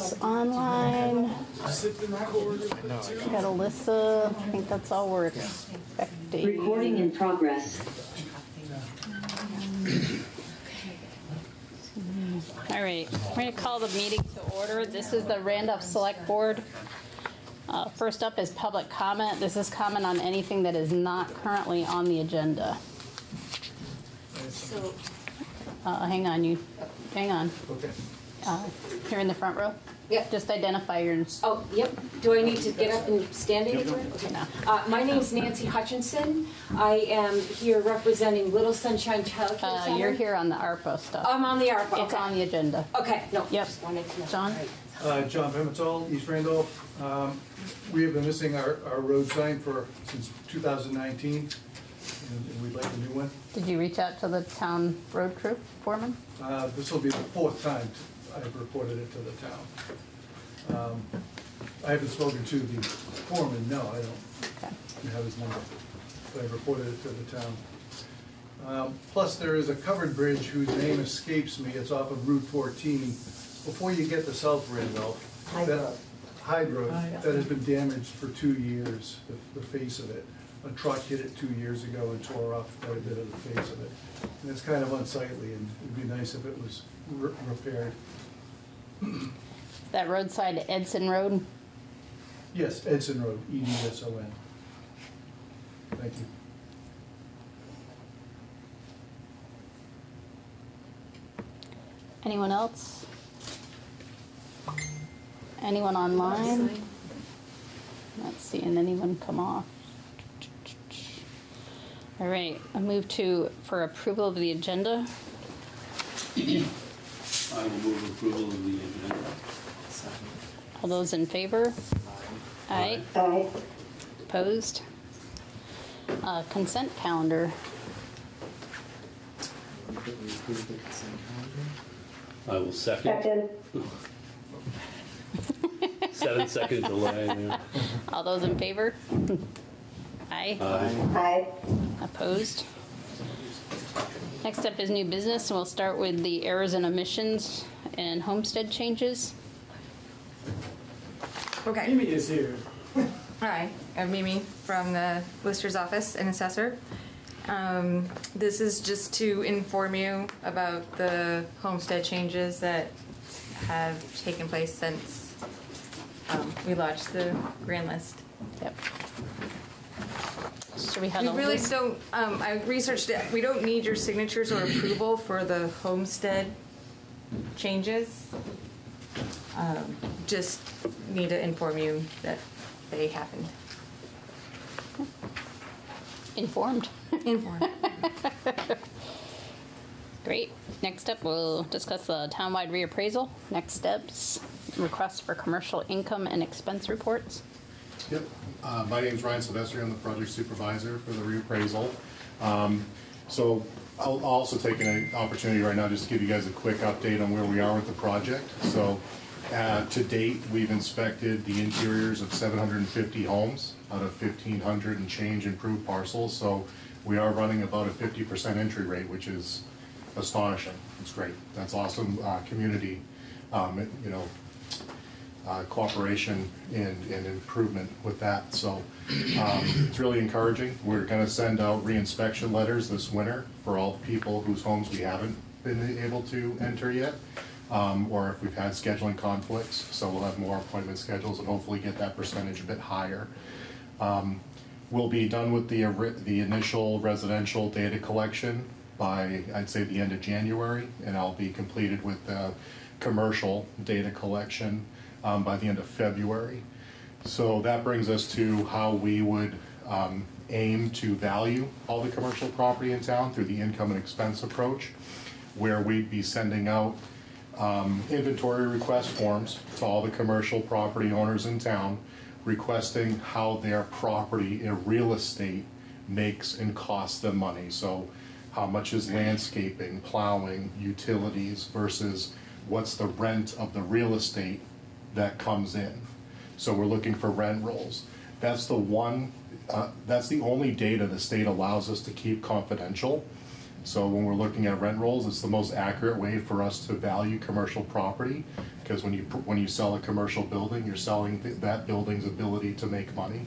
folks online. Got Alyssa, I think that's all we're expecting. Recording in progress. All right, we're gonna call the meeting to order. This is the Randolph Select Board. Uh, First up is public comment. This is comment on anything that is not currently on the agenda. So, Uh, Hang on, you, hang on. Okay. Uh, Here in the front row? Yep. Just identify your, oh, yep, do I need to get up and stand anywhere? Okay. No. Uh, my name's Nancy Hutchinson. I am here representing Little Sunshine Child Care uh, Center. you're here on the ARPA stuff. I'm on the ARPA, It's okay. on the agenda. Okay, no, Yep. just wanted to know. John? All right. Uh, John Pimental, East Randolph. Um, We have been missing our, our road sign for, since 2019, and and we'd like a new one. Did you reach out to the town road crew foreman? Uh, This will be the fourth time I've reported it to the town. Um, I haven't spoken to the foreman, no, I don't have his number, but I've reported it to the town. Um, Plus, there is a covered bridge whose name escapes me, it's off of Route 14, before you get to South Randolph. That- Road. Hyde Road, that has been damaged for two years, the, the face of it. A truck hit it two years ago and tore off quite a bit of the face of it. And it's kind of unsightly, and it'd be nice if it was re- repaired. That roadside Edson Road? Yes, Edson Road, E D S O N. Thank you. Anyone else? Anyone online? Not seeing anyone come off. All right, I move to, for approval of the agenda. I will move approval of the agenda. All those in favor? Aye. Aye. Opposed? Uh, Consent calendar. That we approve the consent calendar. I will second. Second. Seven second delay there. All those in favor? Aye. Aye. Aye. Opposed? Next up is new business, and we'll start with the errors and omissions and homestead changes. Okay. Mimi is here. Hi, I'm Mimi from the Lister's office and assessor. Um, this is just to inform you about the homestead changes that have taken place since um, we launched the grand list. Yep. So we We really don't, um, I researched it, we don't need your signatures or approval for the homestead changes. Um, Just need to inform you that they happened. Informed. Informed. Great. Next up, we'll discuss the townwide reappraisal. Next steps, requests for commercial income and expense reports. Yep, Uh, my name's Ryan Silvestri, I'm the project supervisor for the reappraisal. Um, So I'll also take an opportunity right now just to give you guys a quick update on where we are with the project. So uh, to date, we've inspected the interiors of 750 homes out of 1,500 and change improved parcels. So we are running about a 50% entry rate, which is astonishing. It's great. That's awesome uh, community, um, you know, uh, cooperation and, and improvement with that. So um, it's really encouraging. We're going to send out reinspection letters this winter for all the people whose homes we haven't been able to enter yet, um, or if we've had scheduling conflicts. So we'll have more appointment schedules and hopefully get that percentage a bit higher. Um, We'll be done with the, the initial residential data collection by, I'd say, the end of January, and I'll be completed with the commercial data collection um, by the end of February. So that brings us to how we would um, aim to value all the commercial property in town through the income and expense approach, where we'd be sending out um, inventory request forms to all the commercial property owners in town requesting how their property in real estate makes and costs them money. So how much is landscaping, plowing, utilities versus what's the rent of the real estate that comes in? So we're looking for rent rolls. That's the one, uh, that's the only data the state allows us to keep confidential. So when we're looking at rent rolls, it's the most accurate way for us to value commercial property Because when you, when you sell a commercial building, you're selling th- that building's ability to make money.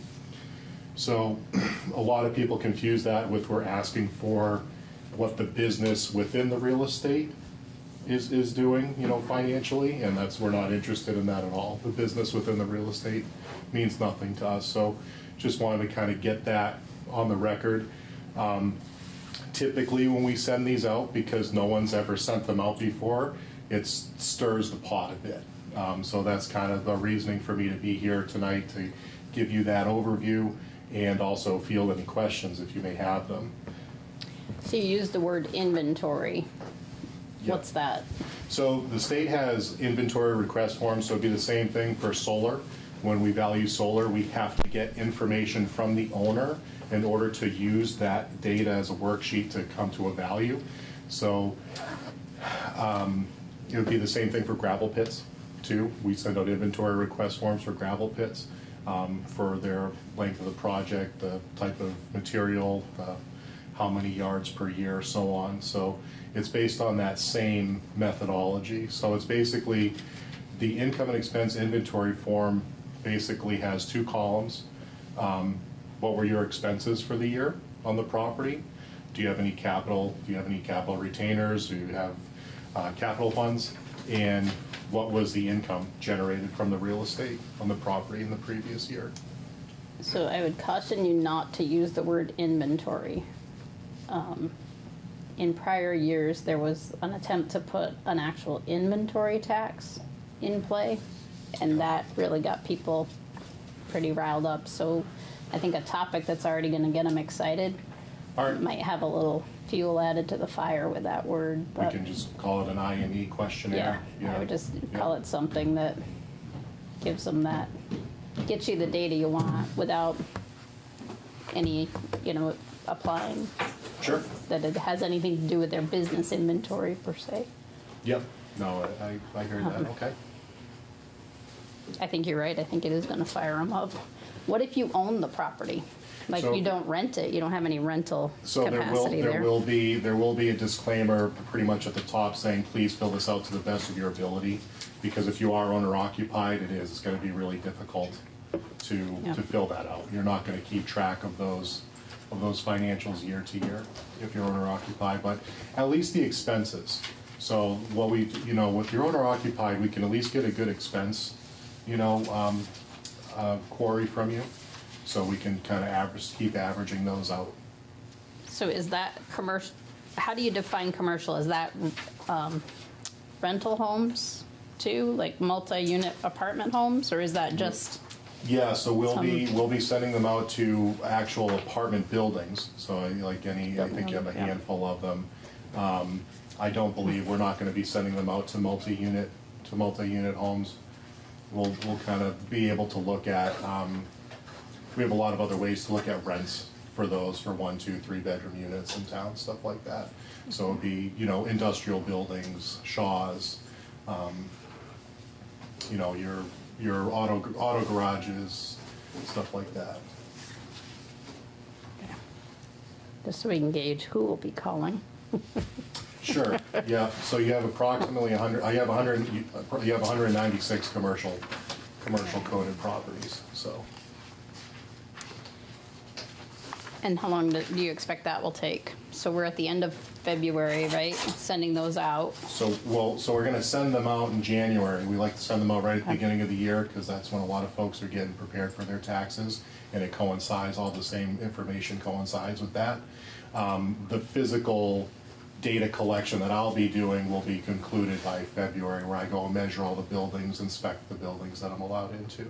So a lot of people confuse that with we're asking for what the business within the real estate is, is doing, you know, financially, and that's, we're not interested in that at all. The business within the real estate means nothing to us, so just wanted to kind of get that on the record. Um, Typically, when we send these out, because no one's ever sent them out before, it stirs the pot a bit. Um, So that's kind of the reasoning for me to be here tonight, to give you that overview and also field any questions if you may have them. So you use the word inventory. What's that? So the state has inventory request forms, so it'd be the same thing for solar. When we value solar, we have to get information from the owner in order to use that data as a worksheet to come to a value. So um, it would be the same thing for gravel pits, too. We send out inventory request forms for gravel pits um, for their length of the project, the type of material, uh, how many yards per year, so on. So it's based on that same methodology. So it's basically, the income and expense inventory form basically has two columns. Um, What were your expenses for the year on the property? Do you have any capital, do you have any capital retainers? Do you have uh, capital funds? And what was the income generated from the real estate on the property in the previous year? So I would caution you not to use the word inventory. Um, In prior years, there was an attempt to put an actual inventory tax in play, and that really got people pretty riled up. So I think a topic that's already gonna get them excited right. might have a little fuel added to the fire with that word, We but can just call it an I and E yeah, questionnaire. I would just Yeah. call it something that gives them that, gets you the data you want without any, you know, applying Sure. that it has anything to do with their business inventory per se. Yep. No, I, I heard that, uh-huh. okay. I think you're right, I think it is gonna fire them up. What if you own the property? Like So- you don't rent it, you don't have any rental So there will, capacity there there? will be, there will be a disclaimer pretty much at the top saying, please fill this out to the best of your ability. Because if you are owner occupied, it is, it's gonna be really difficult to, Yeah. to fill that out. You're not gonna keep track of those, of those financials year to year if you're owner occupied, but at least the expenses. So what we, you know, with you're owner occupied, we can at least get a good expense, you know, um, uh, query from you. So we can kind of average, keep averaging those out. So is that commercial, how do you define commercial? Is that um, rental homes too, like multi-unit apartment homes, or is that just? Yeah, so we'll be, we'll be sending them out to actual apartment buildings, so like any, I think you have a Yeah. handful of them. Um, I don't believe, we're not gonna be sending them out to multi-unit, to multi-unit homes. We'll, we'll kind of be able to look at, um, we have a lot of other ways to look at rents for those, for one, two, three-bedroom units in town, stuff like that. So it'd be, you know, industrial buildings, Shaws, um, you know, your, your auto, auto garages, stuff like that. Just so we can gauge who will be calling. Sure, yeah, so you have approximately a hundred, I have a hundred, you you have hundred and ninety-six commercial, commercial coded properties, so. And how long do do you expect that will take? So we're at the end of February, right? Sending those out. So, well, so we're gonna send them out in January. We like to send them out right at the beginning of the year, because that's when a lot of folks are getting prepared for their taxes, and it coincides, all the same information coincides with that. Um, the physical data collection that I'll be doing will be concluded by February, where I go and measure all the buildings, inspect the buildings that I'm allowed into.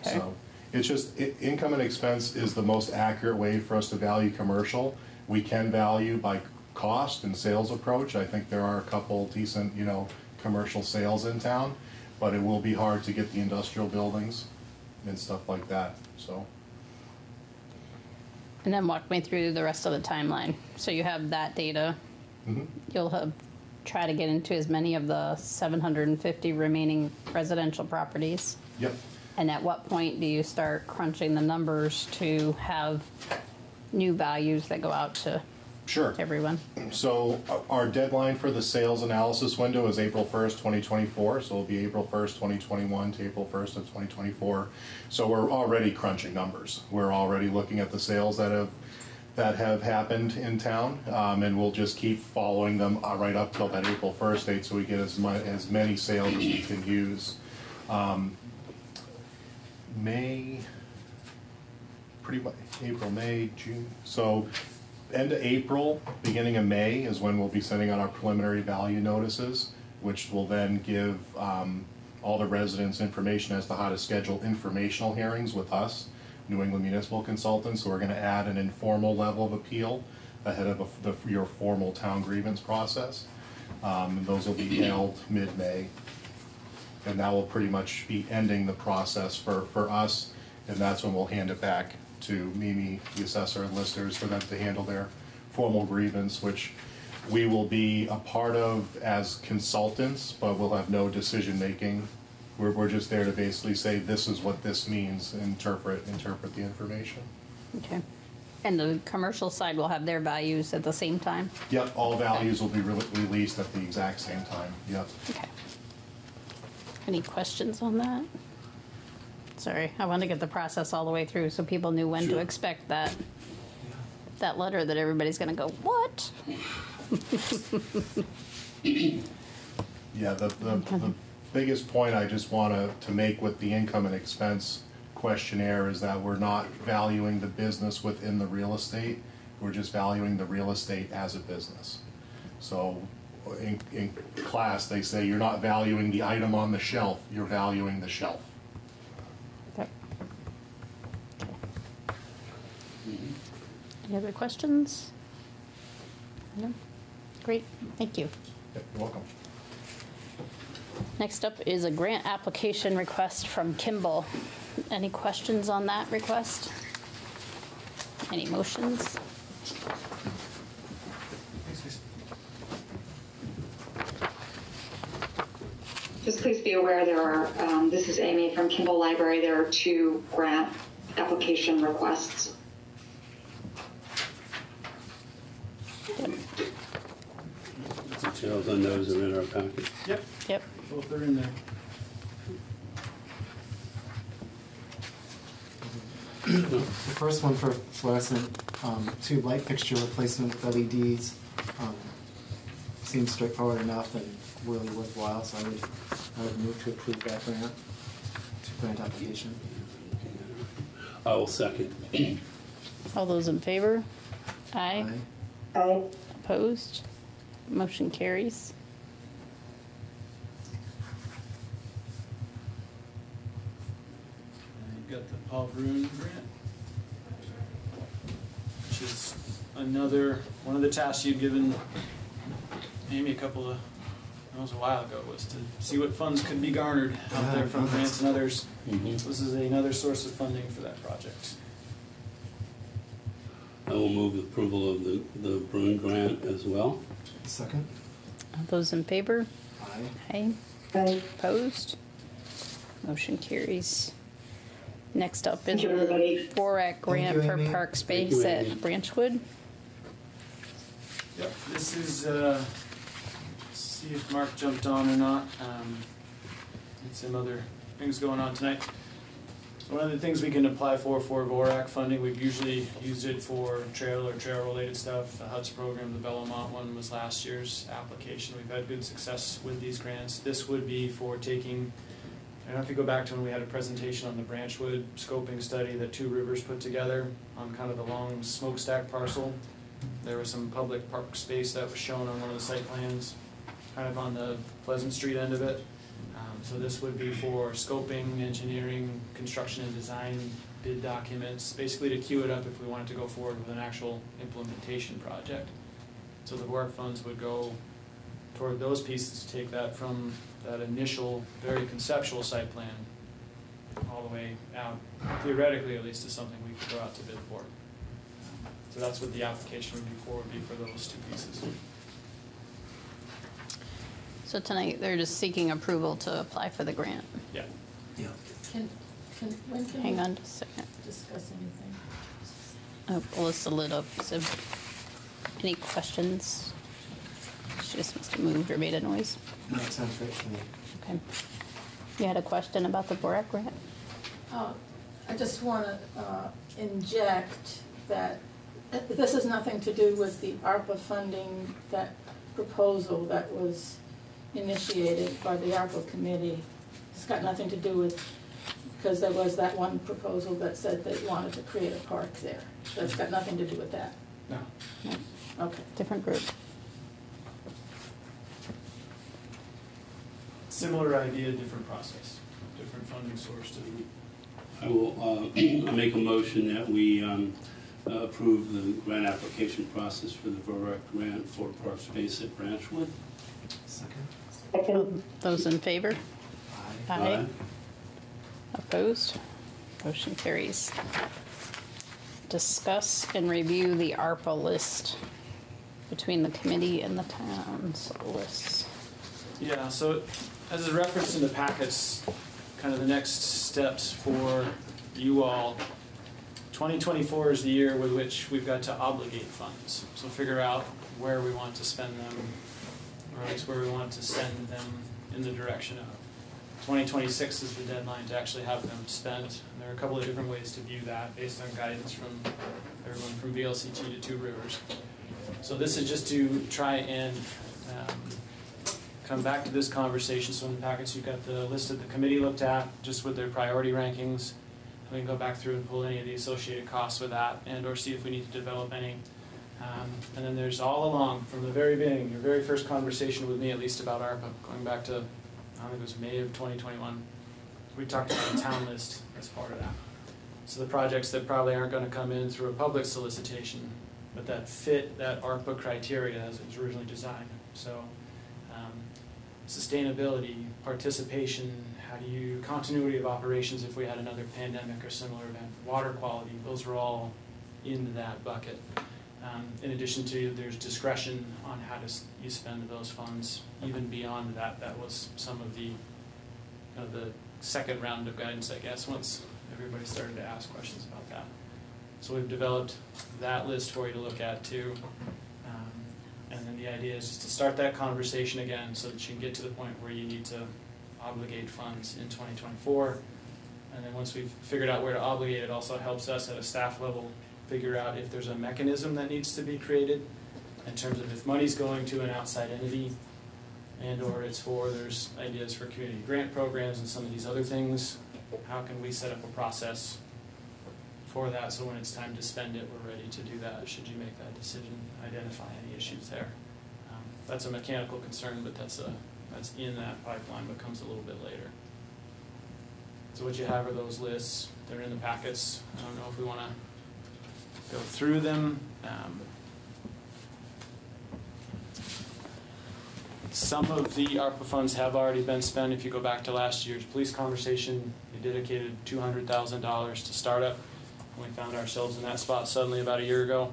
Okay. So, it's just, i- income and expense is the most accurate way for us to value commercial. We can value by cost and sales approach. I think there are a couple decent, you know, commercial sales in town, but it will be hard to get the industrial buildings and stuff like that, so. And then walk me through the rest of the timeline. So you have that data. mhm. You'll have, try to get into as many of the 750 remaining residential properties. Yep. And at what point do you start crunching the numbers to have new values that go out to Sure. everyone? So uh, our deadline for the sales analysis window is April first, twenty twenty-four, so it'll be April first, twenty twenty-one to April first of twenty twenty-four. So we're already crunching numbers. We're already looking at the sales that have, that have happened in town, um, and we'll just keep following them uh, right up till that April first date, so we get as mu- as many sales as we can use. Um, May, pretty much April, May, June. So end of April, beginning of May is when we'll be sending out our preliminary value notices, which will then give um, all the residents information as to how to schedule informational hearings with us, New England Municipal Consultants. So we're going to add an informal level of appeal ahead of a- the- your formal town grievance process. Um, Those will be held mid-May. And that will pretty much be ending the process for, for us, and that's when we'll hand it back to Mimi, the assessor and listers, for them to handle their formal grievance, which we will be a part of as consultants, but we'll have no decision-making. We're, we're just there to basically say, this is what this means, interpret, interpret the information. Okay. And the commercial side will have their values at the same time? Yep, all values will be re- released at the exact same time, yep. Okay. Any questions on that? Sorry, I wanted to get the process all the way through so people knew when to Sure. expect that, that letter that everybody's gonna go, what? Yeah, the, the, the biggest point I just wanna, to make with the income and expense questionnaire is that we're not valuing the business within the real estate, we're just valuing the real estate as a business. So, in, in class, they say you're not valuing the item on the shelf, you're valuing the shelf. Okay. Mm-hmm. Any other questions? No? Great, thank you. Yep, You're welcome. Next up is a grant application request from Kimball. Any questions on that request? Any motions? Just please be aware there are, um, this is Amy from Kimball Library, there are two grant application requests. Details on those are in our packet. Yep, Yep, both are in there. The first one for fluorescent um, tube light fixture replacement with LEDs um, seems straightforward enough and really worthwhile, so I would, I would move to approve that grant, to grant application. I will second. all those in favor? Aye. Aye. Aye. Opposed? Motion carries. And you've got the Paul Bruhn grant, which is another, one of the tasks you've given Amy a couple of, that was a while ago, was to see what funds could be garnered out there from grants and others. Mhm. This is another source of funding for that project. I will move approval of the, the Bruhn grant as well. Second? All those in favor? Aye. Aye. Aye. Opposed? Motion carries. Next up is the you. VOREC grant you, for Amy. park Thank you, space at Branchwood. Yep, this is, uh, see if Mark jumped on or not. Um, and some other things going on tonight. One of the things we can apply for, for VOREC funding, we've usually used it for trail or trail-related stuff. The HUTS program, the Belmont one was last year's application. We've had good success with these grants. This would be for taking, I don't know if you go back to when we had a presentation on the Branchwood scoping study that Two Rivers put together on kind of the long smokestack parcel. There was some public park space that was shown on one of the site plans, kind of on the Pleasant Street end of it. Um, So this would be for scoping, engineering, construction and design, bid documents, basically to queue it up if we wanted to go forward with an actual implementation project. So the work funds would go toward those pieces, to take that from that initial, very conceptual site plan all the way out, theoretically at least, to something we could go out to bid for. So that's what the application would be for, would be for those two pieces. So tonight, they're just seeking approval to apply for the grant. Yeah. Yeah. Can, can, when can Hang we on just a second. discuss anything? Oh, Alyssa lit up, so. Any questions? She just must have moved or made a noise. No, it sounds great to me. Okay. You had a question about the VOREC grant? Uh, I just want to inject that uh, this has nothing to do with the ARPA funding, that proposal that was initiated by the ARPA committee. It's got nothing to do with, because there was that one proposal that said they wanted to create a park there. That's got nothing to do with that. No. Okay. Different group. Similar idea, different process, different funding source to the I will, uh, make a motion that we, um, uh, approve the grant application process for the VOREC grant for park space at Branchwood. Second? Those in favor? Aye. Aye. Opposed? Motion carries. Discuss and review the ARPA list between the committee and the towns lists. Yeah, so as is referenced in the packets, kind of the next steps for you all. 2024 is the year with which we've got to obligate funds. So figure out where we want to spend them, or at least where we want to send them in the direction of. 2026 is the deadline to actually have them spent. And there are a couple of different ways to view that based on guidance from everyone from VLCT to Two Rivers. So this is just to try and um, come back to this conversation. So in the packets, you've got the list that the committee looked at, just with their priority rankings. We can go back through and pull any of the associated costs with that, and or see if we need to develop any. Um, and then there's all along, from the very beginning, your very first conversation with me, at least about ARPA, going back to, I think it was May of 2021. We talked about a town list as part of that. So the projects that probably aren't going to come in through a public solicitation, but that fit that ARPA criteria as it was originally designed. So um, sustainability, participation, how do you, continuity of operations if we had another pandemic or similar event, water quality, those are all in that bucket. Um, in addition to, there's discretion on how to, s- you spend those funds. Even beyond that, that was some of the, kind of the second round of guidance, I guess, once everybody started to ask questions about that. So we've developed that list for you to look at too. Um, And then the idea is just to start that conversation again so that you can get to the point where you need to obligate funds in 2024. And then once we've figured out where to obligate, it also helps us at a staff level figure out if there's a mechanism that needs to be created in terms of if money's going to an outside entity and or it's for, there's ideas for community grant programs and some of these other things. How can we set up a process for that, so when it's time to spend it, we're ready to do that, should you make that decision, identify any issues there. Um, That's a mechanical concern, but that's a, that's in that pipeline, but comes a little bit later. So what you have are those lists, they're in the packets, I don't know if we wanna go through them. Um, Some of the ARPA funds have already been spent, if you go back to last year's police conversation, we dedicated two hundred thousand dollars to startup. We found ourselves in that spot suddenly about a year ago.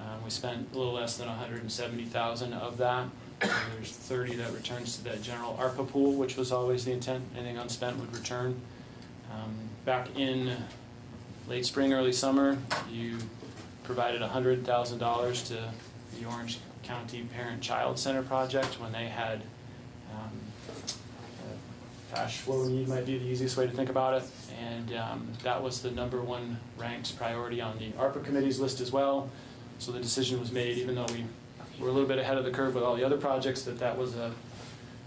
Uh, we spent a little less than hundred and seventy thousand of that. And There's thirty that returns to that general ARPA pool, which was always the intent, anything unspent would return. Um, Back in late spring, early summer, you provided hundred thousand dollars to the Orange County Parent-Child Center project when they had, um, cash flow need might be the easiest way to think about it. And um, that was the number one ranked priority on the ARPA committee's list as well. So the decision was made, even though we were a little bit ahead of the curve with all the other projects, that that was a,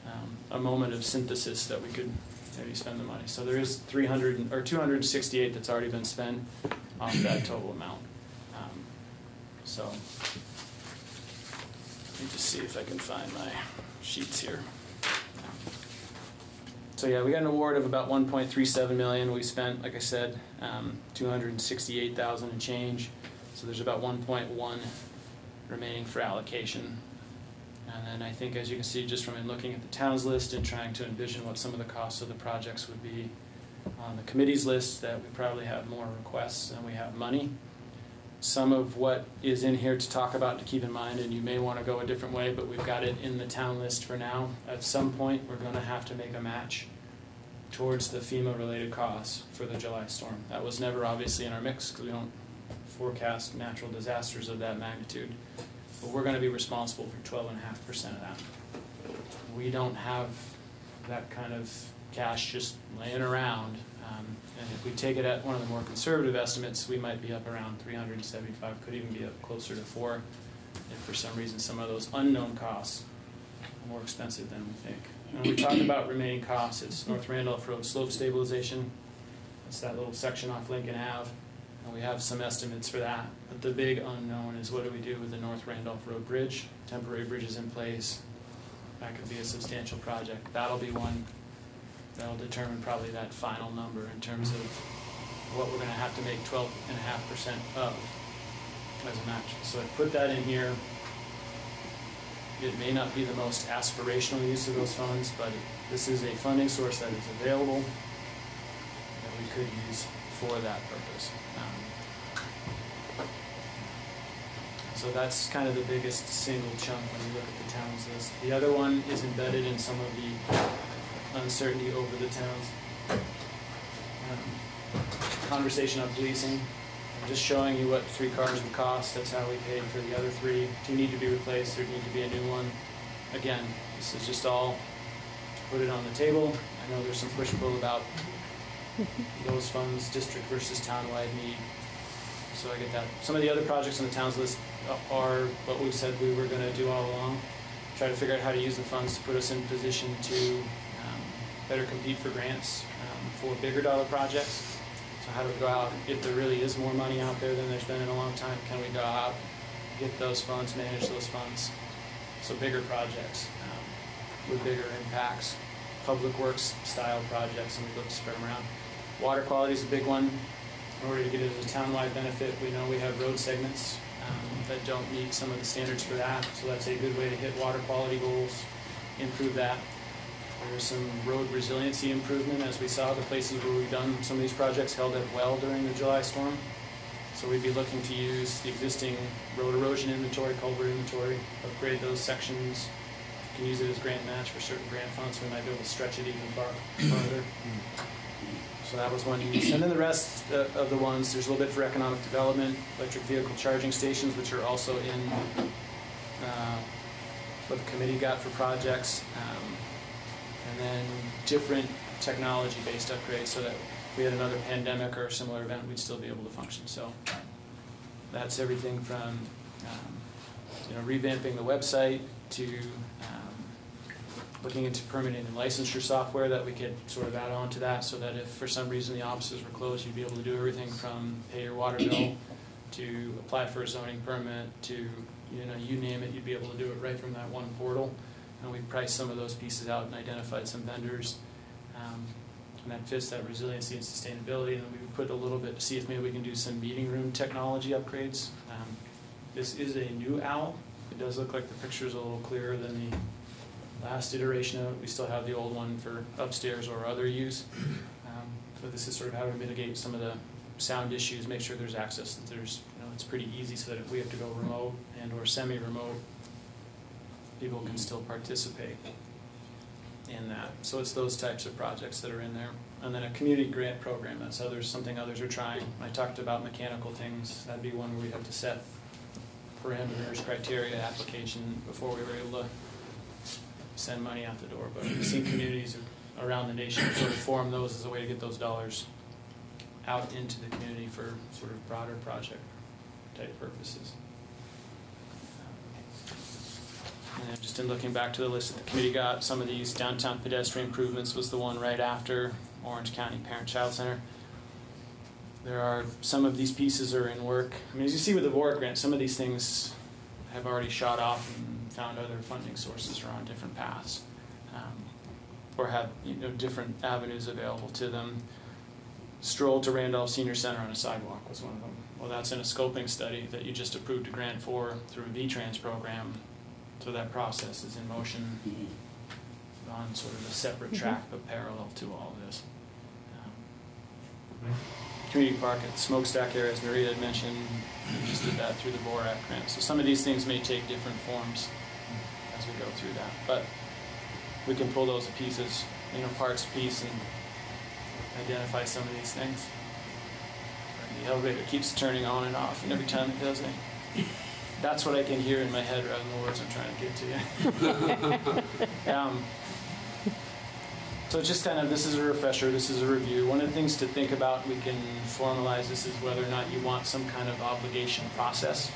um, a moment of synthesis that we could maybe spend the money. So there is 300, or 268 that's already been spent off that total amount. So, let me just see if I can find my sheets here. So yeah, we got an award of about 1.37 million. We spent, like I said, um, 268,000 and change. So there's about 1.1 remaining for allocation. And then I think, as you can see, just from looking at the towns list and trying to envision what some of the costs of the projects would be on the committee's list, that we probably have more requests than we have money. Some of what is in here to talk about to keep in mind, and you may want to go a different way, but we've got it in the town list for now. At some point, we're going to have to make a match towards the FEMA-related costs for the July storm. That was never obviously in our mix because we don't forecast natural disasters of that magnitude. but we're gonna be responsible for twelve and a half percent of that. We don't have that kind of cash just laying around. Um, and if we take it at one of the more conservative estimates, we might be up around three hundred and seventy-five, could even be up closer to four, if for some reason some of those unknown costs are more expensive than we think. And we talk about remaining costs, it's North Randolph Road slope stabilization, it's that little section off Lincoln Ave, and we have some estimates for that. But the big unknown is what do we do with the North Randolph Road Bridge? Temporary bridges in place, that could be a substantial project. That'll be one that'll determine probably that final number in terms of what we're gonna have to make twelve and a half percent of as a match. So I put that in here. It may not be the most aspirational use of those funds, but this is a funding source that is available that we could use for that purpose. Um, So that's kind of the biggest single chunk when you look at the towns list. The other one is embedded in some of the uncertainty over the towns. Um, Conversation on policing, just showing you what three cars would cost, that's how we paid for the other three. Two need to be replaced, there need to be a new one. Again, this is just all to put it on the table. I know there's some push-pull about those funds, district versus townwide need. So I get that. Some of the other projects on the towns list are what we said we were gonna do all along. Try to figure out how to use the funds to put us in position to better compete for grants um, for bigger dollar projects. So how do we go out, if there really is more money out there than there's been in a long time, can we go out, get those funds, manage those funds? So bigger projects um, with bigger impacts, public works style projects, and we look to spread them around. Water quality is a big one. In order to get it as a townwide benefit, we know we have road segments um, that don't meet some of the standards for that, so that's a good way to hit water quality goals, improve that. There's some road resiliency improvement, as we saw, the places where we've done some of these projects held up well during the July storm. So we'd be looking to use the existing road erosion inventory, culvert inventory, upgrade those sections. Can use it as grant match for certain grant funds, we might be able to stretch it even far, farther. So that was one use. And then the rest uh, of the ones, there's a little bit for economic development, electric vehicle charging stations, which are also in uh, what the committee got for projects. Um, And then different technology-based upgrades so that if we had another pandemic or a similar event, we'd still be able to function. So that's everything from, um, you know, revamping the website to um, looking into permitting and licensure software that we could sort of add on to that so that if for some reason the offices were closed, you'd be able to do everything from pay your water bill to apply for a zoning permit to, you know, you name it, you'd be able to do it right from that one portal. And we priced some of those pieces out and identified some vendors. um, And that fits that resiliency and sustainability. And we put a little bit to see if maybe we can do some meeting room technology upgrades. Um, This is a new owl. It does look like the picture is a little clearer than the last iteration of it. We still have the old one for upstairs or other use. Um, this is sort of how we mitigate some of the sound issues, make sure there's access, that there's, you know, it's pretty easy so that if we have to go remote and or semi-remote, people can still participate in that. So it's those types of projects that are in there. And then a community grant program, that's others, something others are trying. I talked about mechanical things, that'd be one where we have to set parameters, criteria, application before we were able to send money out the door. But we've seen communities around the nation sort of form those as a way to get those dollars out into the community for sort of broader project type purposes. Just in looking back to the list that the committee got, some of these downtown pedestrian improvements was the one right after Orange County Parent Child Center. There are, some of these pieces are in work. I mean, as you see with the VOREC grant, some of these things have already shot off and found other funding sources or on different paths. um, Or have, you know, different avenues available to them. Stroll to Randolph Senior Center on a sidewalk was one of them. Well, that's in a scoping study that you just approved a grant for through a V-Trans program. So that process is in motion on sort of a separate track but parallel to all of this. Um, Community park at Smokestack area, as Maria had mentioned, we just did that through the VOREC grant. So some of these things may take different forms as we go through that. But we can pull those pieces, you know, parts piece and identify some of these things. The elevator keeps turning on and off, and every time it does, I That's what I can hear in my head rather than the words I'm trying to get to you. um, so it's just kind of this is a refresher, this is a review. One of the things to think about, we can formalize this, is whether or not you want some kind of obligation process.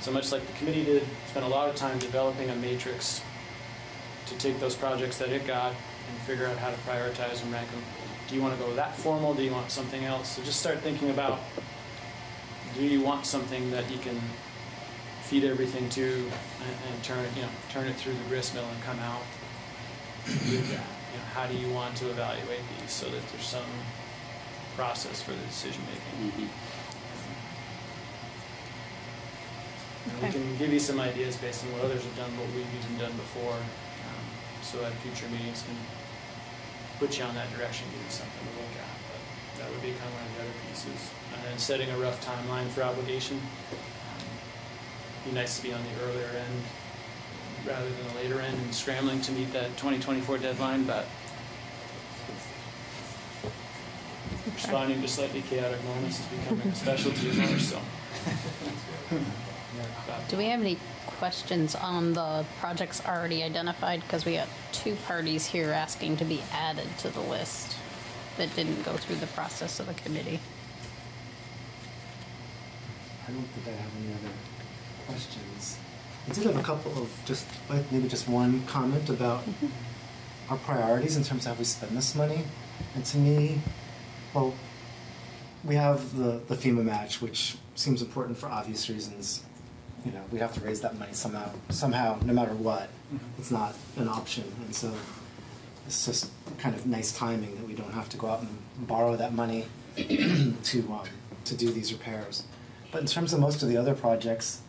So much like the committee did, spent a lot of time developing a matrix to take those projects that it got and figure out how to prioritize and rank them. Do you want to go that formal? Do you want something else? So just start thinking about do you want something that you can feed everything to and, and turn it, you know, turn it through the grist mill and come out with that? You know, how do you want to evaluate these so that there's some process for the decision making? Mhm. And We can give you some ideas based on what others have done, what we've even done before, um, so at future meetings can put you on that direction, give you something to look at. But that would be kind of one of the other pieces. And then setting a rough timeline for obligation. Be nice to be on the earlier end rather than the later end and scrambling to meet that 2024 deadline, but responding to slightly chaotic moments is becoming a specialty of ours, so. Do we have any questions on the projects already identified? Because we got two parties here asking to be added to the list that didn't go through the process of the committee. I don't think I have any other questions. I did have a couple of just, like maybe just one comment about our priorities in terms of how we spend this money. And to me, well, we have the, the FEMA match, which seems important for obvious reasons. You know, we have to raise that money somehow, somehow, no matter what. It's not an option, and so it's just kind of nice timing that we don't have to go out and borrow that money to um, to do these repairs. But in terms of most of the other projects,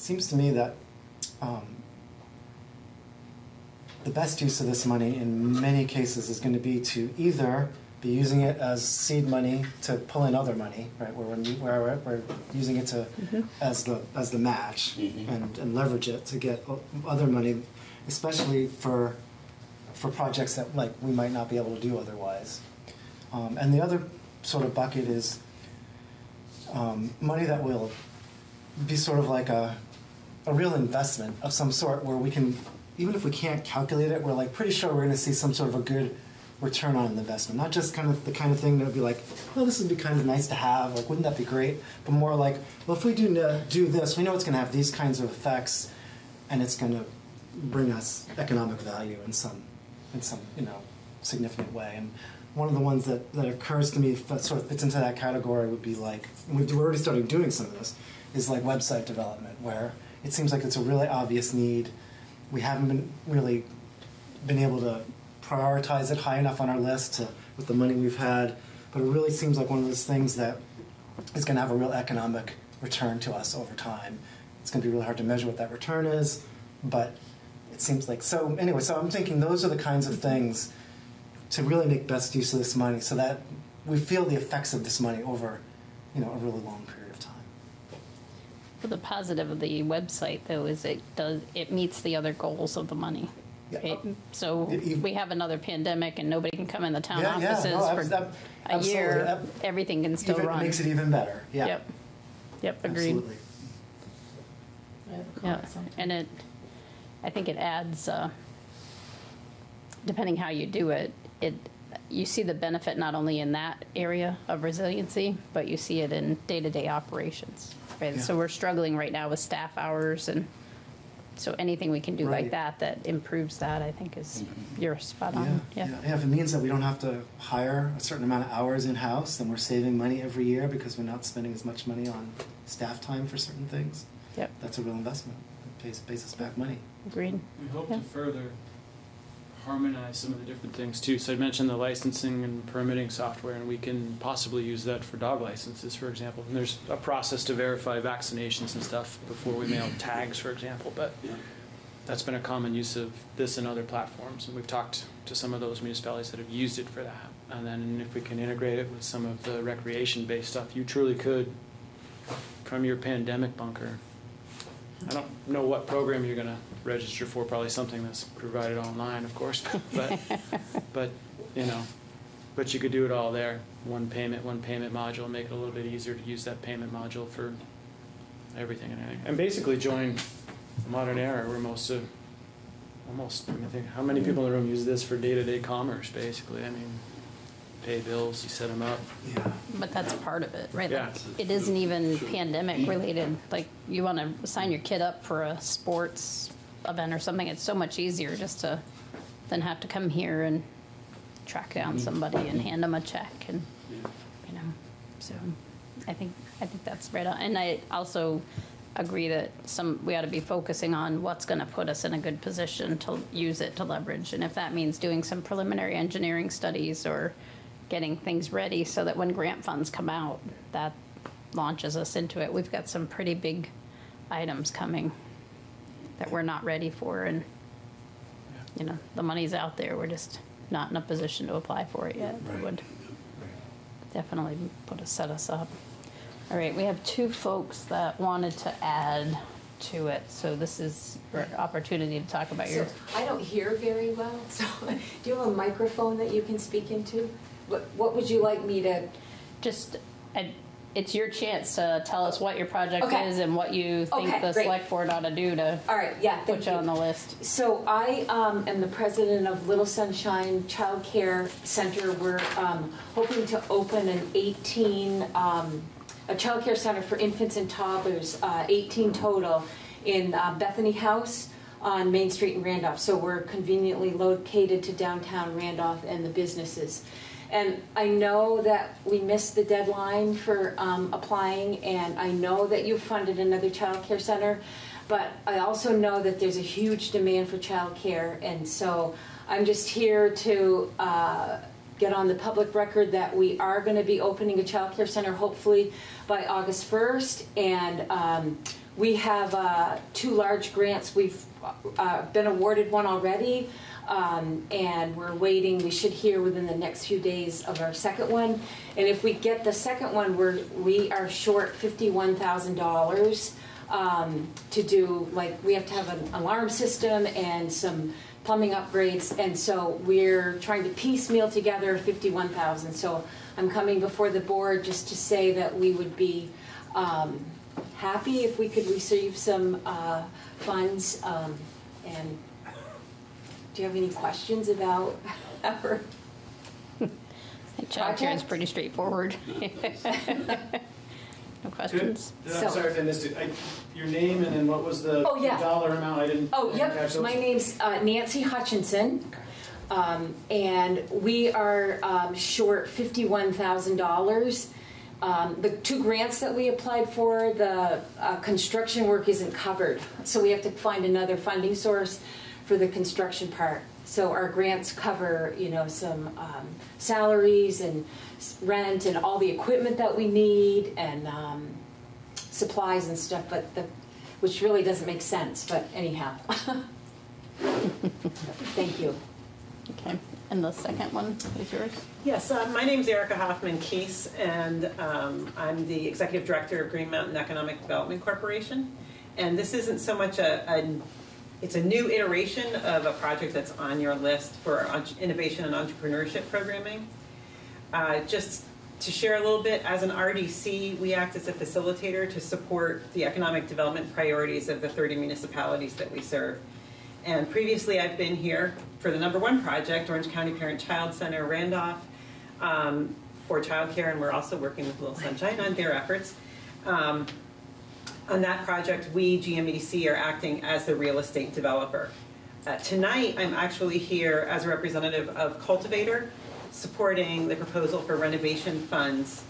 seems to me that um, the best use of this money in many cases is going to be to either be using it as seed money to pull in other money, right? Where we're, where we're, we're using it to as the as the match Mhm. and, and leverage it to get other money, especially for for projects that like we might not be able to do otherwise. Um, and the other sort of bucket is um, money that will be sort of like a, a real investment of some sort where we can, even if we can't calculate it, we're like pretty sure we're going to see some sort of a good return on investment. Not just kind of the kind of thing that would be like, well, this would be kind of nice to have, like, wouldn't that be great? But more like, well, if we do, do this, we know it's going to have these kinds of effects and it's going to bring us economic value in some, in some, you know, significant way. And one of the ones that, that occurs to me that sort of fits into that category would be like, we're already starting doing some of this, is like website development, where it seems like it's a really obvious need. We haven't been really been able to prioritize it high enough on our list to, with the money we've had, but it really seems like one of those things that is going to have a real economic return to us over time. It's going to be really hard to measure what that return is, but it seems like so. Anyway, so I'm thinking those are the kinds of things to really make best use of this money, so that we feel the effects of this money over, you know, a really long period. But the positive of the website, though, is it does, it meets the other goals of the money. Yeah. right? So It even- we have another pandemic and nobody can come in the town Yeah, yeah, offices no, abs- for ab- a absolutely. year. Ab- Everything can still Even- run. makes it even better. Yeah, Yep. Yep, agreed. absolutely. I have a Yeah, comment, something. and it, I think it adds, uh, depending how you do it, it, you see the benefit not only in that area of resiliency, but you see it in day-to-day operations. Right, so we're struggling right now with staff hours and so anything we can do like that, that improves that, I think is, Mhm. you're spot on, yeah. yeah. Yeah, if it means that we don't have to hire a certain amount of hours in-house, then we're saving money every year because we're not spending as much money on staff time for certain things. Yep, That's a real investment. It pays, pays us back money. agreed. We hope Yeah. to further harmonize some of the different things too. So I mentioned the licensing and permitting software, and we can possibly use that for dog licenses, for example. And there's a process to verify vaccinations and stuff before we mail tags, for example. But that's been a common use of this and other platforms, and we've talked to some of those municipalities that have used it for that. And then if we can integrate it with some of the recreation-based stuff, you truly could, from your pandemic bunker, I don't know what program you're gonna register for, probably something that's provided online, of course, but, but, you know, but you could do it all there, one payment, one payment module, make it a little bit easier to use that payment module for everything and everything. And basically join the modern era where most of, almost, I mean, think, how many people in the room use this for day-to-day commerce, basically? I mean, pay bills, you set them up. Yeah. But that's part of it, right? Yeah. Like, It isn't even pandemic related, like, you wanna sign your kid up for a sports event or something, it's so much easier just to, than have to come here and track down mm-hmm. somebody and hand them a check and, you know, so, I think, I think that's right on, and I also agree that some, we ought to be focusing on what's gonna put us in a good position to use it to leverage, and if that means doing some preliminary engineering studies or getting things ready so that when grant funds come out, that launches us into it. We've got some pretty big items coming that we're not ready for, and, you know, the money's out there, we're just not in a position to apply for it yet. It would definitely put us, set us up. All right, we have two folks that wanted to add to it, so this is your opportunity to talk about your, So I don't hear very well, so do you have a microphone that you can speak into? What, what would you like me to, just, I- it's your chance to tell us what your project Okay. is and what you think Okay, the great. select board ought to do to all right, yeah, put you on the list. So I um, am the president of Little Sunshine Child Care Center. We're um, hoping to open an 18, um, a child care center for infants and toddlers, uh, 18 total, in uh, Bethany House on Main Street in Randolph. So we're conveniently located to downtown Randolph and the businesses. And I know that we missed the deadline for um, applying, and I know that you funded another child care center, but I also know that there's a huge demand for child care, and so I'm just here to uh, get on the public record that we are going to be opening a child care center hopefully by August 1st, and um, we have uh, two large grants. We've uh, been awarded one already. Um, and we're waiting. We should hear within the next few days of our second one. And if we get the second one, we're we are short fifty-one thousand dollars um, to do like we have to have an alarm system and some plumbing upgrades. And so we're trying to piecemeal together fifty-one thousand. So I'm coming before the board just to say that we would be um, happy if we could receive some uh, funds um, and do you have any questions about our? I think child care is pretty straightforward. No questions? Good. So- I'm sorry if I missed it. I, your name and then what was the Oh, yeah. dollar amount? I didn't. Oh, I didn't catch yep, my name's uh, Nancy Hutchinson. Um, and we are um, short fifty-one thousand dollars. Um, the two grants that we applied for, the uh, construction work isn't covered, so we have to find another funding source for the construction part. So our grants cover, you know, some um, salaries and rent and all the equipment that we need and um, supplies and stuff, but the, which really doesn't make sense, but anyhow. Thank you. Okay, and the second one is yours? Yes, uh, my name's Erika Hoffman Kiess, and um, I'm the Executive Director of Green Mountain Economic Development Corporation. And this isn't so much a, a it's a new iteration of a project that's on your list for innovation and entrepreneurship programming. Uh, just to share a little bit, as an RDC, we act as a facilitator to support the economic development priorities of the 30 municipalities that we serve. And previously, I've been here for the number one project, Orange County Parent Child Center, Randolph, um, for childcare, and we're also working with Little Sunshine on their efforts. Um, on that project, we, GMEDC, are acting as the real estate developer. Uh, tonight, I'm actually here as a representative of Cultivator, supporting the proposal for renovation funds.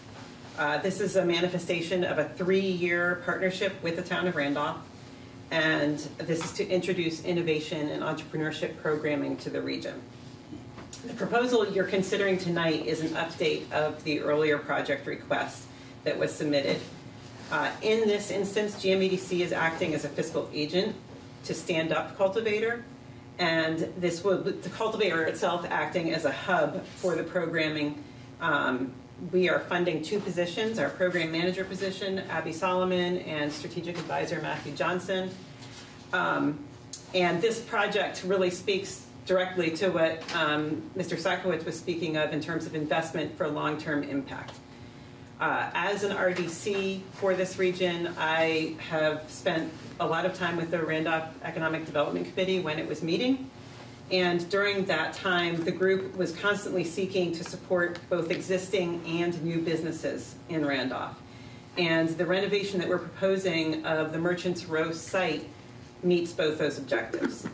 Uh, this is a manifestation of a three-year partnership with the town of Randolph, and this is to introduce innovation and entrepreneurship programming to the region. The proposal you're considering tonight is an update of the earlier project request that was submitted. Uh, in this instance, GMEDC is acting as a fiscal agent to stand up Cultivator, and this will the Cultivator itself acting as a hub for the programming. Um, we are funding two positions: our program manager position, Abby Solomon, and strategic advisor Matthew Johnson. Um, and this project really speaks directly to what um, Mr. Sakowicz was speaking of in terms of investment for long-term impact. Uh, As an RDC for this region, I have spent a lot of time with the Randolph Economic Development Committee when it was meeting. And during that time, the group was constantly seeking to support both existing and new businesses in Randolph. And the renovation that we're proposing of the Merchants Row site meets both those objectives.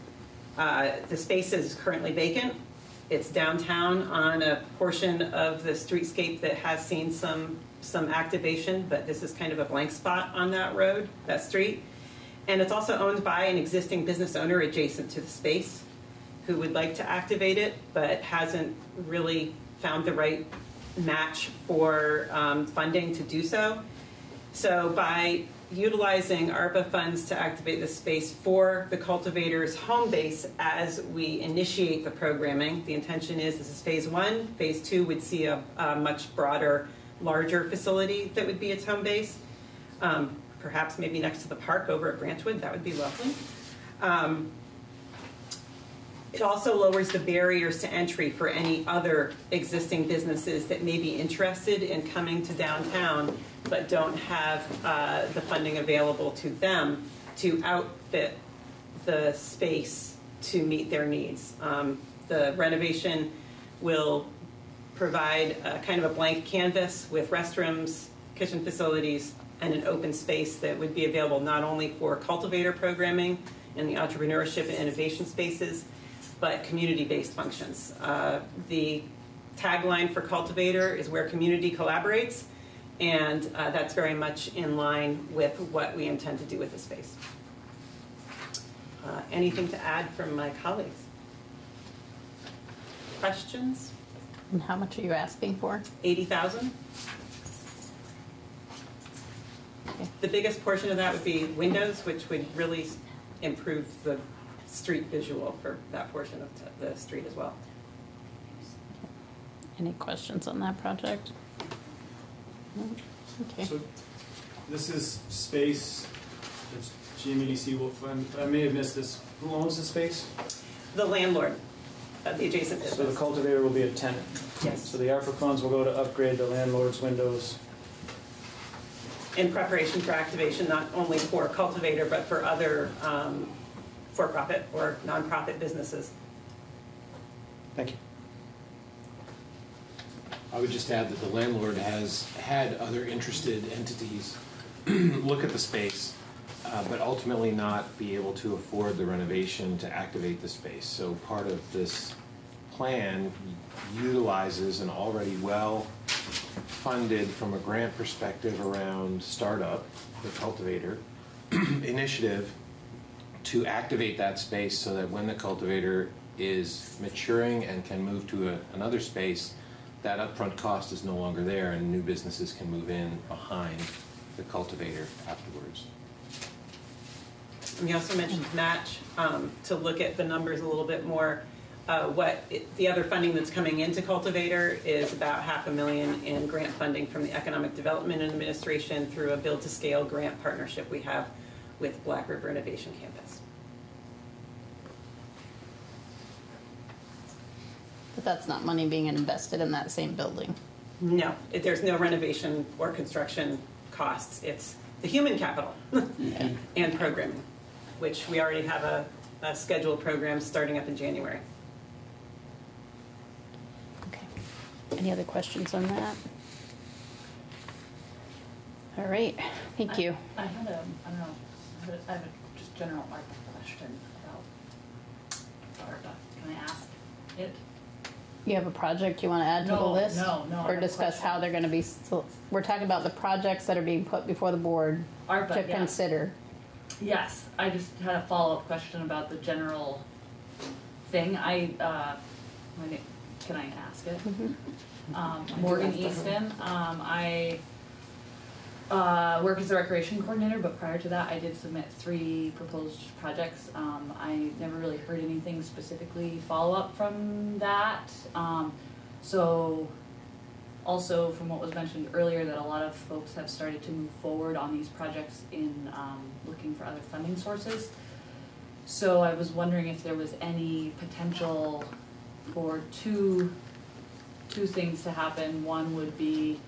Uh, The space is currently vacant. It's downtown on a portion of the streetscape that has seen some, some activation, but this is kind of a blank spot on that road, that street. And it's also owned by an existing business owner adjacent to the space who would like to activate it, but hasn't really found the right match for um, funding to do so. So by utilizing ARPA funds to activate the space for the cultivator's home base as we initiate the programming, the intention is this is phase one. Phase two would see a, a much broader, larger facility that would be its home base. Um, perhaps maybe next to the park over at Branchwood, that would be lovely. Um, it also lowers the barriers to entry for any other existing businesses that may be interested in coming to downtown but don't have uh, the funding available to them to outfit the space to meet their needs. Um, the renovation will provide a kind of a blank canvas with restrooms, kitchen facilities, and an open space that would be available not only for cultivator programming and the entrepreneurship and innovation spaces, but community-based functions. Uh, the tagline for Cultivator is where community collaborates, and uh, that's very much in line with what we intend to do with the space. Uh, anything to add from my colleagues? Questions? And how much are you asking for? 80,000? Okay. The biggest portion of that would be windows, which would really improve the street visual for that portion of the street as well. Any questions on that project? No? Okay. So this is space, that's GMEDC will fund, I may have missed this. Who owns the space? The landlord of the adjacent So the business. cultivator will be a tenant. Yes, So the ARPA funds will go to upgrade the landlord's windows. in preparation for activation, not only for cultivator, but for other um, for-profit or nonprofit businesses. Thank you. I would just add that the landlord has had other interested entities look at the space, uh, but ultimately not be able to afford the renovation to activate the space. So part of this plan utilizes an already well-funded, from a grant perspective, around startup, the cultivator, initiative to activate that space so that when the cultivator is maturing and can move to a, another space, that upfront cost is no longer there and new businesses can move in behind the cultivator afterwards. And we also mentioned match, um, to look at the numbers a little bit more. Uh, What, it- the other funding that's coming into Cultivator is about half a million in grant funding from the Economic Development Administration through a build-to-scale grant partnership we have with Black River Innovation Campus. But that's not money being invested in that same building. No, it- there's no renovation or construction costs. It's the human capital and programming, which we already have a, a scheduled program starting up in January. Okay. Any other questions on that? All right, thank you. I had a, I don't know, I have a- I have a just general ARPA question about ARPA. Can I ask it? You have a project you want to add to the list? no, no, Or discuss how they're going to be, still- we're talking about the projects that are being put before the board to ARPA, yeah. consider. Yes, I just had a follow-up question about the general thing. I, uh, my name, can I ask it? Um, Morgan Easton, um, I, uh, work as a recreation coordinator, but prior to that, I did submit three proposed projects. Um, I never really heard anything specifically follow-up from that. Um, so, also from what was mentioned earlier, that a lot of folks have started to move forward on these projects in, um, looking for other funding sources. So I was wondering if there was any potential for two, two things to happen. One would be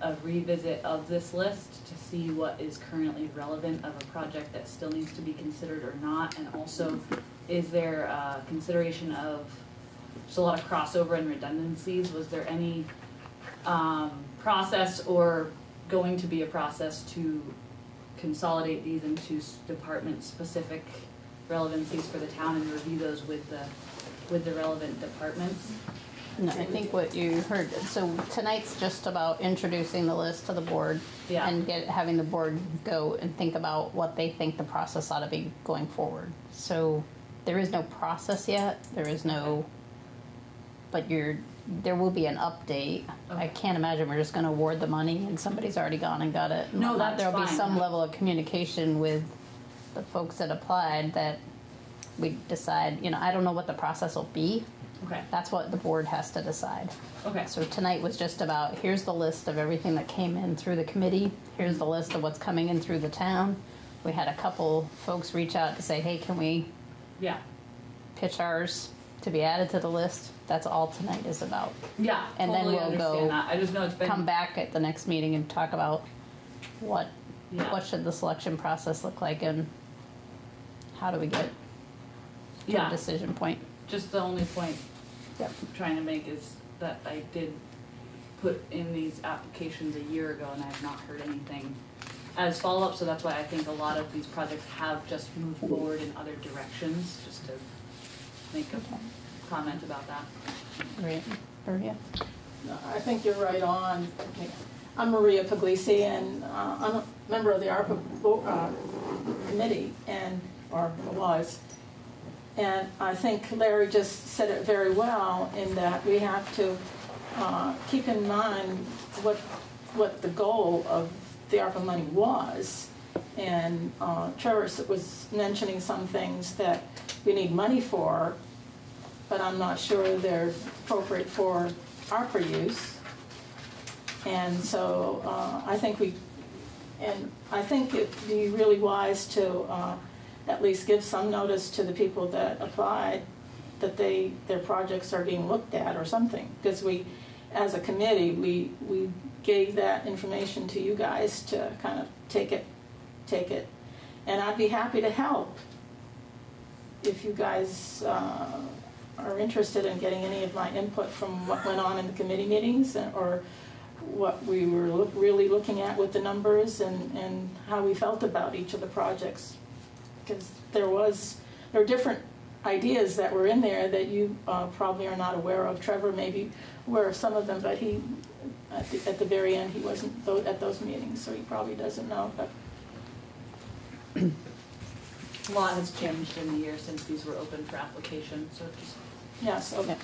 a revisit of this list to see what is currently relevant of a project that still needs to be considered or not? And also, is there uh consideration of, just a lot of crossover and redundancies? Was there any um, process or going to be a process to consolidate these into department-specific relevancies for the town and review those with the, with the relevant departments? No, I think what you heard, so tonight's just about introducing the list to the board Yeah. and get, having the board go and think about what they think the process ought to be going forward. So there is no process yet, there is no, but you're, there will be an update. I can't imagine we're just gonna award the money and somebody's already gone and got it. No, that's There'll be some level of communication with the folks that applied that we decide, you know, I don't know what the process will be. Okay, That's what the board has to decide. okay, So tonight was just about, here's the list of everything that came in through the committee, here's the list of what's coming in through the town. We had a couple folks reach out to say, hey, can we yeah, pitch ours to be added to the list? That's all tonight is about. yeah, And then totally we'll go understand that, I just know it's been. Come back at the next meeting and talk about what, Yeah. what should the selection process look like and how do we get to a Yeah, decision point? just the only point Yep. I'm trying to make is that I did put in these applications a year ago and I have not heard anything as follow-up, so that's why I think a lot of these projects have just moved forward in other directions, make a comment about that. Great, Maria? No, I think you're right on. I'm Maria Puglisi, and uh, I'm a member of the ARPA uh, committee, and, or was. And I think Larry just said it very well in that we have to uh, keep in mind what, what the goal of the ARPA money was. And uh, Trevor was mentioning some things that we need money for, but I'm not sure they're appropriate for ARPA use. And so uh, I think we, and I think it'd be really wise to uh, at least give some notice to the people that applied that they, their projects are being looked at or something. Because we, as a committee, we, we gave that information to you guys to kind of take it, take it. And I'd be happy to help if you guys uh, are interested in getting any of my input from what went on in the committee meetings or what we were really looking at with the numbers and, and how we felt about each of the projects. Because there was, there were different ideas that were in there that you uh, probably are not aware of. Trevor maybe of some of them, but he, at the, at the very end, he wasn't tho- at those meetings, so he probably doesn't know. But A lot has changed in the year since these were open for application, so just yes, okay.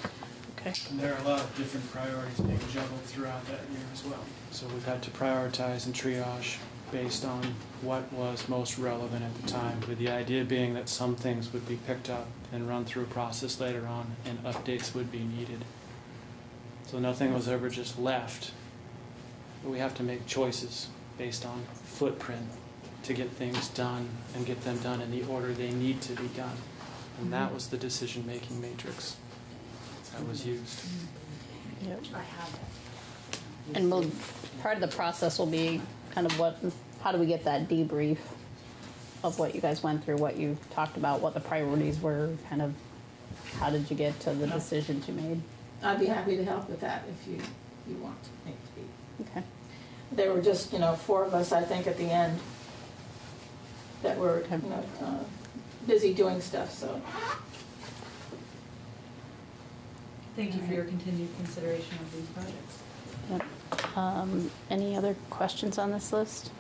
Okay. And there are a lot of different priorities being juggled throughout that year as well. So we've had to prioritize and triage based on what was most relevant at the time, with the idea being that some things would be picked up and run through a process later on, and updates would be needed. So nothing was ever just left. But we have to make choices based on footprint to get things done and get them done in the order they need to be done. And that mm-hmm. was the decision-making matrix that was used. Yep. I have it. And we'll, part of the process will be kind of what, how do we get that debrief of what you guys went through, what you talked about, what the priorities were, kind of, how did you get to the decisions you made? I'd be happy to help with that if you, you want me to be. Okay. There were just, you know, four of us, I think, at the end that were, you know, uh, busy doing stuff, so. Thank you for your continued consideration of these projects. Yep. Um, any other questions on this list?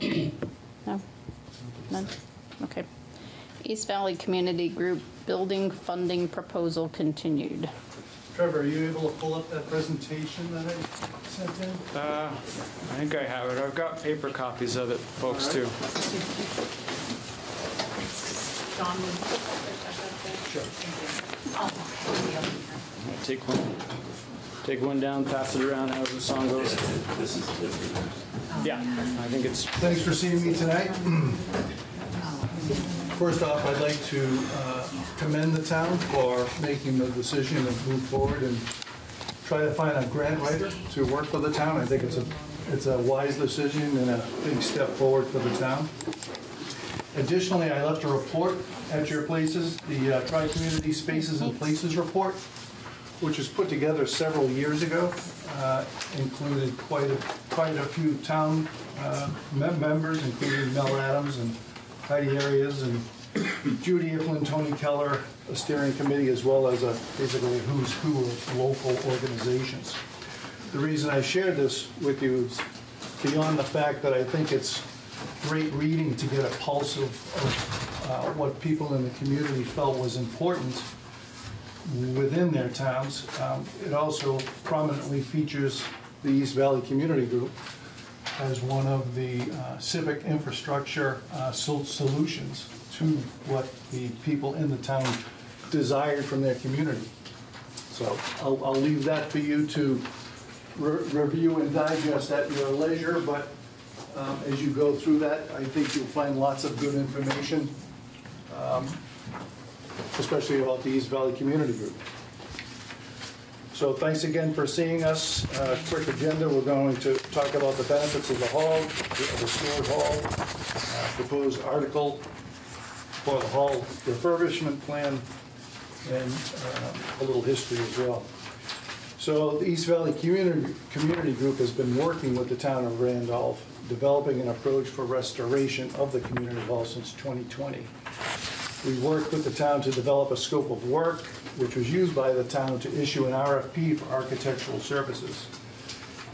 No? None? Okay. East Valley Community Group Building Funding Proposal continued. Trevor, are you able to pull up that presentation that I sent in? Uh, I think I have it. I've got paper copies of it, folks, too. John, would you? Sure. Take one, take one down, pass it around, however the song goes. This is different. Yeah, I think it's, Thanks for seeing me tonight. First off, I'd like to uh, commend the town for making the decision to move forward and try to find a grant writer to work for the town. I think it's a it's a wise decision and a big step forward for the town. Additionally, I left a report at your places, the uh, Tri-Community Spaces and Places Report, which was put together several years ago, uh, included quite a, quite a few town uh, mem- members, including Mel Adams and Heidi Arias and Judy Iflin, Tony Keller, a steering committee, as well as a, basically a who's who of local organizations. The reason I shared this with you is beyond the fact that I think it's great reading to get a pulse of, of uh, what people in the community felt was important within their towns. Um, It also prominently features the East Valley Community Group as one of the uh, civic infrastructure uh, sol- solutions to what the people in the town desired from their community. So I'll, I'll leave that for you to re- review and digest at your leisure, but um, as you go through that, I think you'll find lots of good information, um, especially about the East Valley Community Group. So thanks again for seeing us. Uh, Quick agenda, we're going to talk about the benefits of the hall, the restored hall, uh, proposed article for the hall refurbishment plan, and uh, a little history as well. So the East Valley Community, Community Group has been working with the town of Randolph, developing an approach for restoration of the community hall since 2020. We worked with the town to develop a scope of work, which was used by the town to issue an RFP for architectural services.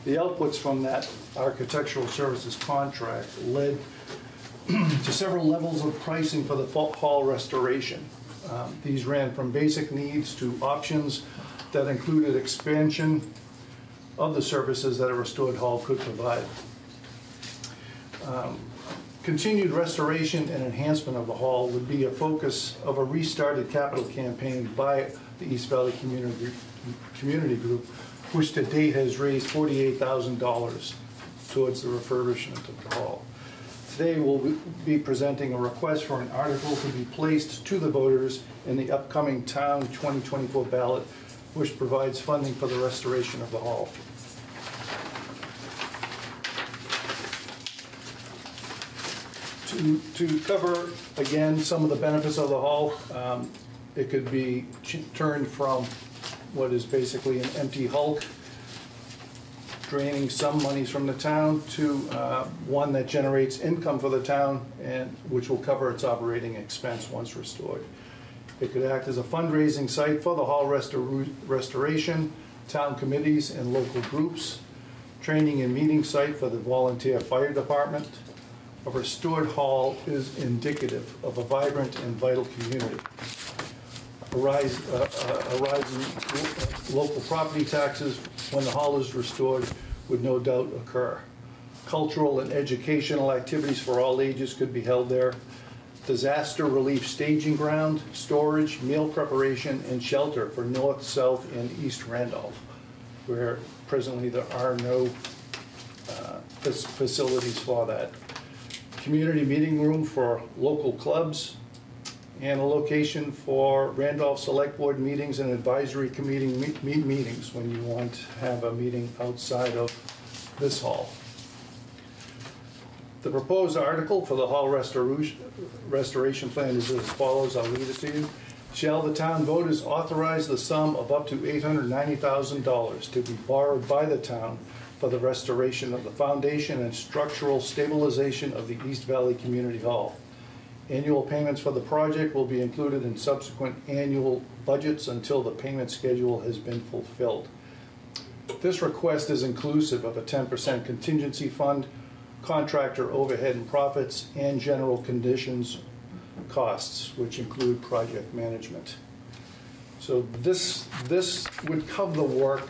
The outputs from that architectural services contract led to several levels of pricing for the hall restoration. Um, These ran from basic needs to options that included expansion of the services that a restored hall could provide. Um, Continued restoration and enhancement of the hall would be a focus of a restarted capital campaign by the East Valley Community, Community Group, which to date has raised $48,000 towards the refurbishment of the hall. Today, we'll be presenting a request for an article to be placed to the voters in the upcoming town 2024 ballot, which provides funding for the restoration of the hall. To, to cover, again, some of the benefits of the hall, um, it could be turned from what is basically an empty hulk, draining some monies from the town, to uh, one that generates income for the town, and which will cover its operating expense once restored. It could act as a fundraising site for the hall restor- restoration, town committees and local groups, training and meeting site for the volunteer fire department. A restored hall is indicative of a vibrant and vital community. A rise, uh, uh, in local property taxes when the hall is restored would no doubt occur. Cultural and educational activities for all ages could be held there. Disaster relief staging ground, storage, meal preparation, and shelter for North, South, and East Randolph, where presently there are no uh, facilities for that. Community meeting room for local clubs, and a location for Randolph Select Board meetings and advisory committee me- me- meetings when you want to have a meeting outside of this hall. The proposed article for the hall restoration, restoration plan is as follows, I'll read it to you. Shall the town voters authorize the sum of up to eight hundred ninety thousand dollars to be borrowed by the town for the restoration of the foundation and structural stabilization of the East Valley Community Hall? Annual payments for the project will be included in subsequent annual budgets until the payment schedule has been fulfilled. This request is inclusive of a ten percent contingency fund, contractor overhead and profits, and general conditions costs, which include project management. So this, this would cover the work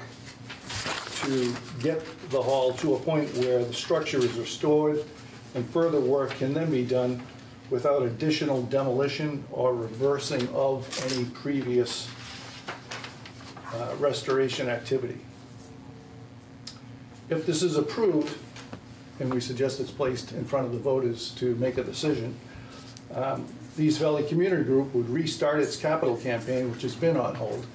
to get the hall to a point where the structure is restored and further work can then be done without additional demolition or reversing of any previous uh, restoration activity. If this is approved, and we suggest it's placed in front of the voters to make a decision, um, the East Valley Community Group would restart its capital campaign, which has been on hold,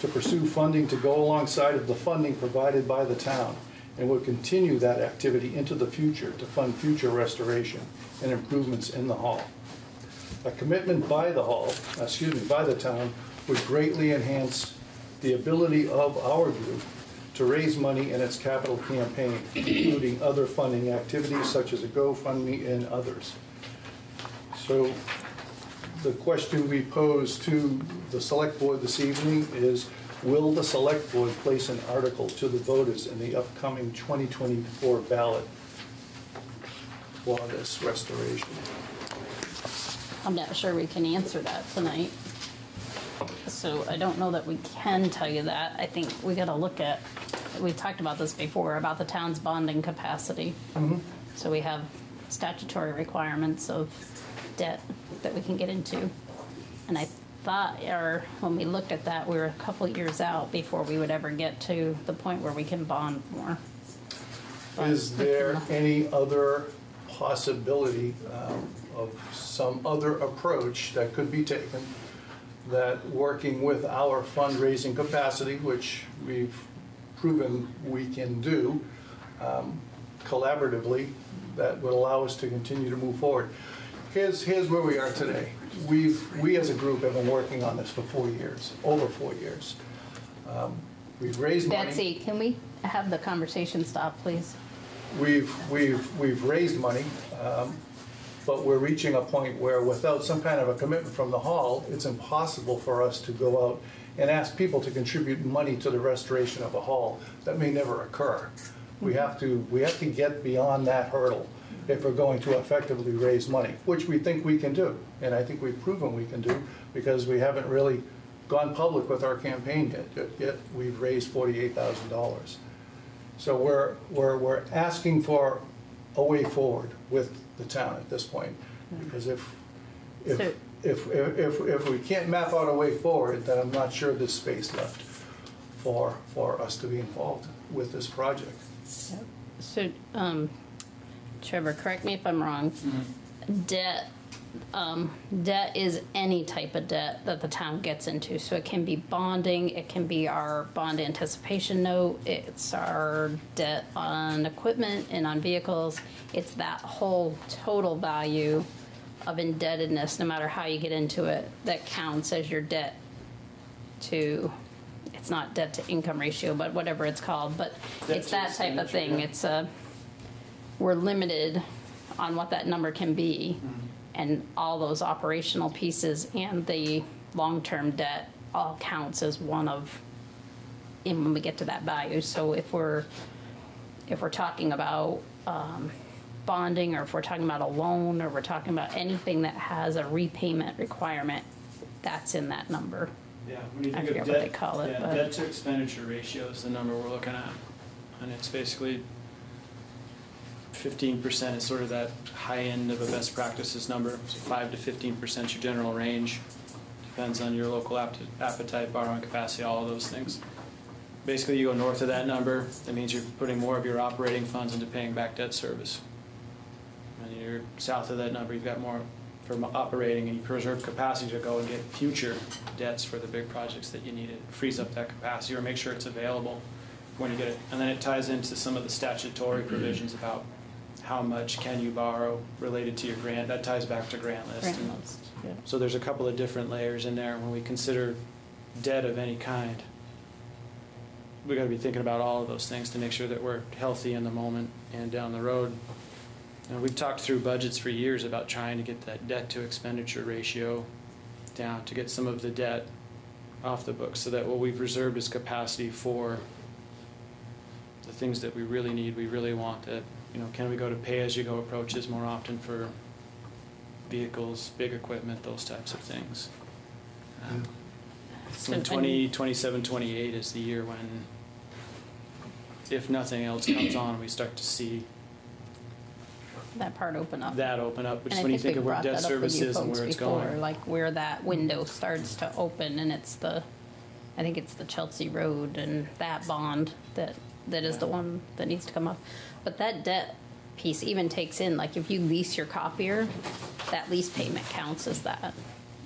to pursue funding to go alongside of the funding provided by the town and will continue that activity into the future to fund future restoration and improvements in the hall. A commitment by the hall, excuse me, by the town would greatly enhance the ability of our group to raise money in its capital campaign, including other funding activities such as a GoFundMe and others. So the question we pose to the select board this evening is, will the select board place an article to the voters in the upcoming 2024 ballot for this restoration? I'm not sure we can answer that tonight. So I don't know that we can tell you that. I think we gotta look at, we talked about this before, about the town's bonding capacity. Mm-hmm. So we have statutory requirements of debt that we can get into. And I thought, or when we looked at that, we were a couple years out before we would ever get to the point where we can bond more. But Is there any other possibility um, of some other approach that could be taken that working with our fundraising capacity, which we've proven we can do um, collaboratively, that would allow us to continue to move forward? Here's, here's where we are today. We've, we as a group have been working on this for four years, over four years. Um, We've raised money. Betsy, can we have the conversation stop, please? We've, we've, we've raised money, um, but we're reaching a point where without some kind of a commitment from the hall, it's impossible for us to go out and ask people to contribute money to the restoration of a hall. That may never occur. We have to, we have to get beyond that hurdle if we're going to effectively raise money, which we think we can do. And I think we've proven we can do because we haven't really gone public with our campaign yet, yet- we've raised forty-eight thousand dollars. So we're, we're, we're asking for a way forward with the town at this point. Because if, if, So- if, if, if we can't map out a way forward, then I'm not sure there's space left for, for us to be involved with this project. So, um, Trevor, correct me if I'm wrong. Debt, um, debt is any type of debt that the town gets into. So it can be bonding, it can be our bond anticipation note, it's our debt on equipment and on vehicles. It's that whole total value of indebtedness, no matter how you get into it, that counts as your debt to, it's not debt to income ratio, but whatever it's called, but Debt it's to that type of expenditure, thing. yeah. It's a, we're limited on what that number can be. And all those operational pieces and the long-term debt all counts as one of, in when we get to that value. So if we're, if we're talking about, um, bonding, or if we're talking about a loan, or we're talking about anything that has a repayment requirement, that's in that number. Yeah, when you I think forget of what debt, they call it, yeah, but- debt to expenditure ratio is the number we're looking at. And it's basically fifteen percent is sort of that high end of a best practices number. So five to fifteen percent your general range. Depends on your local appetite, borrowing capacity, all of those things. Basically, you go north of that number, that means you're putting more of your operating funds into paying back debt service. And you're south of that number, you've got more from operating and you preserve capacity to go and get future debts for the big projects that you need. It frees up that capacity or make sure it's available when you get it. And then it ties into some of the statutory provisions about how much can you borrow related to your grant. That ties back to grand list. Grand list, yeah. So there's a couple of different layers in there when we consider debt of any kind. We gotta be thinking about all of those things to make sure that we're healthy in the moment and down the road. And we've talked through budgets for years about trying to get that debt to expenditure ratio down, to get some of the debt off the books, so that what we've reserved is capacity for the things that we really need, we really want, that, you know, can we go to pay-as-you-go approaches more often for vehicles, big equipment, those types of things. Um, So, When and- 20, 27, 28 is the year when, if nothing else comes on, we start to see That part open up. that open up, which And is I when you think think we of where brought debt that up with service you is and folks where it's before, going. Like where that window starts to open and it's the, I think it's the Chelsea Road and that bond that, that is the one that needs to come up. But that debt piece even takes in, like if you lease your copier, that lease payment counts as that,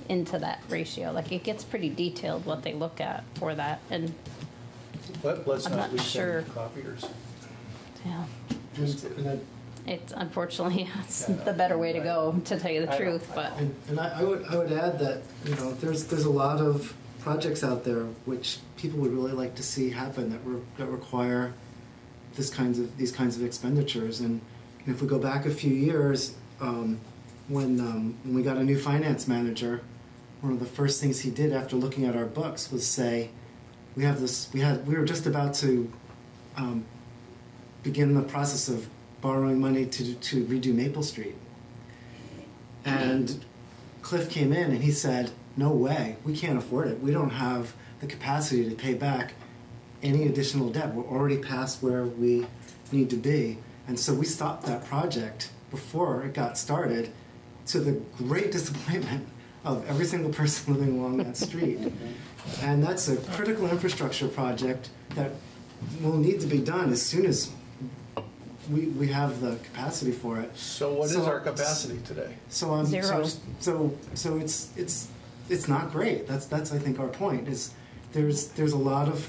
into that ratio. Like it gets pretty detailed what they look at for that and Let, let's I'm not not lease sure. any copiers. Yeah. And, and I, It's unfortunately, it's the better way to go, to tell you the I know. truth, but. And, and I, I would I would add that you know there's there's a lot of projects out there which people would really like to see happen that re, that require this kinds of these kinds of expenditures. And, and if we go back a few years um, when um, when we got a new finance manager one of the first things he did after looking at our books was say we have this we had we were just about to um, begin the process of borrowing money to to redo Maple Street. And Cliff came in and he said, No way, we can't afford it. We don't have the capacity to pay back any additional debt. We're already past where we need to be. And so we stopped that project before it got started to the great disappointment of every single person living along that street. and that's a critical infrastructure project that will need to be done as soon as we, we have the capacity for it. So what is So- our capacity today? So um, Zero. so so so it's it's it's not great. That's that's I think our point is there's there's a lot of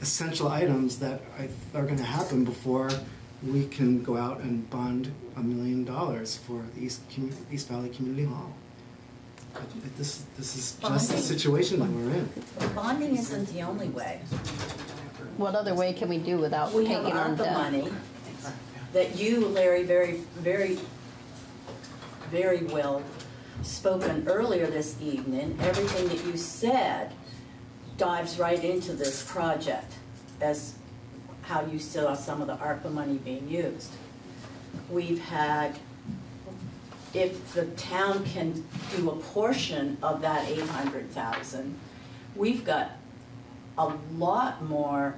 essential items that I, are going to happen before we can go out and bond a million dollars for the East Commu- East Valley Community Hall. I think This this is just the situation that we're in. Bonding isn't the only way. What other way can we do without We have taking on ARPA debt? money that you, Larry, very, very, very well spoken earlier this evening. Everything that you said dives right into this project as how you saw some of the ARPA money being used. We've had, if the town can do a portion of that eight hundred thousand, we've got a lot more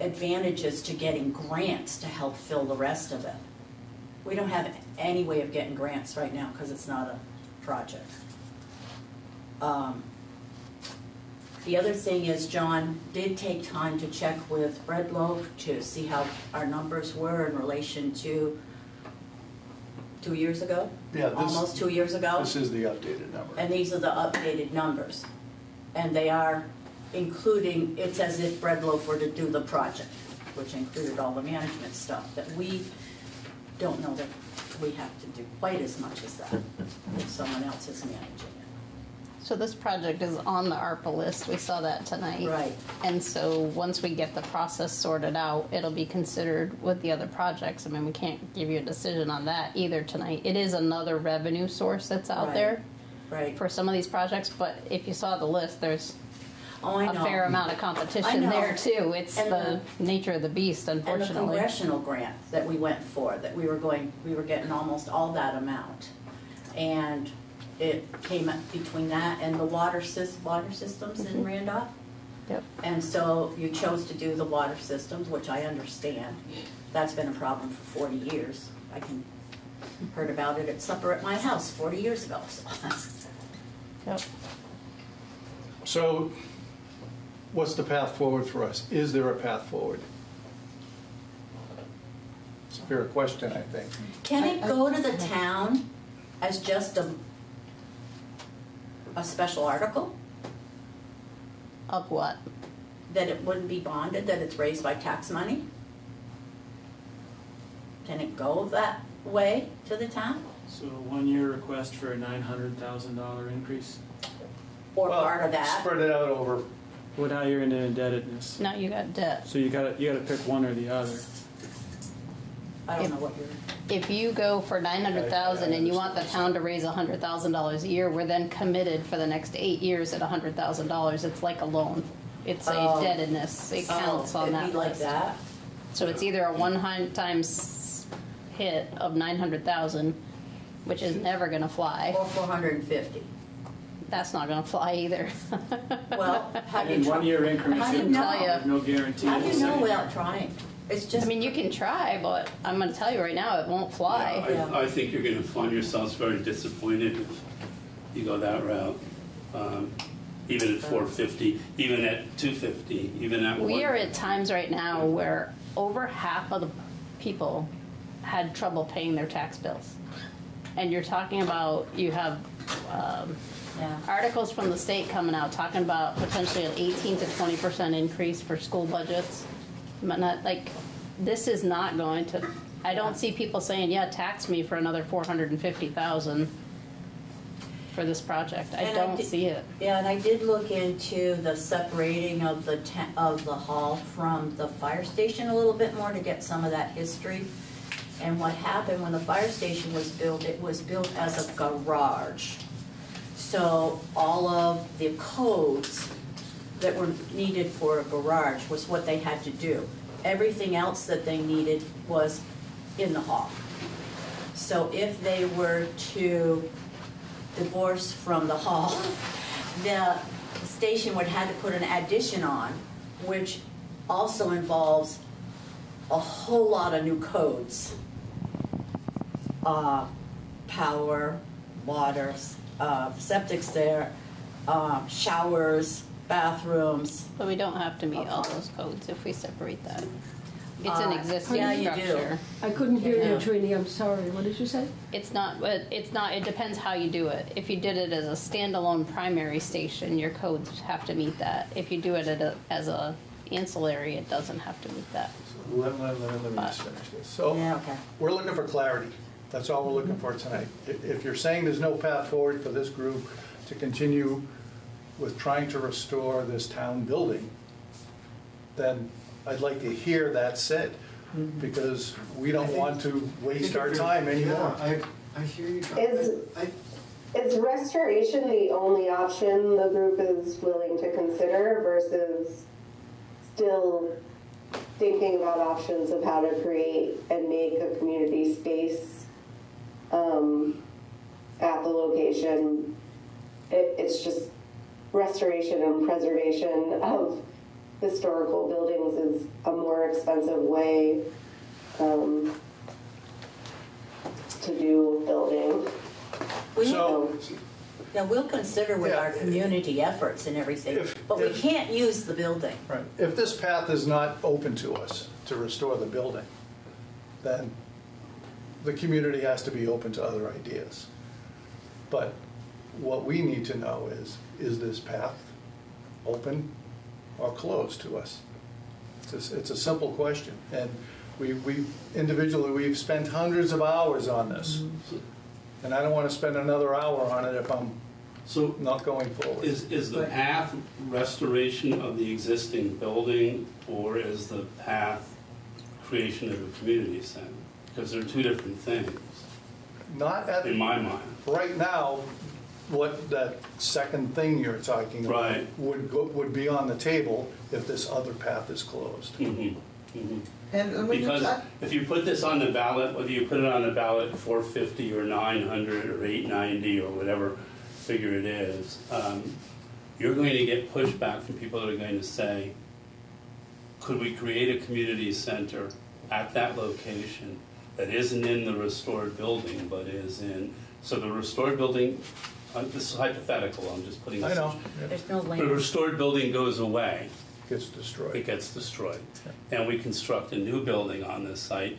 advantages to getting grants to help fill the rest of it. We don't have any way of getting grants right now because it's not a project. Um, The other thing is John did take time to check with Breadloaf to see how our numbers were in relation to two years ago? Yeah, this- Almost two years ago? This is the updated number. And these are the updated numbers. And they are including, it's as if Breadloaf were to do the project, which included all the management stuff, that we don't know that we have to do quite as much as that if someone else is managing. So this project is on the ARPA list, we saw that tonight. Right. And so, once we get the process sorted out, it'll be considered with the other projects. I mean, we can't give you a decision on that either tonight. It is another revenue source that's out Right. there Right. for some of these projects, but if you saw the list, there's Oh, I a know. fair amount of I competition know. there too. It's And the nature of the beast, And the unfortunately. congressional grant that we went for, that we were going, we were getting almost all that amount. And it came up between that and the water sys, water systems in mm-hmm. Randolph. Yep. And so you chose to do the water systems, which I understand. That's been a problem for forty years. I can, heard about it at supper at my house forty years ago, so. Yep. So what's the path forward for us? Is there a path forward? It's a fair question, I think. Can it go to the town as just a, a special article? Of what? That it wouldn't be bonded, that it's raised by tax money? Can it go that way to the town? So one-year request for a nine hundred thousand dollar increase? Or Well, part of that? Spread it out over, What, how you're into indebtedness? Now you got debt. So you gotta, you gotta pick one or the other. I don't know what you're, If you go for nine hundred thousand and you want the town to raise hundred thousand dollars a year, we're then committed for the next eight years at hundred thousand dollars. It's like a loan. It's a Oh. indebtedness. It oh, counts oh, on that it'd be like list. that? So it's either a one-time s- hit of nine hundred thousand, which is never gonna fly. Or four hundred and fifty? That's not gonna fly either. Well, how do you? In try- one-year increments, How do you you- know? no guarantee. How do you know Second- without trying? It's just. I mean, you can try, but I'm gonna tell you right now, it won't fly. Yeah, I, I think you're gonna find yourselves very disappointed if you go that route. Um, Even at four fifty, even at two fifty, even at one. We are at times right now where over half of the people had trouble paying their tax bills. And you're talking about, you have um, Yeah. articles from the state coming out talking about potentially an 18 to 20 percent increase for school budgets. But not, like, this is not going to, I don't see people saying, yeah, tax me for another four hundred and fifty thousand for this project. I And I don't did- see it. Yeah, and I did look into the separating of the of the hall from the fire station a little bit more to get some of that history. And what happened when the fire station was built, it was built as a garage. So all of the codes that were needed for a garage was what they had to do. Everything else that they needed was in the hall. So if they were to divorce from the hall, the station would have to put an addition on, which also involves a whole lot of new codes. Uh, power, water, uh, septic's there, uh, showers, bathrooms. But we don't have to meet all those codes if we separate that. It's an Uh, existing yeah, you do. structure. I couldn't hear you, Trini, I'm sorry, what did you say? It's not, but it's not, it depends how you do it. If you did it as a standalone primary station, your codes have to meet that. If you do it at a, as a ancillary, it doesn't have to meet that. Let, let, let, let me just finish this. So, Yeah, okay. we're looking for clarity. That's all we're looking for tonight. If, if you're saying there's no path forward for this group to continue with trying to restore this town building, then I'd like to hear that said, because we don't want to waste our time anymore. Yeah, I, I hear you. Doc. Is- I, Is restoration the only option the group is willing to consider versus still thinking about options of how to create and make a community space um, at the location? It, it's just restoration and preservation of historical buildings is a more expensive way um, to do building. We So, Now, we'll consider with Yeah. our community efforts and everything, If- but we can't use the building. Right. If this path is not open to us to restore the building, then the community has to be open to other ideas. But what we need to know is, is this path open or closed to us? It's a, it's a simple question. And we, we, individually, we've spent hundreds of hours on this. Mm-hmm. And I don't want to spend another hour on it if I'm So not going forward. is, is the path restoration of the existing building, or is the path creation of a community center? Because they're two different things, Not at, in my mind. right now, what that second thing you're talking about Right. would go, would be on the table if this other path is closed. Mhm, mhm. And and when you Because talk, if you put this on the ballot, whether you put it on the ballot four fifty or nine hundred or eight ninety or whatever figure it is, um, you're going to get pushback from people that are going to say, could we create a community center at that location that isn't in the restored building, but is in, so the restored building, uh, this is hypothetical, I'm just putting this. I know, There's no The land. restored building goes away gets destroyed. it gets destroyed. And we construct a new building on this site.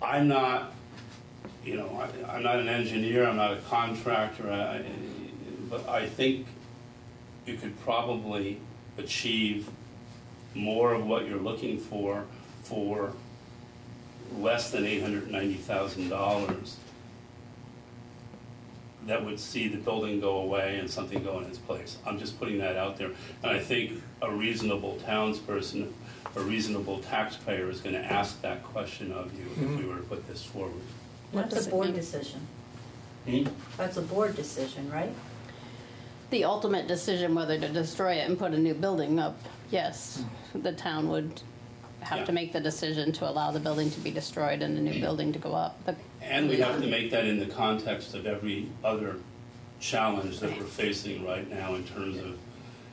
I'm not, you know, I- I'm not an engineer, I'm not a contractor, I- I- but I think you could probably achieve more of what you're looking for, for less than eight hundred ninety thousand dollars that would see the building go away and something go in its place. I'm just putting that out there. And I think a reasonable townsperson, a reasonable taxpayer is gonna ask that question of you if we were to put this forward. What That's does a it board mean? decision. Hmm? That's a board decision, right? The ultimate decision whether to destroy it and put a new building up, yes, the town would have Yeah. to make the decision to allow the building to be destroyed and a new building to go up. The- And we have to make that in the context of every other challenge that we're facing right now in terms of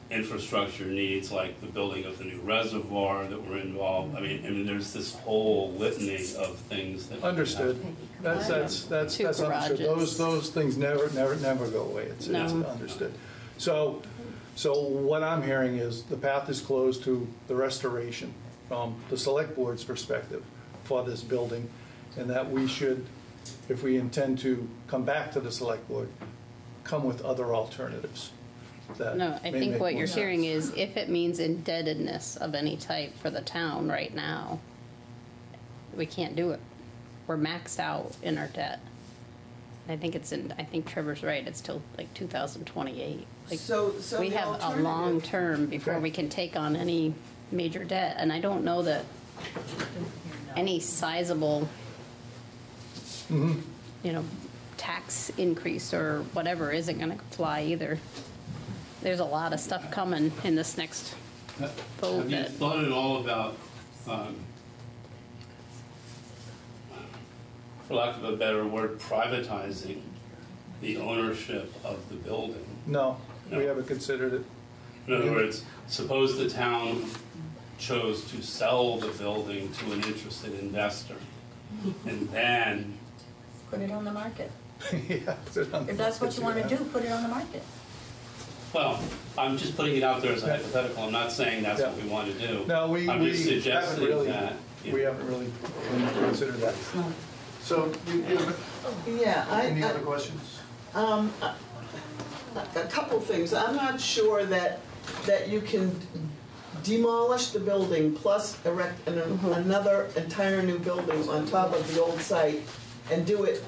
infrastructure needs, like the building of the new reservoir that we're involved. I mean, I mean, there's this whole litany of things that. we have. Understood. That's, that's, that's, Two that's understood. garages. Those, those things never, never, never go away. It's, it's No. understood. So, so what I'm hearing is the path is closed to the restoration from the select board's perspective for this building, and that we should, if we intend to come back to the select board, come with other alternatives. that No, I may think make what more you're sense. hearing is if it means indebtedness of any type for the town right now, we can't do it. We're maxed out in our debt. I think it's in, I think Trevor's right, it's till like two thousand twenty-eight. Like, So- so we the have a alternative- long term before we can take on any major debt, and I don't know that any sizable, Mm-hmm. you know, tax increase or whatever isn't gonna fly either. There's a lot of stuff coming in this next full Have you bit. thought at all about, um, for lack of a better word, privatizing the ownership of the building? No, we No. haven't considered it. In other words, suppose the town chose to sell the building to an interested investor, and then, Put it on the market. Yeah, put it on the If that's what you want to market, do, put it on the market. well, I'm just putting it out there as a hypothetical, I'm not saying that's what we want to do. No, we, I'm we just haven't suggesting really, that. we haven't really considered that. So, you, you have, Yeah, I, any I- other questions? Um, a a couple things. I'm not sure that, that you can demolish the building plus erect an- mm-hmm. another entire new building on top of the old site and do it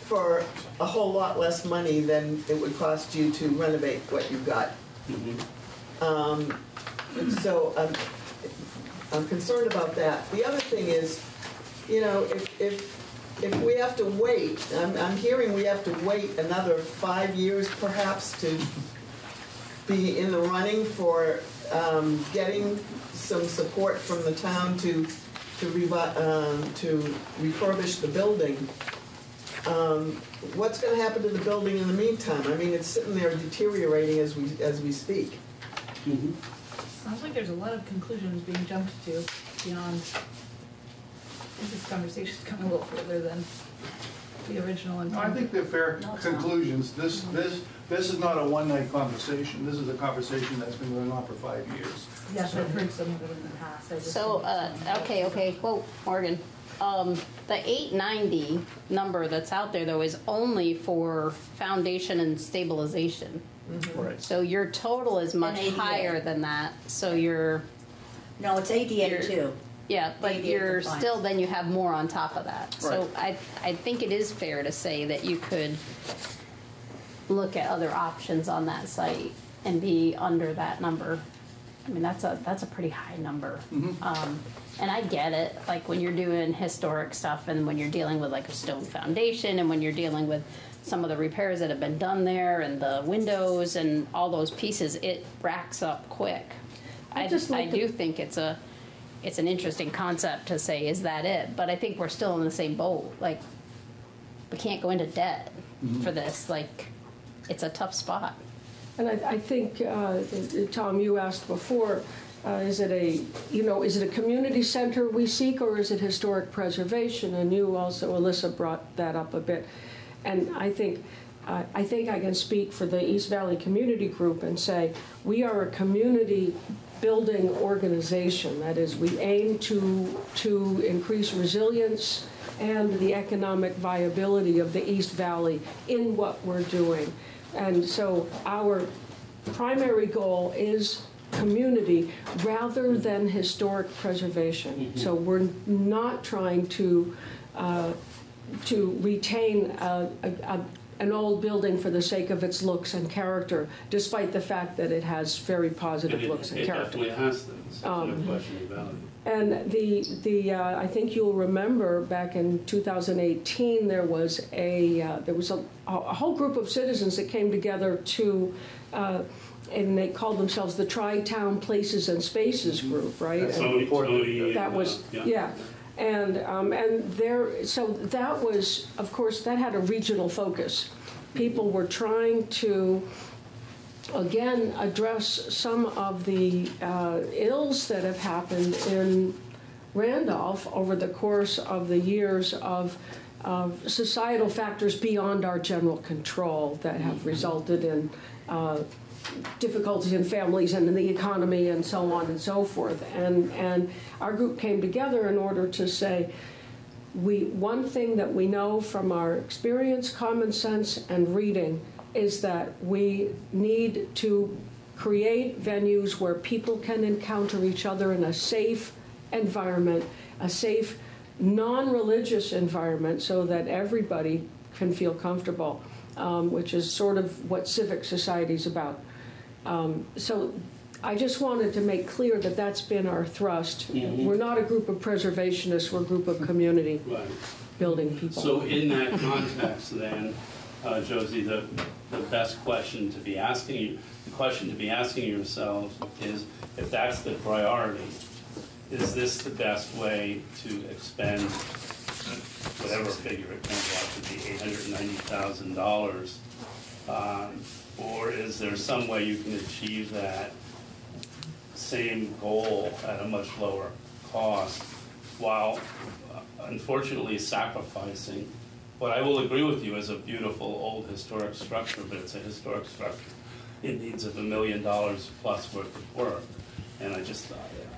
for a whole lot less money than it would cost you to renovate what you've got. Mm-hmm. Um, so I'm, I'm concerned about that. The other thing is, you know, if, if, if we have to wait, I'm, I'm hearing we have to wait another five years perhaps to be in the running for, um, getting some support from the town to, to revi, um, to refurbish the building. Um, what's gonna happen to the building in the meantime? I mean, it's sitting there deteriorating as we, as we speak. Sounds like there's a lot of conclusions being jumped to beyond, I think this conversation's coming a little further than the original intent. I think they're fair No, it's not. conclusions. This, this, this is not a one-night conversation. This is a conversation that's been going on for five years. Yes, I've heard some of it in the past. I just So, uh, okay, okay, quote, Morgan. Um, the eight ninety number that's out there though is only for foundation and stabilization. Right. So your total is much ADA. higher than that, so you're. No, it's ADA you're- too. Yeah, but ADA you're compliance. still, then you have more on top of that. So I, I think it is fair to say that you could look at other options on that site and be under that number. I mean, that's a, that's a pretty high number. Um, and I get it, like when you're doing historic stuff and when you're dealing with like a stone foundation and when you're dealing with some of the repairs that have been done there and the windows and all those pieces, it racks up quick. I I'd just just, I like to- do think it's a, it's an interesting concept to say, is that it? But I think we're still in the same boat, like, we can't go into debt for this, like, it's a tough spot. And I, I think, uh, Tom, you asked before, uh, is it a, you know, is it a community center we seek or is it historic preservation? And you also, Alyssa, brought that up a bit. And I think, I I think I can speak for the East Valley Community Group and say, we are a community building organization. That is, we aim to, to increase resilience and the economic viability of the East Valley in what we're doing. And so our primary goal is community rather than historic preservation. So we're not trying to, uh, to retain a, a, a- an old building for the sake of its looks and character, despite the fact that it has very positive it- looks and It character. definitely has those, no Um, question about it. And the, the, uh, I think you'll remember back in 2018, there was a, uh, there was a, a whole group of citizens that came together to, uh, and they called themselves the Tri-Town Places and Spaces Group, right? That's And- Tony, Tony, that was, uh, yeah. And, um, and there, so that was, of course, that had a regional focus. People were trying to, again, address some of the uh, ills that have happened in Randolph over the course of the years of of societal factors beyond our general control that have resulted in uh, difficulties in families and in the economy and so on and so forth. And, and our group came together in order to say, we, one thing that we know from our experience, common sense, and reading is that we need to create venues where people can encounter each other in a safe environment, a safe, non-religious environment, so that everybody can feel comfortable, um, which is sort of what civic society is about. Um, so I just wanted to make clear that that's been our thrust. Mhm. We're not a group of preservationists, we're a group of community Right. building people. So in that context, then, uh, Josie, the, the best question to be asking, you. the question to be asking yourselves is, if that's the priority, is this the best way to expend whatever figure it turns out to be, eight hundred and ninety thousand dollars? Um, Or is there some way you can achieve that same goal at a much lower cost while uh, unfortunately sacrificing what I will agree with you is a beautiful old historic structure, but it's a historic structure. It needs a million dollars plus worth of work. And I just,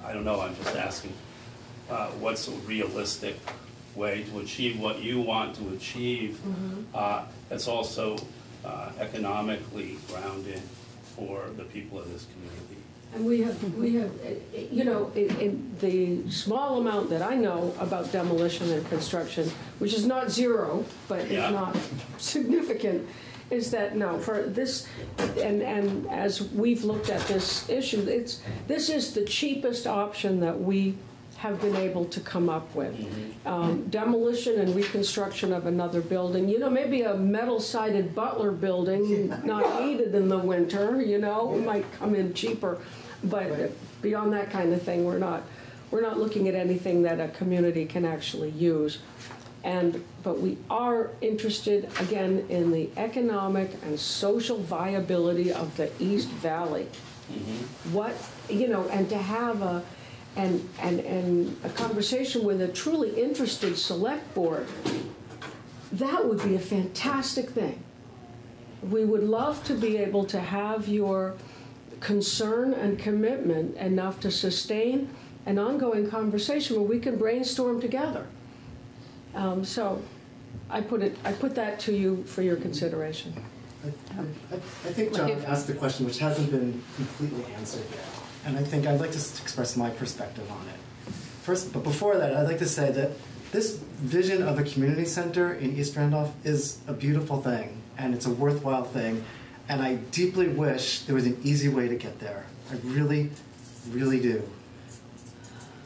I don't know, I'm just asking, uh, what's a realistic way to achieve what you want to achieve uh, that's also uh, economically grounded for the people of this community? And we have, we have, uh, you know, in, in the small amount that I know about demolition and construction, which is not zero, but Yeah. is not significant, is that no, for this, and, and as we've looked at this issue, it's, this is the cheapest option that we have been able to come up with. Um, Demolition and reconstruction of another building, you know, maybe a metal-sided Butler building, not needed in the winter, you know, might come in cheaper. But beyond that kind of thing, we're not, we're not looking at anything that a community can actually use. And, but we are interested, again, in the economic and social viability of the East Valley. Mm-hmm. What, you know, and to have a, and, and, and a conversation with a truly interested select board, that would be a fantastic thing. We would love to be able to have your concern and commitment enough to sustain an ongoing conversation where we can brainstorm together. Um, so I put it, I put that to you for your consideration. I, I think John asked a question which hasn't been completely answered yet, and I think I'd like to express my perspective on it. First, but before that, I'd like to say that this vision of a community center in East Randolph is a beautiful thing, and it's a worthwhile thing, and I deeply wish there was an easy way to get there. I really, really do.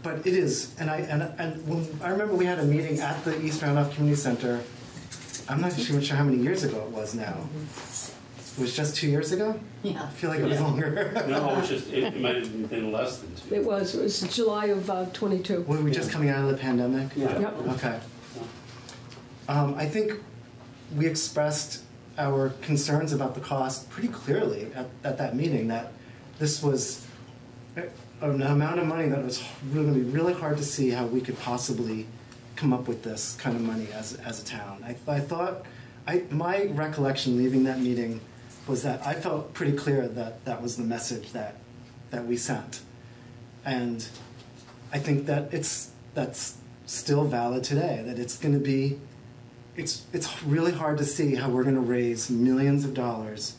But it is, and I and, and when I remember we had a meeting at the East Randolph Community Center. I'm not even sure how many years ago it was now. It was just two years ago. Yeah. I feel like it was Yeah. longer. No, it was just, it it might have been less than two. It was, it was July of uh, '22. Were we just coming out of the pandemic? Yeah. Yep. Okay. Um, I think we expressed our concerns about the cost pretty clearly at, at that meeting. That this was an amount of money that was really going to be really hard to see how we could possibly come up with this kind of money as, as a town. I, I thought, I, my recollection leaving that meeting was that I felt pretty clear that that was the message that, that we sent. And I think that it's, that's still valid today, that it's going to be, it's, it's really hard to see how we're going to raise millions of dollars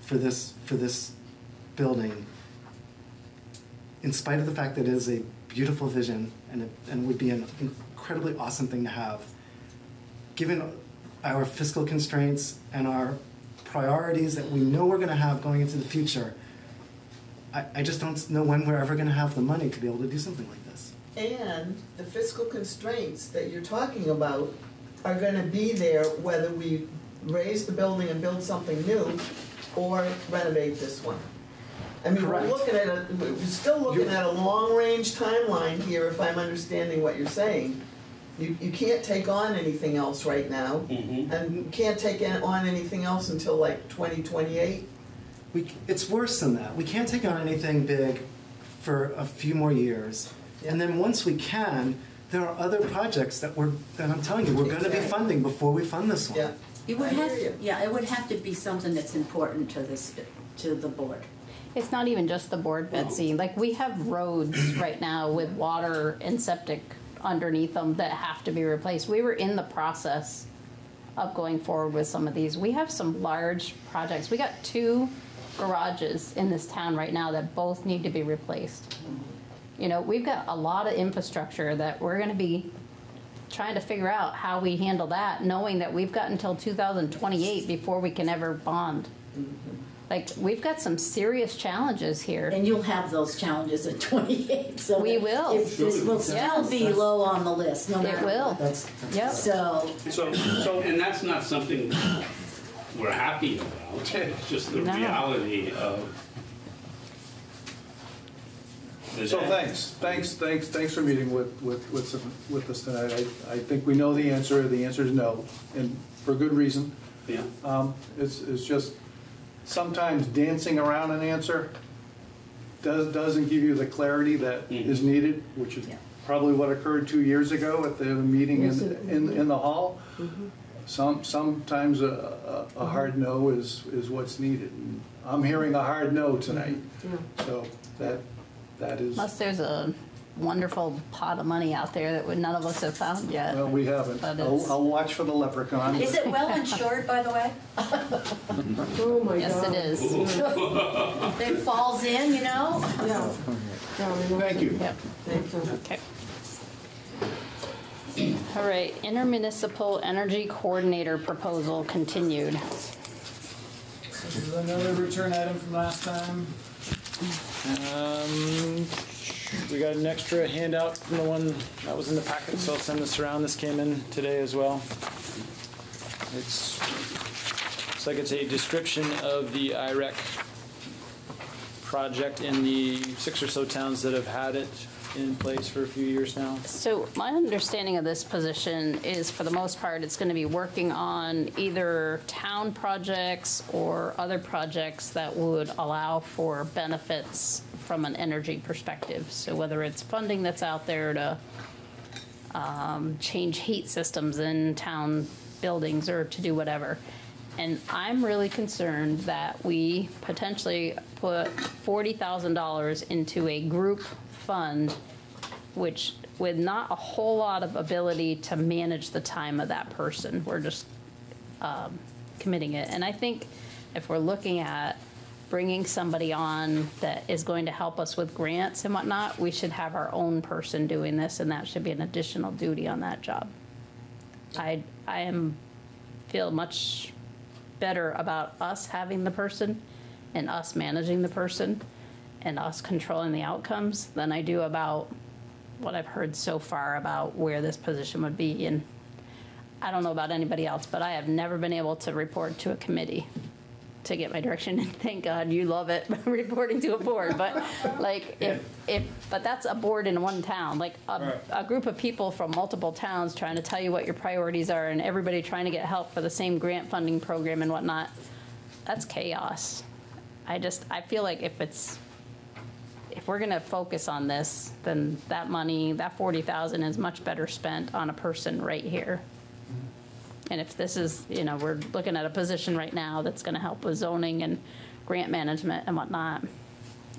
for this, for this building in spite of the fact that it is a beautiful vision and it, and would be an incredibly awesome thing to have, given our fiscal constraints and our priorities that we know we're going to have going into the future, I, I just don't know when we're ever going to have the money to be able to do something like this. And the fiscal constraints that you're talking about are gonna be there whether we raise the building and build something new or renovate this one. I mean, we're looking at a, we're still looking at a long-range timeline here, if I'm understanding what you're saying. You, you can't take on anything else right now, Mhm. and you can't take on anything else until like twenty twenty-eight. We, it's worse than that. We can't take on anything big for a few more years. And then once we can, there are other projects that we're, that I'm telling you, we're going to be funding before we fund this one. Yeah. It would I have, hear you. yeah, it would have to be something that's important to this, to the board. It's not even just the board, Betsy. Like, we have roads right now with water and septic underneath them that have to be replaced. We were in the process of going forward with some of these. We have some large projects. We got two garages in this town right now that both need to be replaced. You know, we've got a lot of infrastructure that we're gonna be trying to figure out how we handle that, knowing that we've got until 2028 before we can ever bond. Like, we've got some serious challenges here. And you'll have those challenges at 28, so. We will. It this will still Yes. be low on the list, no It matter will. what. Yep. So, So, so, and that's not something we're happy about, it's just the No. reality of. The So thanks, thanks, thanks, thanks for meeting with, with, with, some- with us tonight. I, I think we know the answer, the answer is no, and for good reason. Yeah. Um, it's, it's just, sometimes dancing around an answer does, doesn't give you the clarity that is needed, which is probably what occurred two years ago at the meeting Yes, in, in, in the hall. Mhm. Some, sometimes a, a, a hard no is, is what's needed. And I'm hearing a hard no tonight, Yeah. so that, that is. Unless there's a wonderful pot of money out there that would none of us have found yet. Well, we haven't. But I'll, it's- I'll watch for the leprechaun. is it well insured, by the way? Oh, my God. Yes, it is. If it falls in, you know? Yeah. Thank you. Yep. Thank you. Okay. All right, intermunicipal energy coordinator proposal continued. This is another return item from last time. Um, we got an extra handout from the one that was in the packet, so I'll send this around. This came in today as well. It's, looks like it's a description of the IREC project in the six or so towns that have had it in place for a few years now. So my understanding of this position is, for the most part, it's going to be working on either town projects or other projects that would allow for benefits from an energy perspective. So whether it's funding that's out there to um, change heat systems in town buildings or to do whatever. And I'm really concerned that we potentially put forty thousand dollars into a group fund, which with not a whole lot of ability to manage the time of that person. We're just um, committing it. And I think if we're looking at bringing somebody on that is going to help us with grants and whatnot, we should have our own person doing this, and that should be an additional duty on that job. I, I am, feel much better about us having the person and us managing the person and us controlling the outcomes than I do about what I've heard so far about where this position would be. And I don't know about anybody else, but I have never been able to report to a committee to get my direction. And thank God you love it, reporting to a board. But like, if, if, but that's a board in one town, like a, a group of people from multiple towns trying to tell you what your priorities are and everybody trying to get help for the same grant funding program and whatnot. That's chaos. I just, I feel like if it's, if we're gonna focus on this, then that money, that forty thousand is much better spent on a person right here. And if this is, you know, we're looking at a position right now that's gonna help with zoning and grant management and whatnot,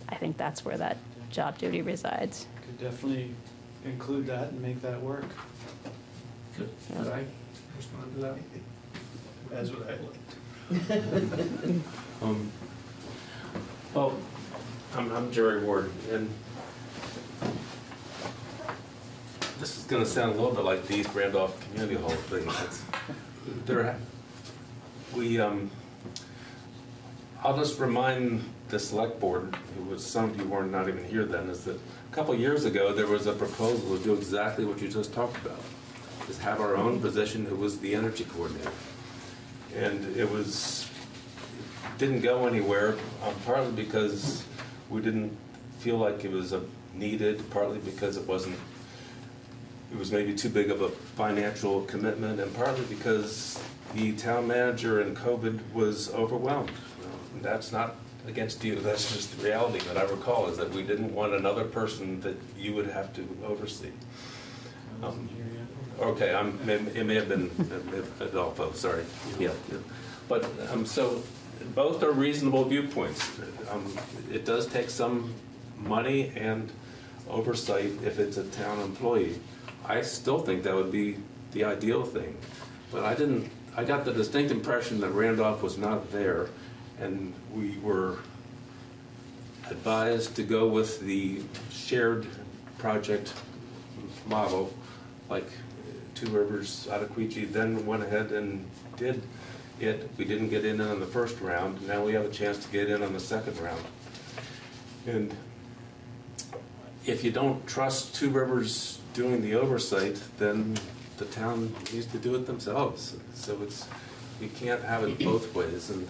I think that's where that job duty resides. Could definitely include that and make that work. Could I respond to that? As would I like. Um, Well, I'm, I'm Jerry Ward, and this is gonna sound a little bit like the East Randolph Community Hall thing. It's- There, we, um, I'll just remind the select board, who was, some of you were not even here then, is that a couple years ago, there was a proposal to do exactly what you just talked about. Is have our own position who was the energy coordinator. And it was, didn't go anywhere, um, partly because we didn't feel like it was needed, partly because it wasn't, it was maybe too big of a financial commitment, and partly because the town manager in COVID was overwhelmed. And That's not against you, that's just the reality that I recall, is that we didn't want another person that you would have to oversee. Um, Okay, I'm, it may have been Adolfo, sorry. Yeah. yeah. But, um, so, both are reasonable viewpoints. Um, It does take some money and oversight if it's a town employee. I still think that would be the ideal thing. But I didn't, I got the distinct impression that Randolph was not there, and we were advised to go with the shared project model, like Two Rivers-Ottauquechee then went ahead and did it. We didn't get in on the first round, now we have a chance to get in on the second round. And if you don't trust Two Rivers doing the oversight, then the town needs to do it themselves. So it's, you can't have it both ways, and.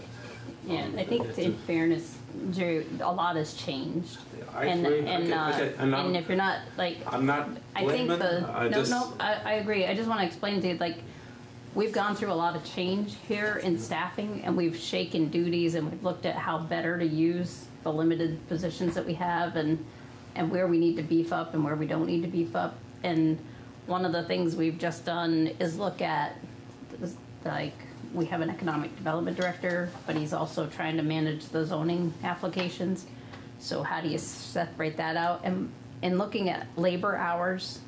Yeah, um, I think in fairness, Jerry, a lot has changed. I And, agree. and, Okay, uh, okay, and and if you're not, like, I'm not I think the, I no, just. no, I, I agree. I just want to explain to you, like, we've gone through a lot of change here in staffing and we've shaken duties and we've looked at how better to use the limited positions that we have and, and where we need to beef up and where we don't need to beef up. And one of the things we've just done is look at, like, we have an economic development director, but he's also trying to manage the zoning applications. So how do you separate that out? And, and looking at labor hours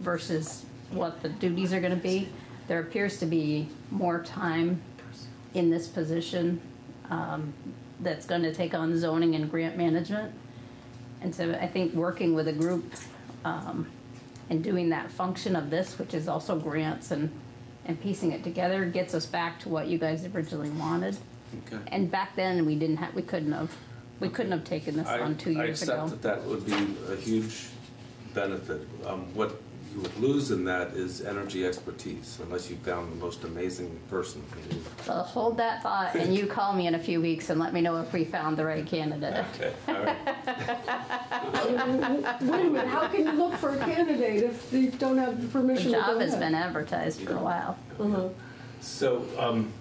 versus what the duties are gonna be, there appears to be more time in this position, um, that's gonna take on zoning and grant management. And so I think working with a group, um, and doing that function of this, which is also grants and, and piecing it together, gets us back to what you guys originally wanted. Okay. And back then, we didn't have, we couldn't have, we couldn't have taken this I- on two years I ago. accept that that would be a huge benefit. Um, What you would lose in that is energy expertise, unless you found the most amazing person. So hold that thought, and you call me in a few weeks and let me know if we found the right candidate. Okay, all right. Wait a minute, how can you look for a candidate if you don't have the The permission to go job has been advertised for a while. Uh-huh. So, um,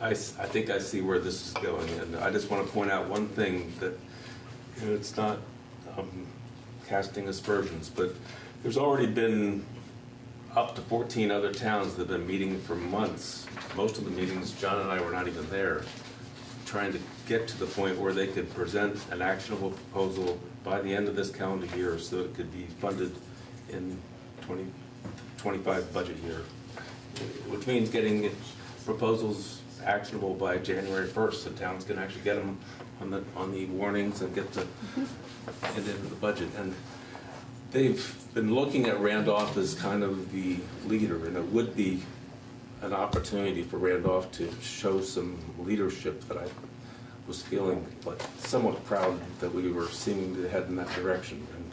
I, s- I think I see where this is going, and I just want to point out one thing that, you know, it's not um, casting aspersions, but there's already been up to 14 other towns that have been meeting for months. Most of the meetings, John and I were not even there, trying to get to the point where they could present an actionable proposal by the end of this calendar year so it could be funded in 20, budget year which means getting proposals actionable by January 1st. The towns can actually get them on the, on the warnings and get the, mm-hmm. get into the budget. And they've been looking at Randolph as kind of the leader, and it would be an opportunity for Randolph to show some leadership that I was feeling like somewhat proud that we were seeming to head in that direction. And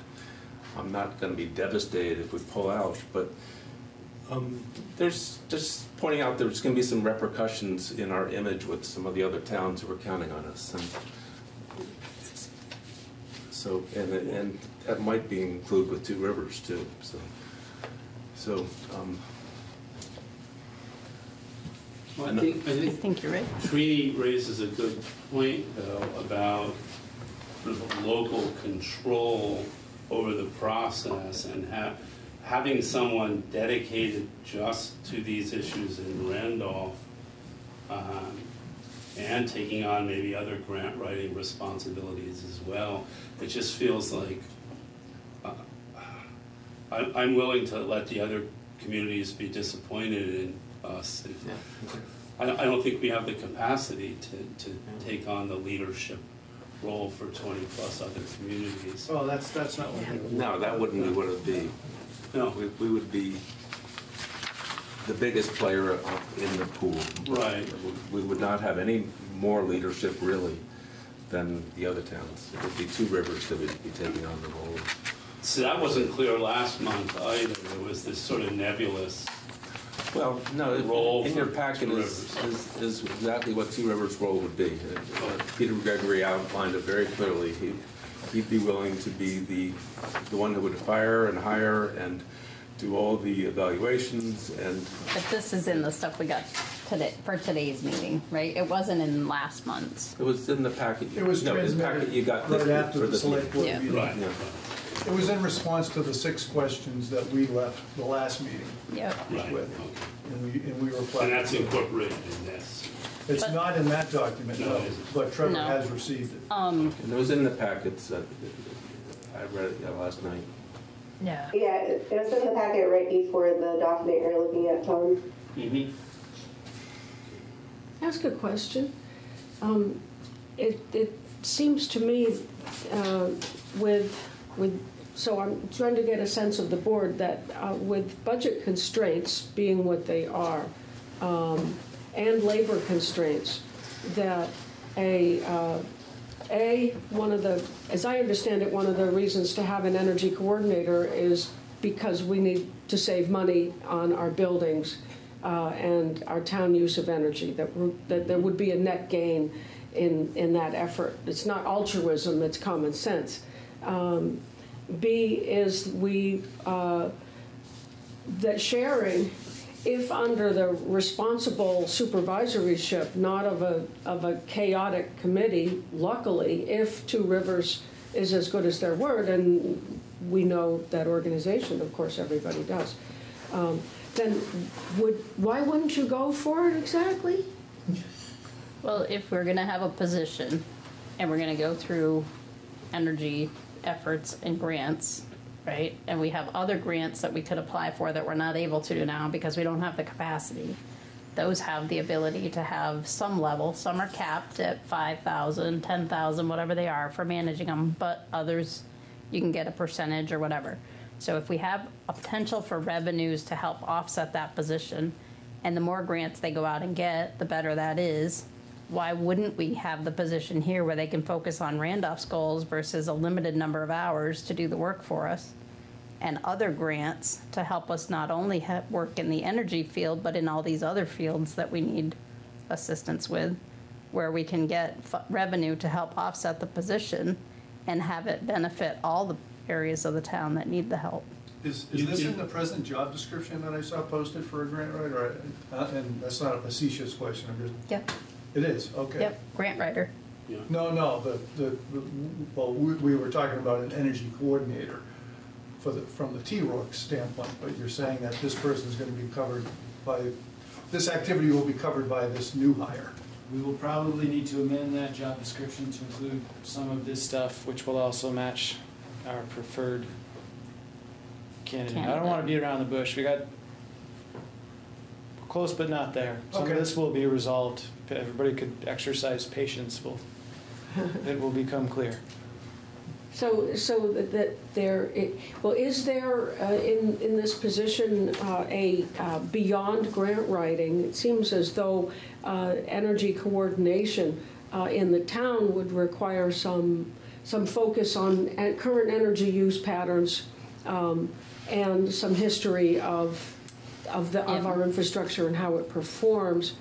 I'm not going to be devastated if we pull out, but um, there's just pointing out there's going to be some repercussions in our image with some of the other towns who are counting on us, and so and and that might be included with Two Rivers too. So so um, Well, I think, I I think think you're right. Trini raises a good point, though, about sort of local control over the process and ha- having someone dedicated just to these issues in Randolph um, and taking on maybe other grant writing responsibilities as well. It just feels like I- I'm willing to let the other communities be disappointed in us if I don't, I don't think we have the capacity to, to take on the leadership role for twenty plus other communities. Oh, that's, that's not what we. no, that wouldn't be what it'd be. No. We, we would be the biggest player in the pool. Right. We would not have any more leadership really than the other towns. It would be Two Rivers that would be taking on the role. So that wasn't clear last month either. It was this sort of nebulous. Well, no, Role in your for packet is, is, is exactly what Two Rivers' role would be. Uh, Peter Gregory outlined it very clearly. He, he'd be willing to be the, the one who would fire and hire and do all the evaluations and, But this is in the stuff we got today, for today's meeting, right? It wasn't in last month's. it was in the packet. It was No, in the packet you got this right after for the select board Yeah. meeting. Right. Yeah. It was in response to the six questions that we left the last meeting Yep. Right. with, and we, and we replied. And that's incorporated in this. It's But- not in that document, No, no, it isn't. but Trevor No. has received it. Um, And it was in the packets. uh, I read it yeah, last night. Yeah. Yeah, it it was in the packet right before the document you're looking at, Tom. Mhm. Ask a question. Um, It, it seems to me uh, with, with, so I'm trying to get a sense of the board that uh, with budget constraints being what they are, um, and labor constraints, that a, uh, A, one of the, as I understand it, one of the reasons to have an energy coordinator is because we need to save money on our buildings uh, and our town use of energy, that, that there would be a net gain in, in that effort. It's not altruism, it's common sense. Um, B is we, uh, that sharing, if under the responsible supervisoryship, not of a, of a chaotic committee, luckily, if Two Rivers is as good as their word, and we know that organization, of course, everybody does, um, then would, why wouldn't you go for it exactly? Well, if we're gonna have a position and we're gonna go through energy efforts and grants, right? And we have other grants that we could apply for that we're not able to do now because we don't have the capacity. Those have the ability to have some level, some are capped at five thousand, ten thousand, whatever they are for managing them, but others, you can get a percentage or whatever. So if we have a potential for revenues to help offset that position, and the more grants they go out and get, the better that is, why wouldn't we have the position here where they can focus on Randolph's goals versus a limited number of hours to do the work for us? And other grants to help us not only ha work in the energy field, but in all these other fields that we need assistance with, where we can get f- revenue to help offset the position and have it benefit all the areas of the town that need the help. Is, is this in the present job description that I saw posted for a grant writer? Uh, And that's not a facetious question, I'm just, Yep. It is, okay. Yep, grant writer. Yeah. No, no, the, the, the- well, we, we were talking about an energy coordinator for the, from the TRORC standpoint, but you're saying that this person is gonna be covered by, this activity will be covered by this new hire. We will probably need to amend that job description to include some of this stuff, which will also match our preferred candidate. I don't want to beat around the bush. We got close, but not there. Some of Okay. this will be resolved. If everybody could exercise patience, will it will become clear. So, so that- that there, i- well, is there uh, in, in this position uh, a uh, beyond grant writing? It seems as though uh, energy coordination uh, in the town would require some, some focus on current energy use patterns um, and some history of, of the, of our infrastructure and how it performs,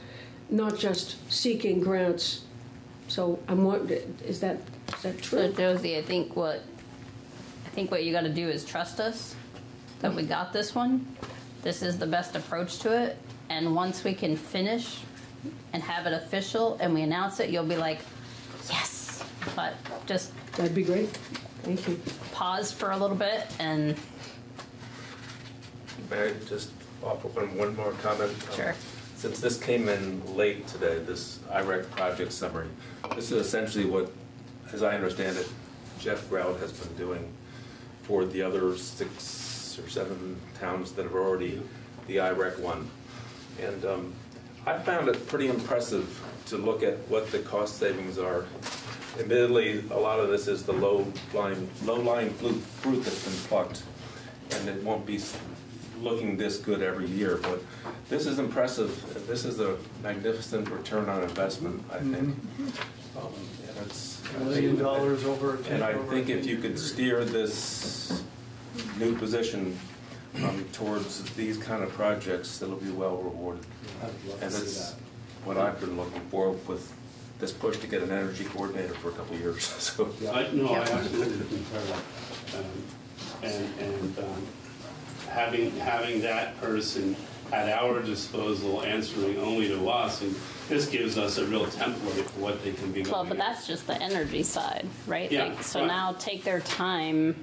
not just seeking grants. So I'm wondering, is that, is that true? So Josie, I think what, I think what you gotta do is trust us, that we got this one. This is the best approach to it, and once we can finish and have it official and we announce it, you'll be like, yes. But just. That'd be great, thank you. Pause for a little bit and, May just offer one, one more comment? Um, Sure. Since this came in late today, this IREC project summary, this is essentially what, as I understand it, Jeff Grout has been doing for the other six or seven towns that have already, the IREC one. And um, I found it pretty impressive to look at what the cost savings are. Admittedly, a lot of this is the low-lying, low-lying fruit fruit that's been plucked, and it won't be looking this good every year, but this is impressive. This is a magnificent return on investment, I think. Um, And it's. A million dollars over. And I think if you could steer this new position um, towards these kind of projects, it'll be well rewarded. And it's what I've been looking for with this push to get an energy coordinator for a couple of years, so. I, no, I absolutely concur. Um, And, and um, having, having that person at our disposal answering only to us, and this gives us a real template for what they can be well, going but that's just the energy side, right? Yeah, Like, So right. now take their time,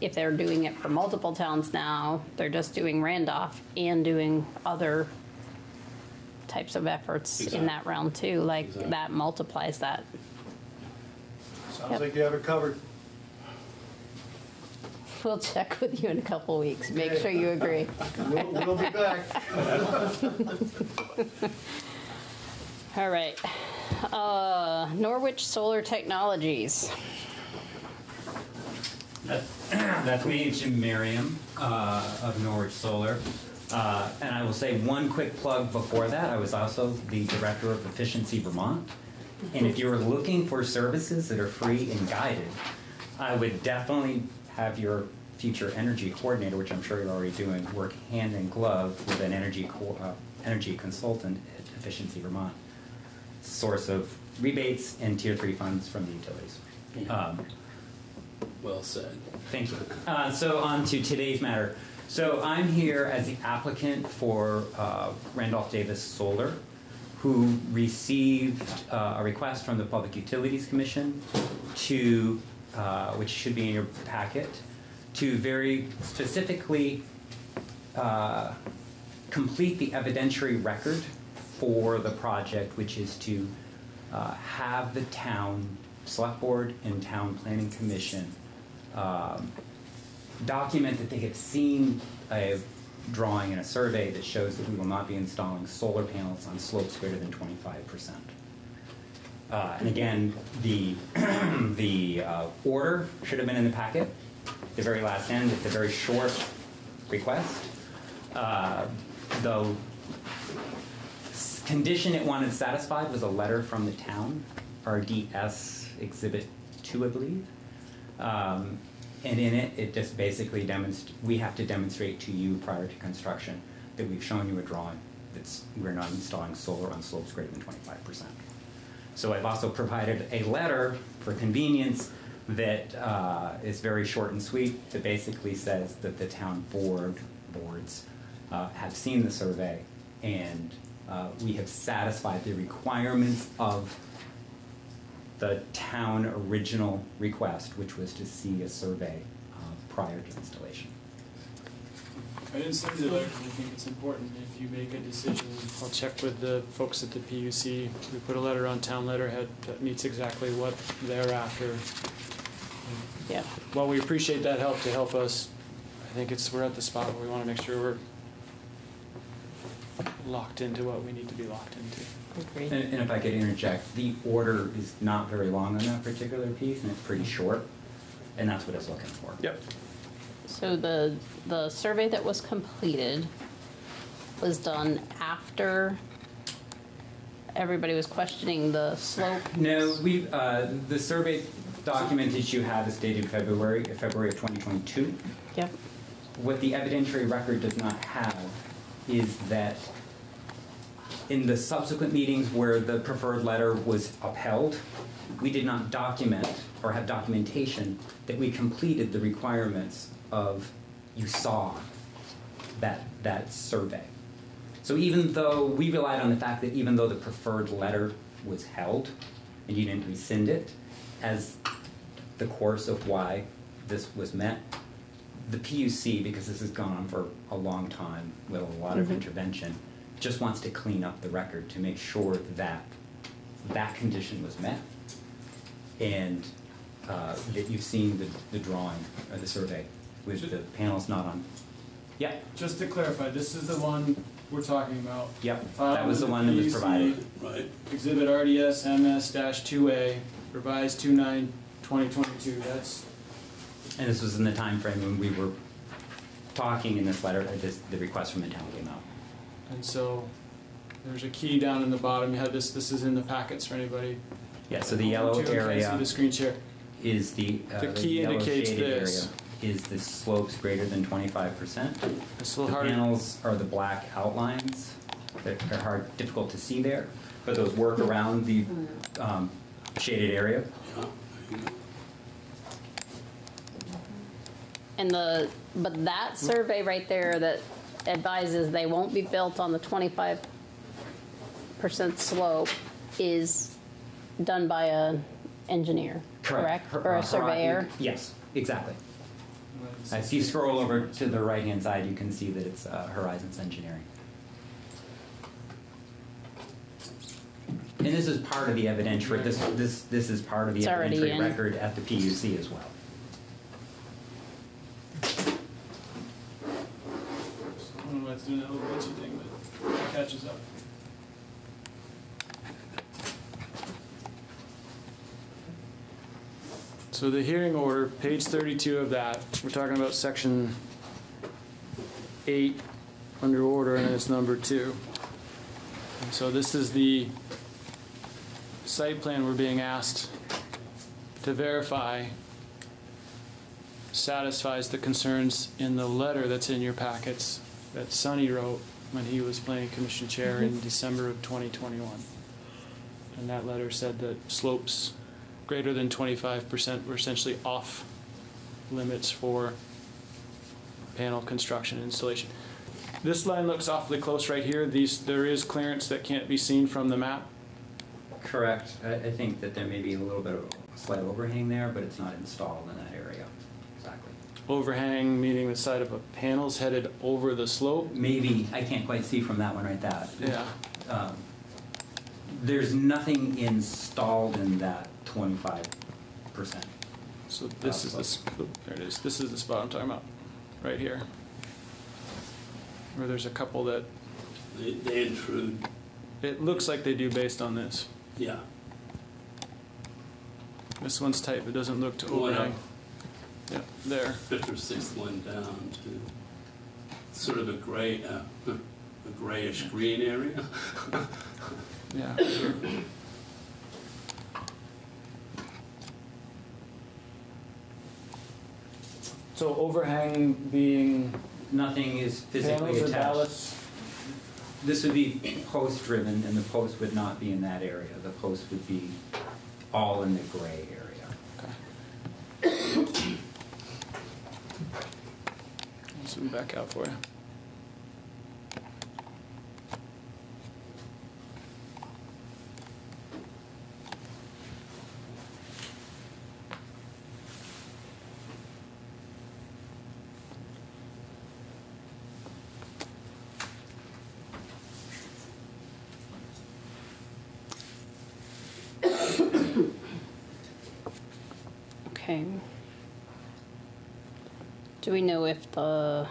if they're doing it for multiple towns now, they're just doing Randolph and doing other types of efforts in Exactly. that round too, like Exactly. that multiplies that. Sounds Yep. like you have it covered. We'll check with you in a couple weeks, make sure you agree. We'll, we'll be back. All right. Uh, Norwich Solar Technologies. That's me, Jim Merriam uh, of Norwich Solar. Uh, and I will say one quick plug before that. I was also the director of Efficiency Vermont. And if you're looking for services that are free and guided, I would definitely have your future energy coordinator, which I'm sure you're already doing, work hand in glove with an energy co- uh, energy consultant at Efficiency Vermont. Source of rebates and tier three funds from the utilities. Um, Well said. Thank you. Uh, so on to today's matter. So I'm here as the applicant for uh, Randolph Davis Solar, who received uh, a request from the Public Utilities Commission to, uh, which should be in your packet, to very specifically uh, complete the evidentiary record for the project, which is to uh, have the town select board and town planning commission um, document that they have seen a drawing and a survey that shows that we will not be installing solar panels on slopes greater than 25%. Uh, and again, the, the uh, order should have been in the packet, the very last end, it's a very short request. Uh, the condition it wanted satisfied was a letter from the town, RDS Exhibit 2, I believe. Um, and in it, it just basically demonstrates, we have to demonstrate to you prior to construction that we've shown you a drawing that's, we're not installing solar on slopes greater than twenty-five percent. So I've also provided a letter for convenience that uh, is very short and sweet, that basically says that the town board, boards, uh, have seen the survey and uh, we have satisfied the requirements of the town original request, which was to see a survey uh, prior to installation. I didn't send it, I think it's important, if you make a decision, I'll check with the folks at the PUC. We put a letter on town letterhead that meets exactly what they're after. Yeah. While we appreciate that help to help us, I think it's, we're at the spot where we wanna make sure we're locked into what we need to be locked into. And, and if I could interject, the order is not very long on that particular piece, and it's pretty short, and that's what it's looking for. Yep. So the, the survey that was completed was done after everybody was questioning the slope? No, we, uh, the survey document that you have is dated February, February of 2022. Yep. What the evidentiary record does not have is that in the subsequent meetings where the preferred letter was upheld, we did not document or have documentation that we completed the requirements of you saw that, that survey. So even though we relied on the fact that even though the preferred letter was held and you didn't rescind it as the course of why this was met, the PUC, because this has gone on for a long time with a lot of Mhm. intervention, just wants to clean up the record to make sure that that condition was met and uh, that you've seen the, the drawing or the survey with the panels not on. Yeah, Just to clarify, this is the one we're talking about. Yep, Filed that was with the one that was provided. Right. Exhibit RDS MS dash two A, revised two nine twenty twenty-two, that's, and this was in the time frame when we were talking in this letter, uh, this, the request from the town came out. and so, there's a key down in the bottom, you had this, this is in the packets for anybody. Yeah, so the yellow Two, can't area. see the screen share. is the, uh, The the key yellow indicates shaded area this. Is the slopes greater than twenty-five percent. It's a The little hard. panels are the black outlines that are hard, difficult to see there, but those work around the um, shaded area. And the, but that survey right there that advises they won't be built on the twenty-five percent slope is done by a engineer, correct? Her- Or uh, a surveyor? Yes, exactly. Uh, if you scroll over to the right hand side, you can see that it's uh, Horizons Engineering. And this is part of the evidentiary. This this this is part of the it's evidentiary record at the PUC as well. I don't know why it's doing that little budget thing, but it catches up. So the hearing order, page thirty-two of that, we're talking about section eight under order, and it's number two. And so this is the site plan we're being asked to verify satisfies the concerns in the letter that's in your packets that Sonny wrote when he was planning commission chair in Mhm. December of 2021. And that letter said that slopes greater than 25% were essentially off limits for panel construction and installation. This line looks awfully close right here. These, there is clearance that can't be seen from the map. Correct. I, I think that there may be a little bit of a slight overhang there, but it's not installed in that area. Exactly. Overhang, meaning the side of a panel's headed over the slope. Maybe, I can't quite see from that one right that. Yeah. Um, There's nothing installed in that twenty-five percent. So this is the, sp- there it is. This is the spot I'm talking about, right here. Where there's a couple that, They, they intrude, it looks like they do based on this. yeah. This one's tight, but doesn't look to One up. overhang. Yeah, there. Fifth or sixth one down to sort of a gray, uh, a grayish green area. Yeah. So overhang being Nothing is physically panels or attached. ballots? This would be post-driven, and the post would not be in that area. The post would be all in the gray area. I'll zoom back out for you. Okay. Do we know if the,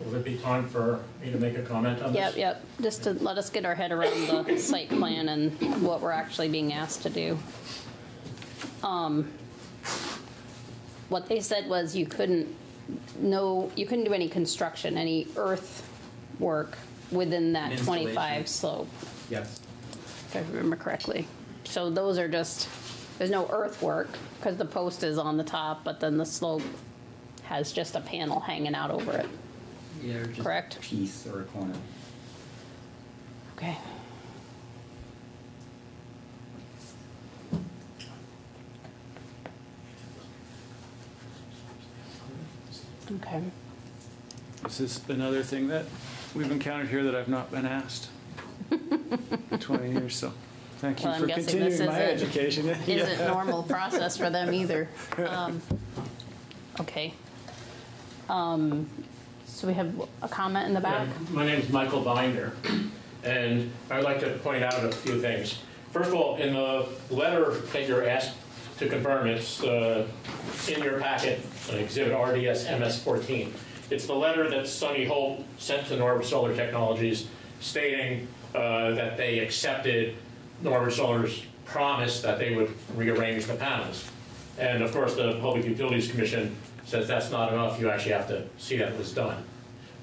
Will there be time for me to make a comment on this? yep, yep, just to let us get our head around the site plan and what we're actually being asked to do. Um, What they said was you couldn't, no, you couldn't do any construction, any earth work within that Installation. twenty-five slope, Yes. if I remember correctly. So those are just, there's no earthwork, because the post is on the top, but then the slope has just a panel hanging out over it. Yeah, or just Correct. a piece or a corner. Okay. Okay. This is another thing that we've encountered here that I've not been asked in 20 years, so thank you Well, I'm for guessing this continuing my isn't- education. Isn't Yeah. normal process for them either. Um, Okay. Um, So we have a comment in the back? Yeah, My name is Michael Binder, and I'd like to point out a few things. First of all, in the letter that you're asked to confirm, it's uh, in your packet, uh, Exhibit RDS MS 14. It's the letter that Sunny Holt sent to Norwich Solar Technologies stating uh, that they accepted Norwich Solar's promise that they would rearrange the panels. And of course, the Public Utilities Commission says that's not enough, you actually have to see that it was done.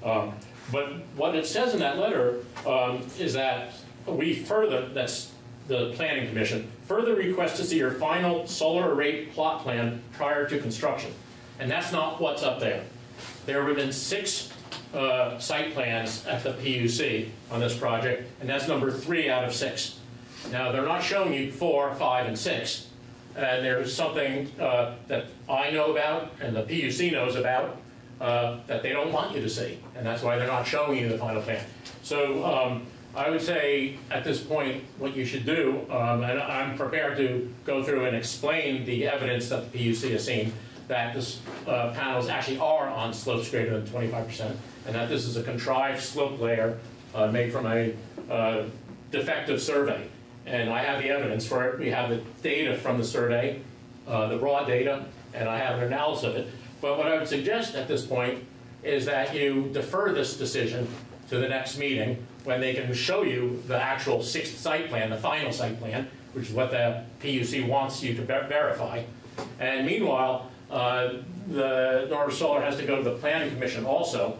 Um, But what it says in that letter um, is that we further, that's the planning commission, further request to see your final solar array plot plan prior to construction. And that's not what's up there. There have been six uh, site plans at the PUC on this project, and that's number three out of six. Now, they're not showing you four, five, and six. And there's something uh, that I know about and the PUC knows about uh, that they don't want you to see. And that's why they're not showing you the final plan. So um, I would say at this point, what you should do, um, and I'm prepared to go through and explain the evidence that the PUC has seen, that this uh, panels actually are on slopes greater than 25%, and that this is a contrived slope layer uh, made from a uh, defective survey. And I have the evidence for it. We have the data from the survey, uh, the raw data, and I have an analysis of it. But what I would suggest at this point is that you defer this decision to the next meeting when they can show you the actual sixth site plan, the final site plan, which is what the PUC wants you to ver- verify. And meanwhile, uh, the Norwich Solar has to go to the planning commission also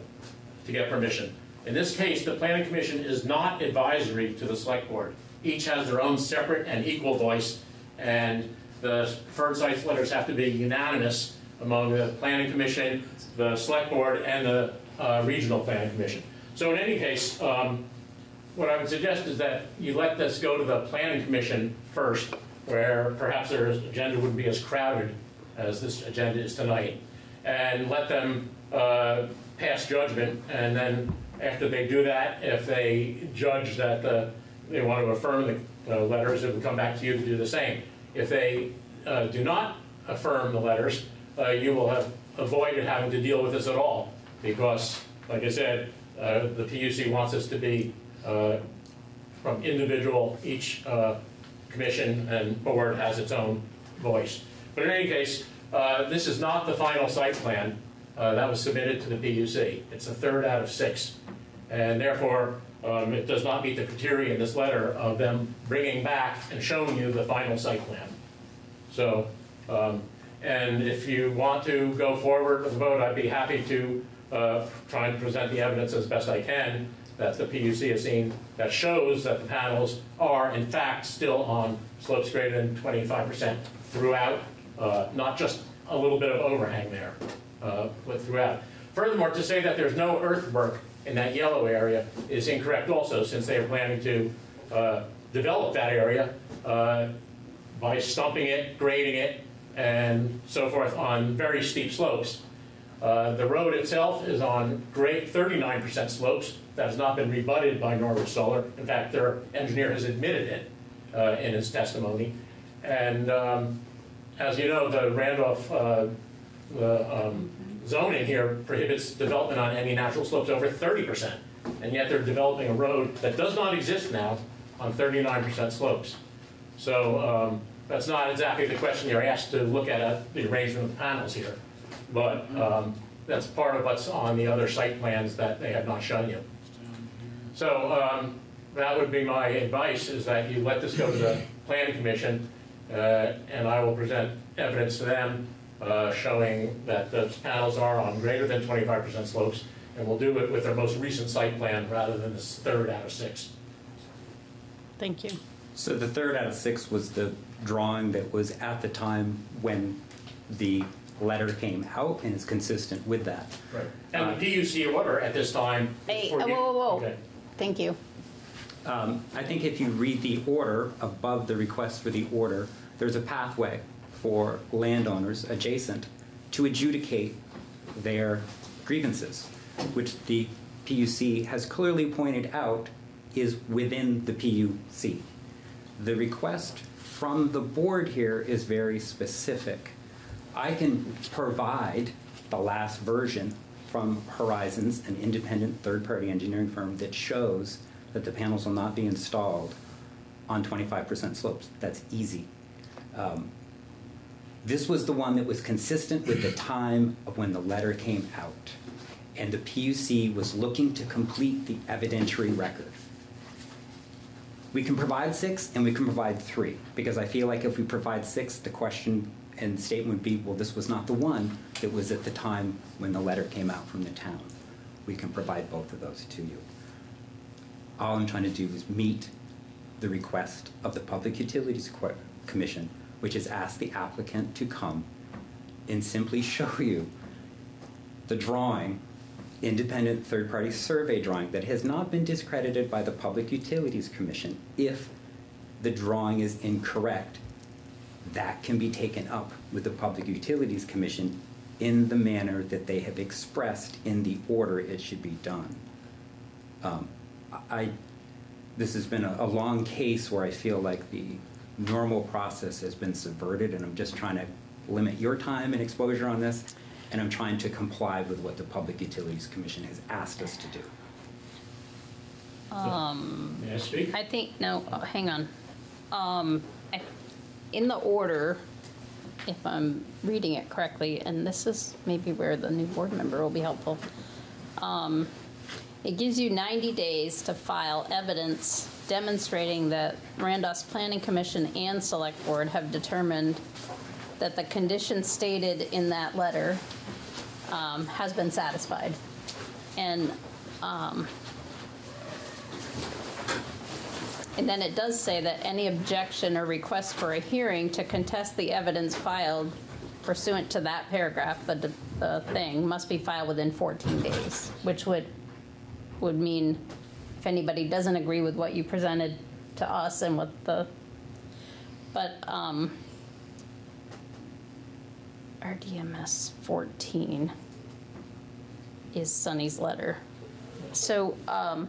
to get permission. In this case, the planning commission is not advisory to the select board. Each has their own separate and equal voice, and the preferred sites letters have to be unanimous among the planning commission, the select board, and the uh, regional planning commission. So in any case, um, what I would suggest is that you let this go to the planning commission first, where perhaps their agenda wouldn't be as crowded as this agenda is tonight, and let them uh, pass judgment, and then after they do that, if they judge that uh, they want to affirm the uh, letters, it would come back to you to do the same. If they uh, do not affirm the letters, uh, you will have avoided having to deal with this at all, because, like I said, uh, the PUC wants us to be uh, from individual, each uh, commission and board has its own voice. But in any case, this is not the final site plan that was submitted to the PUC. It's a third out of six. And therefore, um, it does not meet the criteria in this letter of them bringing back and showing you the final site plan. So, um, and if you want to go forward with the vote, I'd be happy to uh, try and present the evidence as best I can that the PUC has seen that shows that the panels are in fact still on slopes greater than 25% throughout, uh, not just a little bit of overhang there, uh, but throughout. Furthermore, to say that there's no earthwork in that yellow area is incorrect also, since they are planning to uh, develop that area uh, by stumping it, grading it, and so forth on very steep slopes. Uh, The road itself is on great 39% slopes. That has not been rebutted by Norwich Solar. In fact, their engineer has admitted it uh, in his testimony. And um, as you know, the Randolph uh, the, um, zoning here prohibits development on any natural slopes over 30%. And yet they're developing a road that does not exist now on 39% slopes. So um, that's not exactly the question you're asked to look at, the arrangement of panels here. But um, that's part of what's on the other site plans that they have not shown you. So um, that would be my advice, is that you let this go to the planning commission, uh, and I will present evidence to them uh, showing that the panels are on greater than 25% slopes, and we'll do it with our most recent site plan rather than this third out of six. Thank you. So the third out of six was the drawing that was at the time when the letter came out and is consistent with that. Right. And the PUC order at this time. Hey, for whoa, whoa, whoa. Okay. Thank you. Um, I think if you read the order above the request for the order, there's a pathway for landowners adjacent to adjudicate their grievances, which the PUC has clearly pointed out is within the PUC. The request from the board here is very specific. I can provide the last version from Horizons, an independent third-party engineering firm that shows that the panels will not be installed on 25% slopes. That's easy. Um, This was the one that was consistent with the time of when the letter came out. And the PUC was looking to complete the evidentiary record. We can provide six and we can provide three, because I feel like if we provide six, the question and statement would be, well, this was not the one that was at the time when the letter came out from the town. We can provide both of those to you. All I'm trying to do is meet the request of the Public Utilities Co- Commission, which is ask the applicant to come and simply show you the drawing, independent third-party survey drawing that has not been discredited by the Public Utilities Commission. If the drawing is incorrect, that can be taken up with the Public Utilities Commission in the manner that they have expressed in the order it should be done. Um, I, this has been a, a long case where I feel like the normal process has been subverted, and I'm just trying to limit your time and exposure on this, and I'm trying to comply with what the Public Utilities Commission has asked us to do. Um, May I speak? I think, no, uh, hang on. Um, I- In the order, if I'm reading it correctly, and this is maybe where the new board member will be helpful. Um, It gives you 90 days to file evidence demonstrating that Randolph's Planning Commission and Select Board have determined that the condition stated in that letter um, has been satisfied. And, um, and then it does say that any objection or request for a hearing to contest the evidence filed pursuant to that paragraph, the, the thing, must be filed within 14 days, which would, would mean if anybody doesn't agree with what you presented to us and what the, but, um, RDMS 14 is Sunny's letter. So, um,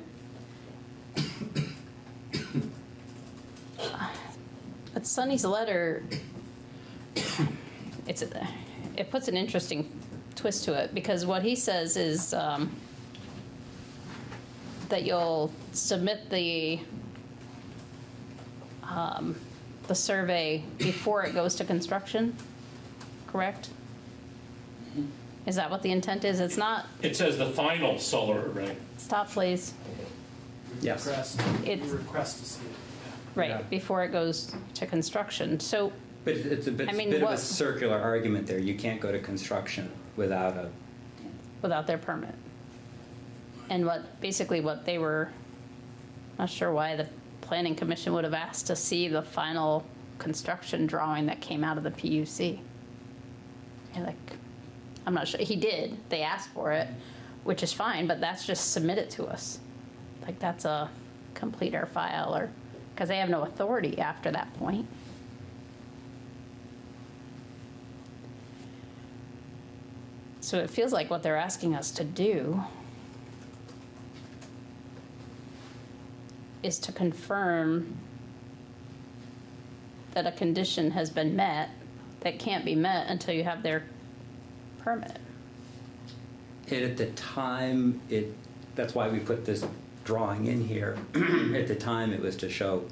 but Sunny's letter, it's, it puts an interesting twist to it because what he says is, um, that you'll submit the, um, the survey before it goes to construction, correct? Is that what the intent is? It's not, It says the final solar array. stop please, Yes. Request, It's- request to see it. right, before it goes to construction. So, But it's a bit, I mean, bit of a what- circular argument there. You can't go to construction without a, without their permit. And what, basically what they were, not sure why the planning commission would have asked to see the final construction drawing that came out of the PUC. And like, I'm not sure, he did, they asked for it, which is fine, but that's just submit it to us. Like, that's a complete our file, or, because they have no authority after that point. So it feels like what they're asking us to do is to confirm that a condition has been met that can't be met until you have their permit. it, at the time, it, that's why we put this drawing in here. At the time, it was to show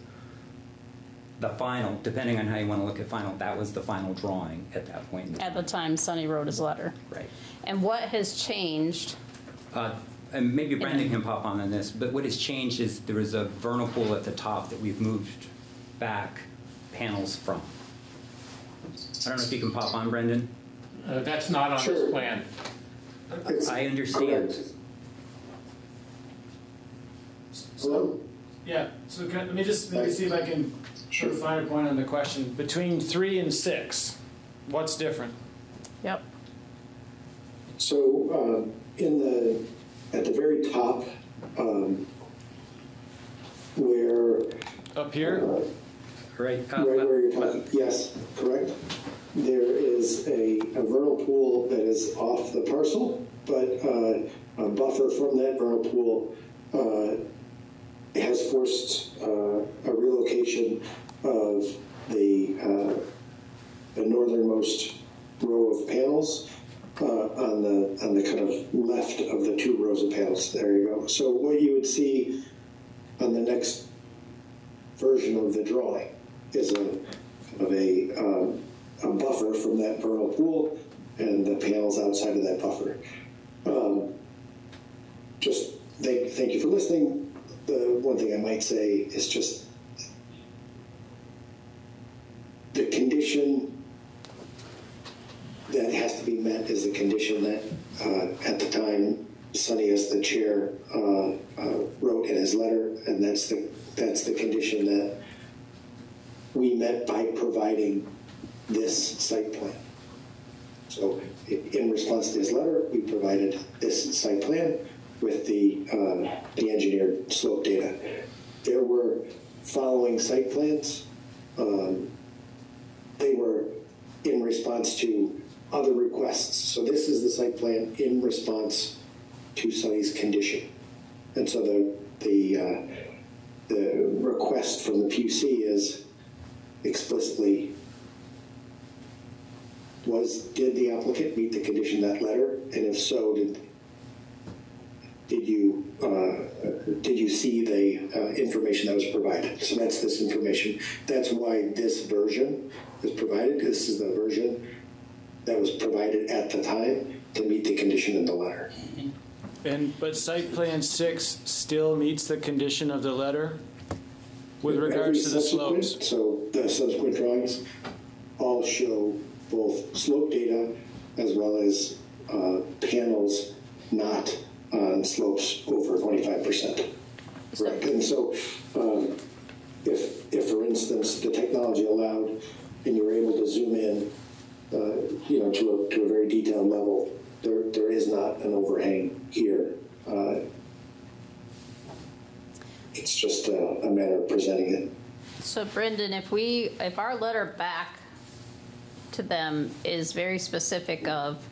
the final, depending on how you want to look at final, that was the final drawing at that point. At the time Sonny wrote his letter. Right. And what has changed? Uh, And maybe Brendan can pop on on this, but what has changed is there is a vernal pool at the top that we've moved back panels from. I don't know if you can pop on, Brendan? Uh, That's not on this plan. I understand. So, yeah, so can, let me just, maybe see if I can put a finer point on the question. Between three and six, what's different? Yep. So, uh, in the, at the very top, um, where. Up here? Right. Right where you're talking, yes, correct. There is a, a vernal pool that is off the parcel, but, uh, a buffer from that vernal pool, uh, has forced, uh, a relocation of the, uh, the northernmost row of panels uh, on the on the kind of left of the two rows of panels. There you go. So what you would see on the next version of the drawing is a of a um, a buffer from that vernal pool and the panels outside of that buffer. Um, just thank thank you for listening. The one thing I might say is just the condition that has to be met is the condition that, uh, at the time, Sonny as the chair, uh, uh, wrote in his letter, and that's the, that's the condition that we met by providing this site plan. So in response to his letter, we provided this site plan with the, uh, the engineered slope data. There were following site plans. Um, they were in response to other requests. So this is the site plan in response to Sunny's condition. And so the, the, uh, the request from the PUC is explicitly was, did the applicant meet the condition of that letter? And if so, did, did you, uh, did you see the uh, information that was provided? So that's this information. That's why this version is provided. This is the version that was provided at the time to meet the condition in the letter. And, but site plan six still meets the condition of the letter with regards to the slopes? So the subsequent drawings all show both slope data as well as uh, panels not on slopes over 25%. Right, and so um, if, if, for instance, the technology allowed and you were able to zoom in, you know, to a, to a very detailed level, there, there is not an overhang here. Uh, It's just a, a matter of presenting it. So Brendan, if we, if our letter back to them is very specific of,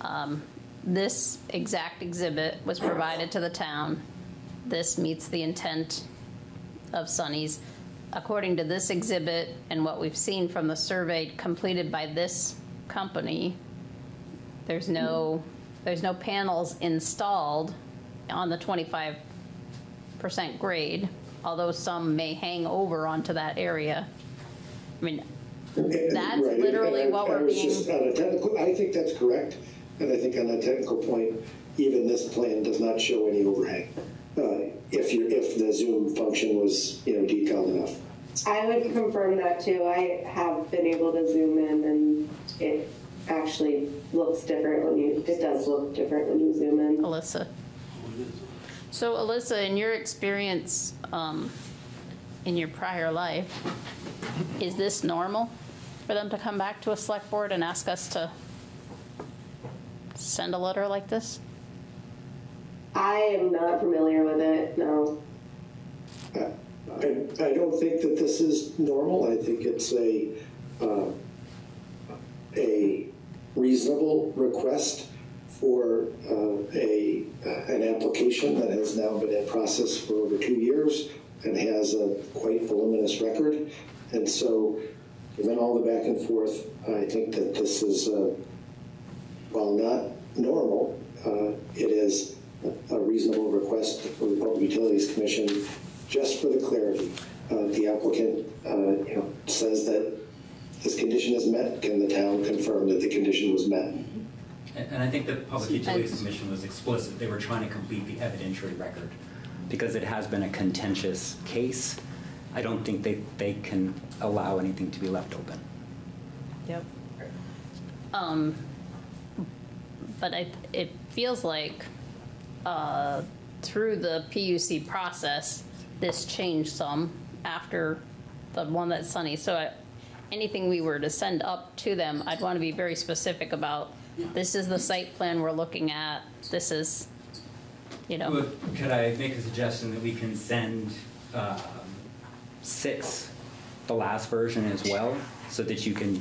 um, this exact exhibit was provided to the town, this meets the intent of Sunny's, according to this exhibit and what we've seen from the survey completed by this company, there's no, there's no panels installed on the twenty-five percent grade, although some may hang over onto that area. I mean, that's Right, literally I- what I we're being, just, a I think that's correct, and I think on that technical point, even this plan does not show any overhang. Uh, If you, if the zoom function was, you know, detailed enough. I would confirm that too. I have been able to zoom in and it actually looks different when you, it does look different when you zoom in. Alyssa. So Alyssa, in your experience, um, in your prior life, is this normal for them to come back to a select board and ask us to send a letter like this? I am not familiar with it, no. I, I don't think that this is normal. I think it's a, uh, a reasonable request for uh, a, an application that has now been in process for over two years and has a quite voluminous record. And so, given all the back and forth, I think that this is, uh, while not normal, uh, it is a reasonable request for the Public Utilities Commission just for the clarity. Uh, the applicant, uh, you know, says that this condition is met. Can the town confirm that the condition was met? And and I think the Public Utilities Commission was explicit, they were trying to complete the evidentiary record. Because it has been a contentious case, I don't think they, they can allow anything to be left open. Yep. Um, but I, it feels like, uh, through the PUC process, this changed some after the one that's Sunny. So I, anything we were to send up to them, I'd want to be very specific about, this is the site plan we're looking at, this is, you know. Could I make a suggestion that we can send um, six, the last version as well, so that you can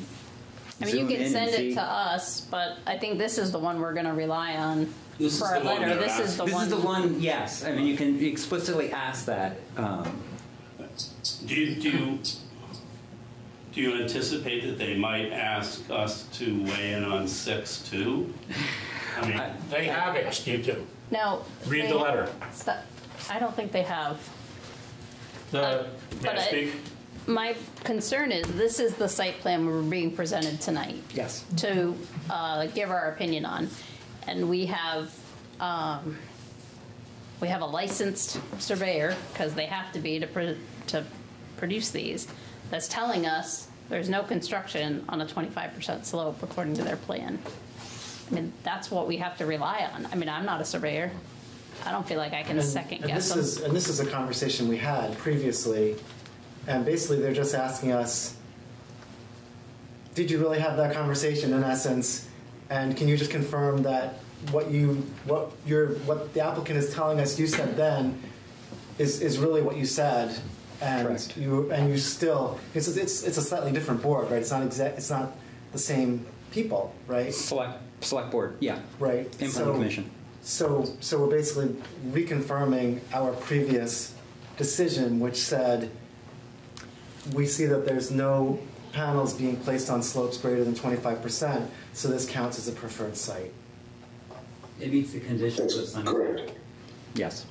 I mean, you zoom in can and send it see? to us, but I think this is the one we're gonna rely on This is for our the one letter. they're This is the This one. is the one, yes, I mean, you can explicitly ask that. um, Do you, do you, do you anticipate that they might ask us to weigh in on six too? I mean, They have asked you to. Now. Read they- the letter. Stop. I don't think they have. The, may but I I- speak? My concern is, this is the site plan we're being presented tonight. Yes. To uh, give our opinion on. And we have, um, we have a licensed surveyor, because they have to be to, pro- to produce these, that's telling us there's no construction on a 25% slope according to their plan. I mean, that's what we have to rely on. I mean, I'm not a surveyor. I don't feel like I can second and guess this them. is and this is a conversation we had previously, and basically they're just asking us, did you really have that conversation in essence, and can you just confirm that what you what your what the applicant is telling us you said then is is really what you said, and you and you still it's it's it's a slightly different board, right? It's not exact. It's not the same people, right? Select select board, yeah. Right. In So- front of the commission. So, so we're basically reconfirming our previous decision, which said we see that there's no panels being placed on slopes greater than 25%, so this counts as a preferred site. It meets the conditions of Sunny's letter. Yes.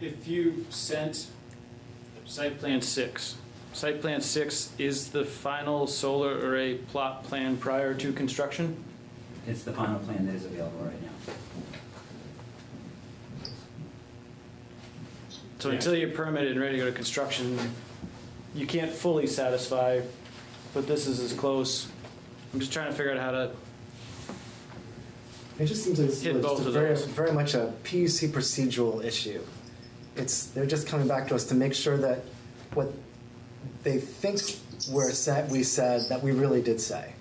If you sent site plan six, site plan six is the final solar array plot plan prior to construction? It's the final plan that is available right now. So until you're permitted and ready to go to construction, you can't fully satisfy, but this is as close. I'm just trying to figure out how to, It just seems like it's Hit just both a of very, those. very much a PUC procedural issue. It's they're just coming back to us to make sure that what they think we're said we said that we really did say.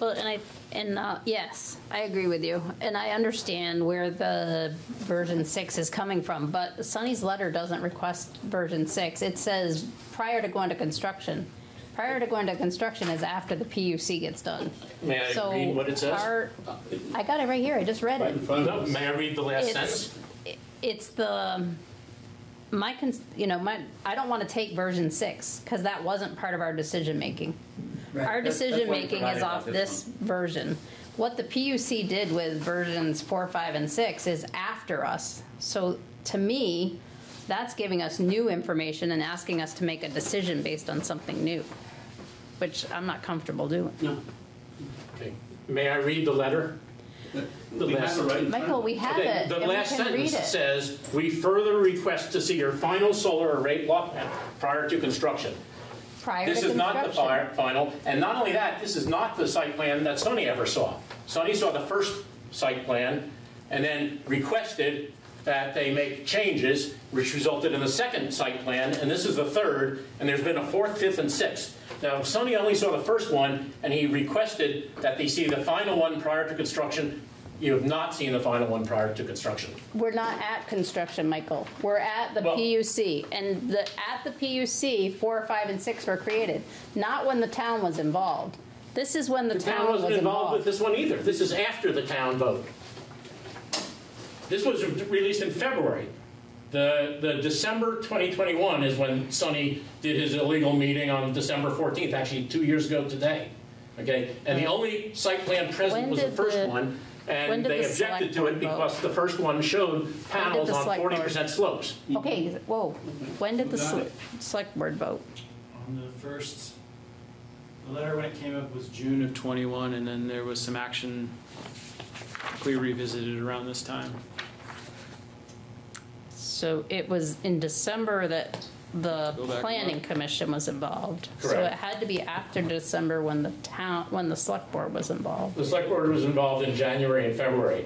Well, and I, and, uh, yes, I agree with you, and I understand where the version six is coming from, but Sunny's letter doesn't request version six. It says prior to going to construction. Prior to going to construction is after the PUC gets done. May I So read what it says? our- I got it right here, I just read it. No, May I read the last It's- sentence? It's the, my, cons- you know, my, I don't want to take version six, because that wasn't part of our decision-making. Right, Our that's- that's decision what we making provided is off this this version. What the PUC did with versions four, five, and six is after us. So to me, that's giving us new information and asking us to make a decision based on something new, which I'm not comfortable doing. No. Okay. May I read the letter? The We have last- it right in front Michael, of we have Okay, it, The and we last can read sentence it. says, "We further request to see your final solar array plot plan prior to construction." Prior to This is not the final, and not only that, this is not the site plan that Sony ever saw. Sony saw the first site plan and then requested that they make changes, which resulted in the second site plan, and this is the third, and there's been a fourth, fifth, and sixth. Now, Sony only saw the first one, and he requested that they see the final one prior to construction. You have not seen the final one prior to construction. We're not at construction, Michael. We're at the Well- PUC, and the, at the PUC, four, five, and six were created, not when the town was involved. This is when the The town town was wasn't involved with this one either. This is after the town vote. This was released in February. The, the December 2021 is when Sonny did his illegal meeting on December 14th, actually two years ago today. Okay, and the only site plan present When was the first the- one, and did they the objected to it board vote? because the first one showed panels on 40% slopes. Okay, mm-hmm. whoa, when did the Got sele- it. select board vote? on the first, the letter when it came up was June of '21, and then there was some action we revisited around this time. So it was in December that the Go back a planning month. commission was involved. So it had to be after December when the town, when the select board was involved. The select board was involved in January and February,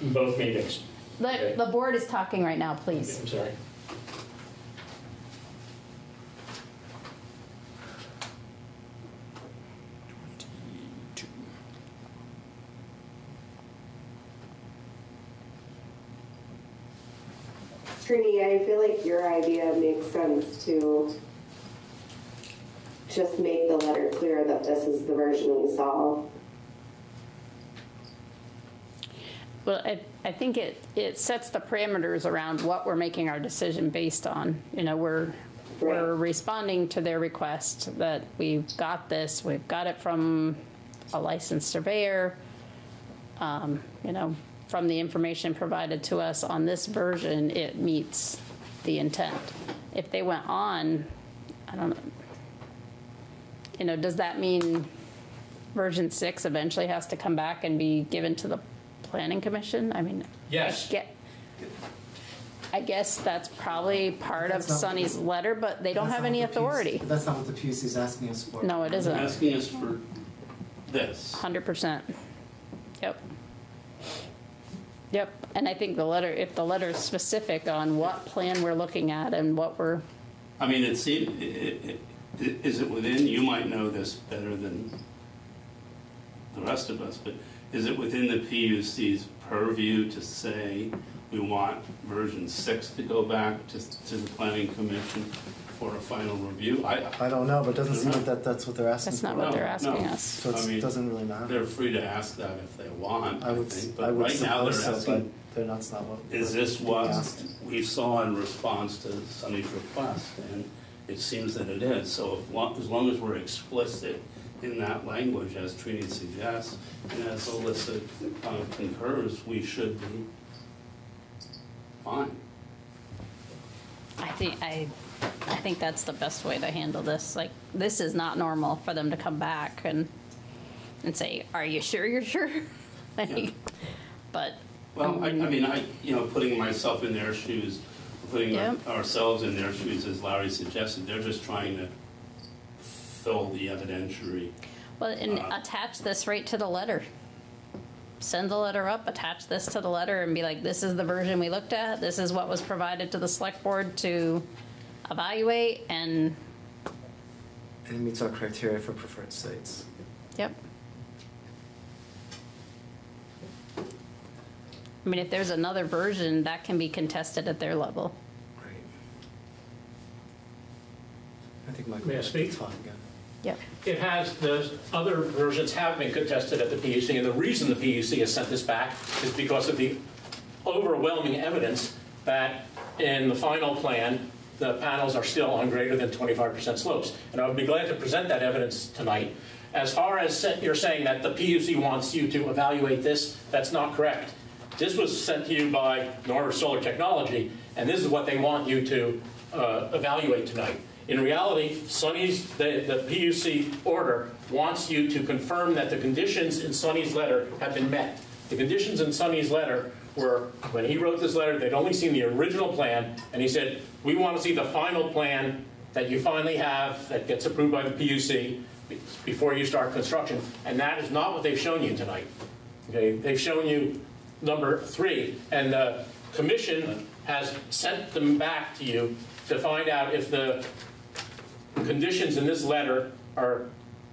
in both meetings. The, the board is talking right now, please. I'm sorry. Trini, I feel like your idea makes sense to just make the letter clear that this is the version we saw. Well, I, I think it, it sets the parameters around what we're making our decision based on. You know, we're, we're responding to their request that we've got this, we've got it from a licensed surveyor. Um, You know, from the information provided to us on this version, it meets the intent. If they went on, I don't know, you know, does that mean version six eventually has to come back and be given to the planning commission? I mean. Yes. I get- I guess that's probably part of That's not- Sunny's letter, but they don't have any what PUC authority. But that's not what the PUC is asking us for. No, it isn't. Asking us for this. Hundred percent. Yep. Yep, and I think the letter, if the letter is specific on what plan we're looking at and what we're, I mean, it seems, i- i- i- is it within, you might know this better than the rest of us, but is it within the PUC's purview to say we want version six to go back to, to the planning commission for a final review? I, I don't know, but it doesn't seem like that, that's what they're asking That's for. not what they're asking no. us. So I mean, it doesn't really matter. they're free to ask that if they want, I I would, think, I but would right now they're suppose so, but asking, they're not, that's not what. is we're this being what asked. we saw in response to Sunny's request? And it seems that it is, so if, lo- as long as we're explicit in that language, as Trini suggests, and as Alyssa uh, concurs, we should be fine. I think, I, I think that's the best way to handle this. Like, this is not normal for them to come back and, and say, are you sure you're sure? Like, But. Well, I, I mean, I, you know, putting myself in their shoes, putting our- ourselves in their shoes, as Larry suggested, they're just trying to fill the evidentiary. Well, and Uh, attach this right to the letter. Send the letter up, attach this to the letter and be like, this is the version we looked at, this is what was provided to the select board to evaluate and, And it meets our criteria for preferred sites. yep. I mean, if there's another version, that can be contested at their level. Great. I think Michael. May I speak? Talk again. Yep. It has, the other versions have been contested at the PUC, and the reason the PUC has sent this back is because of the overwhelming evidence that in the final plan, the panels are still on greater than 25% slopes. And I would be glad to present that evidence tonight. As far as you're saying that the PUC wants you to evaluate this, that's not correct. This was sent to you by Norwich Solar Technology, and this is what they want you to uh, evaluate tonight. In reality, Sonny's, the, the PUC order wants you to confirm that the conditions in Sonny's letter have been met. The conditions in Sonny's letter were, when he wrote this letter, they'd only seen the original plan, and he said, we want to see the final plan that you finally have, that gets approved by the PUC before you start construction, and that is not what they've shown you tonight. Okay, they've shown you number three, and the commission has sent them back to you to find out if the conditions in this letter are,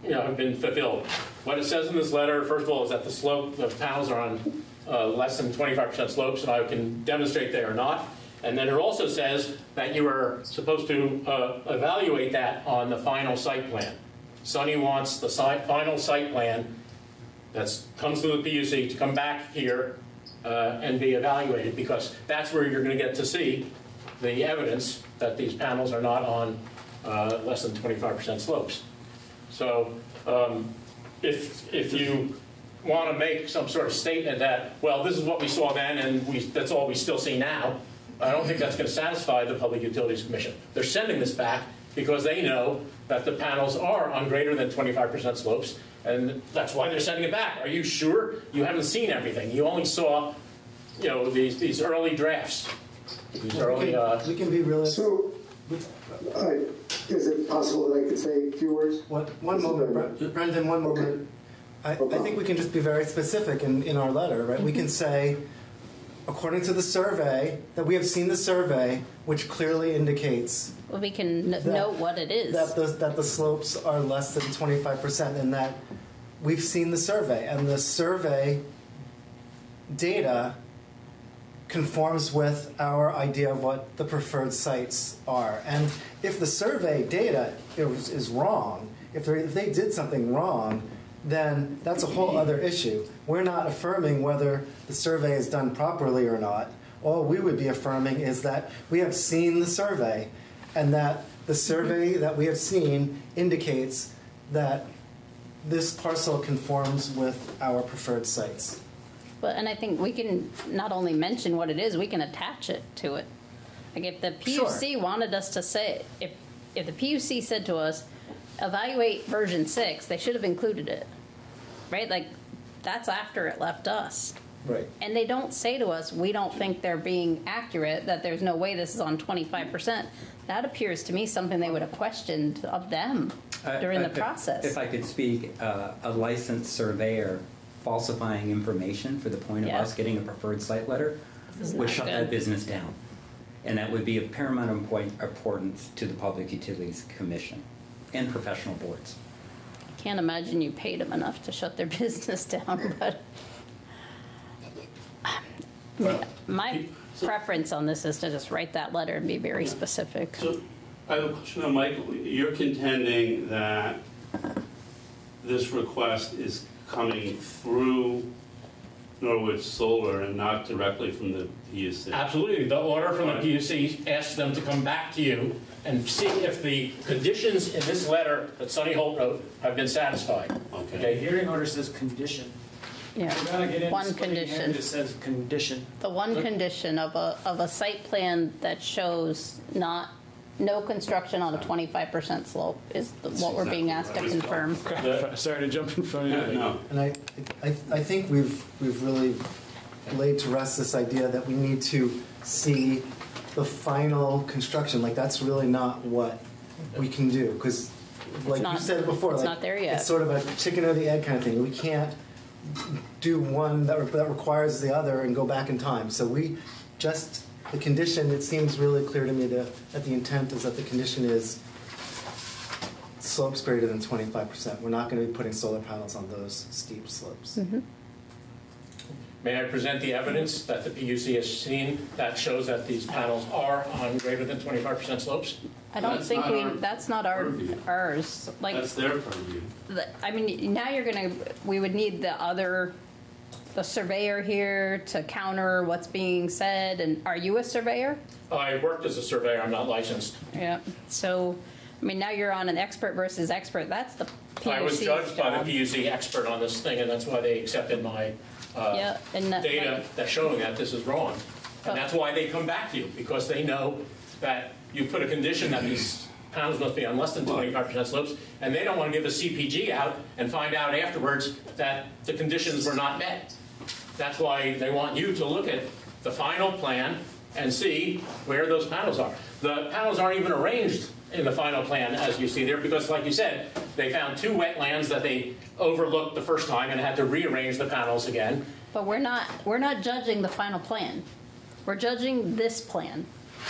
you know, have been fulfilled. What it says in this letter, first of all, is that the slope, the panels are on uh, less than 25% slopes, and I can demonstrate they are not. And then it also says that you are supposed to uh, evaluate that on the final site plan. Sonny wants the site, final site plan that comes through the PUC to come back here uh, and be evaluated, because that's where you're going to get to see the evidence that these panels are not on uh, less than 25% slopes. So um, if, if you want to make some sort of statement that, well, this is what we saw then and we, that's all we still see now, I don't think that's going to satisfy the Public Utilities Commission. They're sending this back because they know that the panels are on greater than 25% slopes, and that's why they're sending it back. Are you sure? You haven't seen everything. You only saw, you know, these, these early drafts. These early, uh, We can be realistic. So, uh, is it possible that I could say a few words? One, one moment, Bre- Brendan, one moment. I, I think we can just be very specific in, in our letter, right? We can say, according to the survey, that we have seen the survey, which clearly indicates Well, we can That- note what it is. that the, that the slopes are less than 25% and that we've seen the survey. And the survey data conforms with our idea of what the preferred sites are. And if the survey data is, is wrong, if, they- if they did something wrong, then that's a whole other issue. We're not affirming whether the survey is done properly or not. All we would be affirming is that we have seen the survey and that the survey that we have seen indicates that this parcel conforms with our preferred sites. But, and I think we can not only mention what it is, we can attach it to it. Like if the PUC wanted us to say, if, if the PUC said to us, evaluate version six, they should have included it. Right? Like, that's after it left us. Right. And they don't say to us, we don't think they're being accurate, that there's no way this is on twenty-five percent. That appears to me something they would have questioned of them Uh, during the uh, if- process. If I could speak, uh, a licensed surveyor falsifying information for the point of Yeah. us getting a preferred site letter would shut good. that business down. And that would be of paramount importance to the Public Utilities Commission and professional boards. Can't imagine you paid them enough to shut their business down, but um, my preference on this is to just write that letter and be very specific. So I have a question on Mike. You're contending that this request is coming through Norwich Solar and not directly from the PUC. Absolutely, the order from the PUC asks them to come back to you and see if the conditions in this letter that Sonny Holt wrote have been satisfied. The Okay, hearing order says condition. Yeah, We're gonna get into one condition. It says condition. The one condition of a, of a site plan that shows not, no construction on a twenty-five percent slope is the- what we're being asked to confirm. Sorry to jump in front of you. No, And I, I, I think we've, we've really laid to rest this idea that we need to see the final construction. Like, that's really not what we can do, because like you not- said before, it's like, not there yet. It's sort of a chicken or the egg kind of thing. We can't do one that, that requires the other and go back in time. So we just, the condition, it seems really clear to me that, that the intent is that the condition is slopes greater than 25%. We're not going to be putting solar panels on those steep slopes. Mm-hmm. may I present the evidence that the PUC has seen that shows that these panels are on greater than 25% slopes? I don't That's think we, our that's not our, purview. ours, like, That's their purview. the- I mean, now you're gonna, we would need the other, the surveyor here to counter what's being said, and are you a surveyor? I worked as a surveyor, I'm not licensed. Yeah, so, I mean, now you're on an expert versus expert, that's the I was PUC's judged by job. the PUC expert on this thing, and that's why they accepted my uh, Yeah, and that- data that's showing that this is wrong. And that's why they come back to you, because they know that you put a condition that these panels must be on less than 25% slopes, and they don't want to give a CPG out and find out afterwards that the conditions were not met. That's why they want you to look at the final plan and see where those panels are. The panels aren't even arranged in the final plan as you see there, because like you said, they found two wetlands that they overlooked the first time and had to rearrange the panels again. But we're not, we're not judging the final plan. We're judging this plan.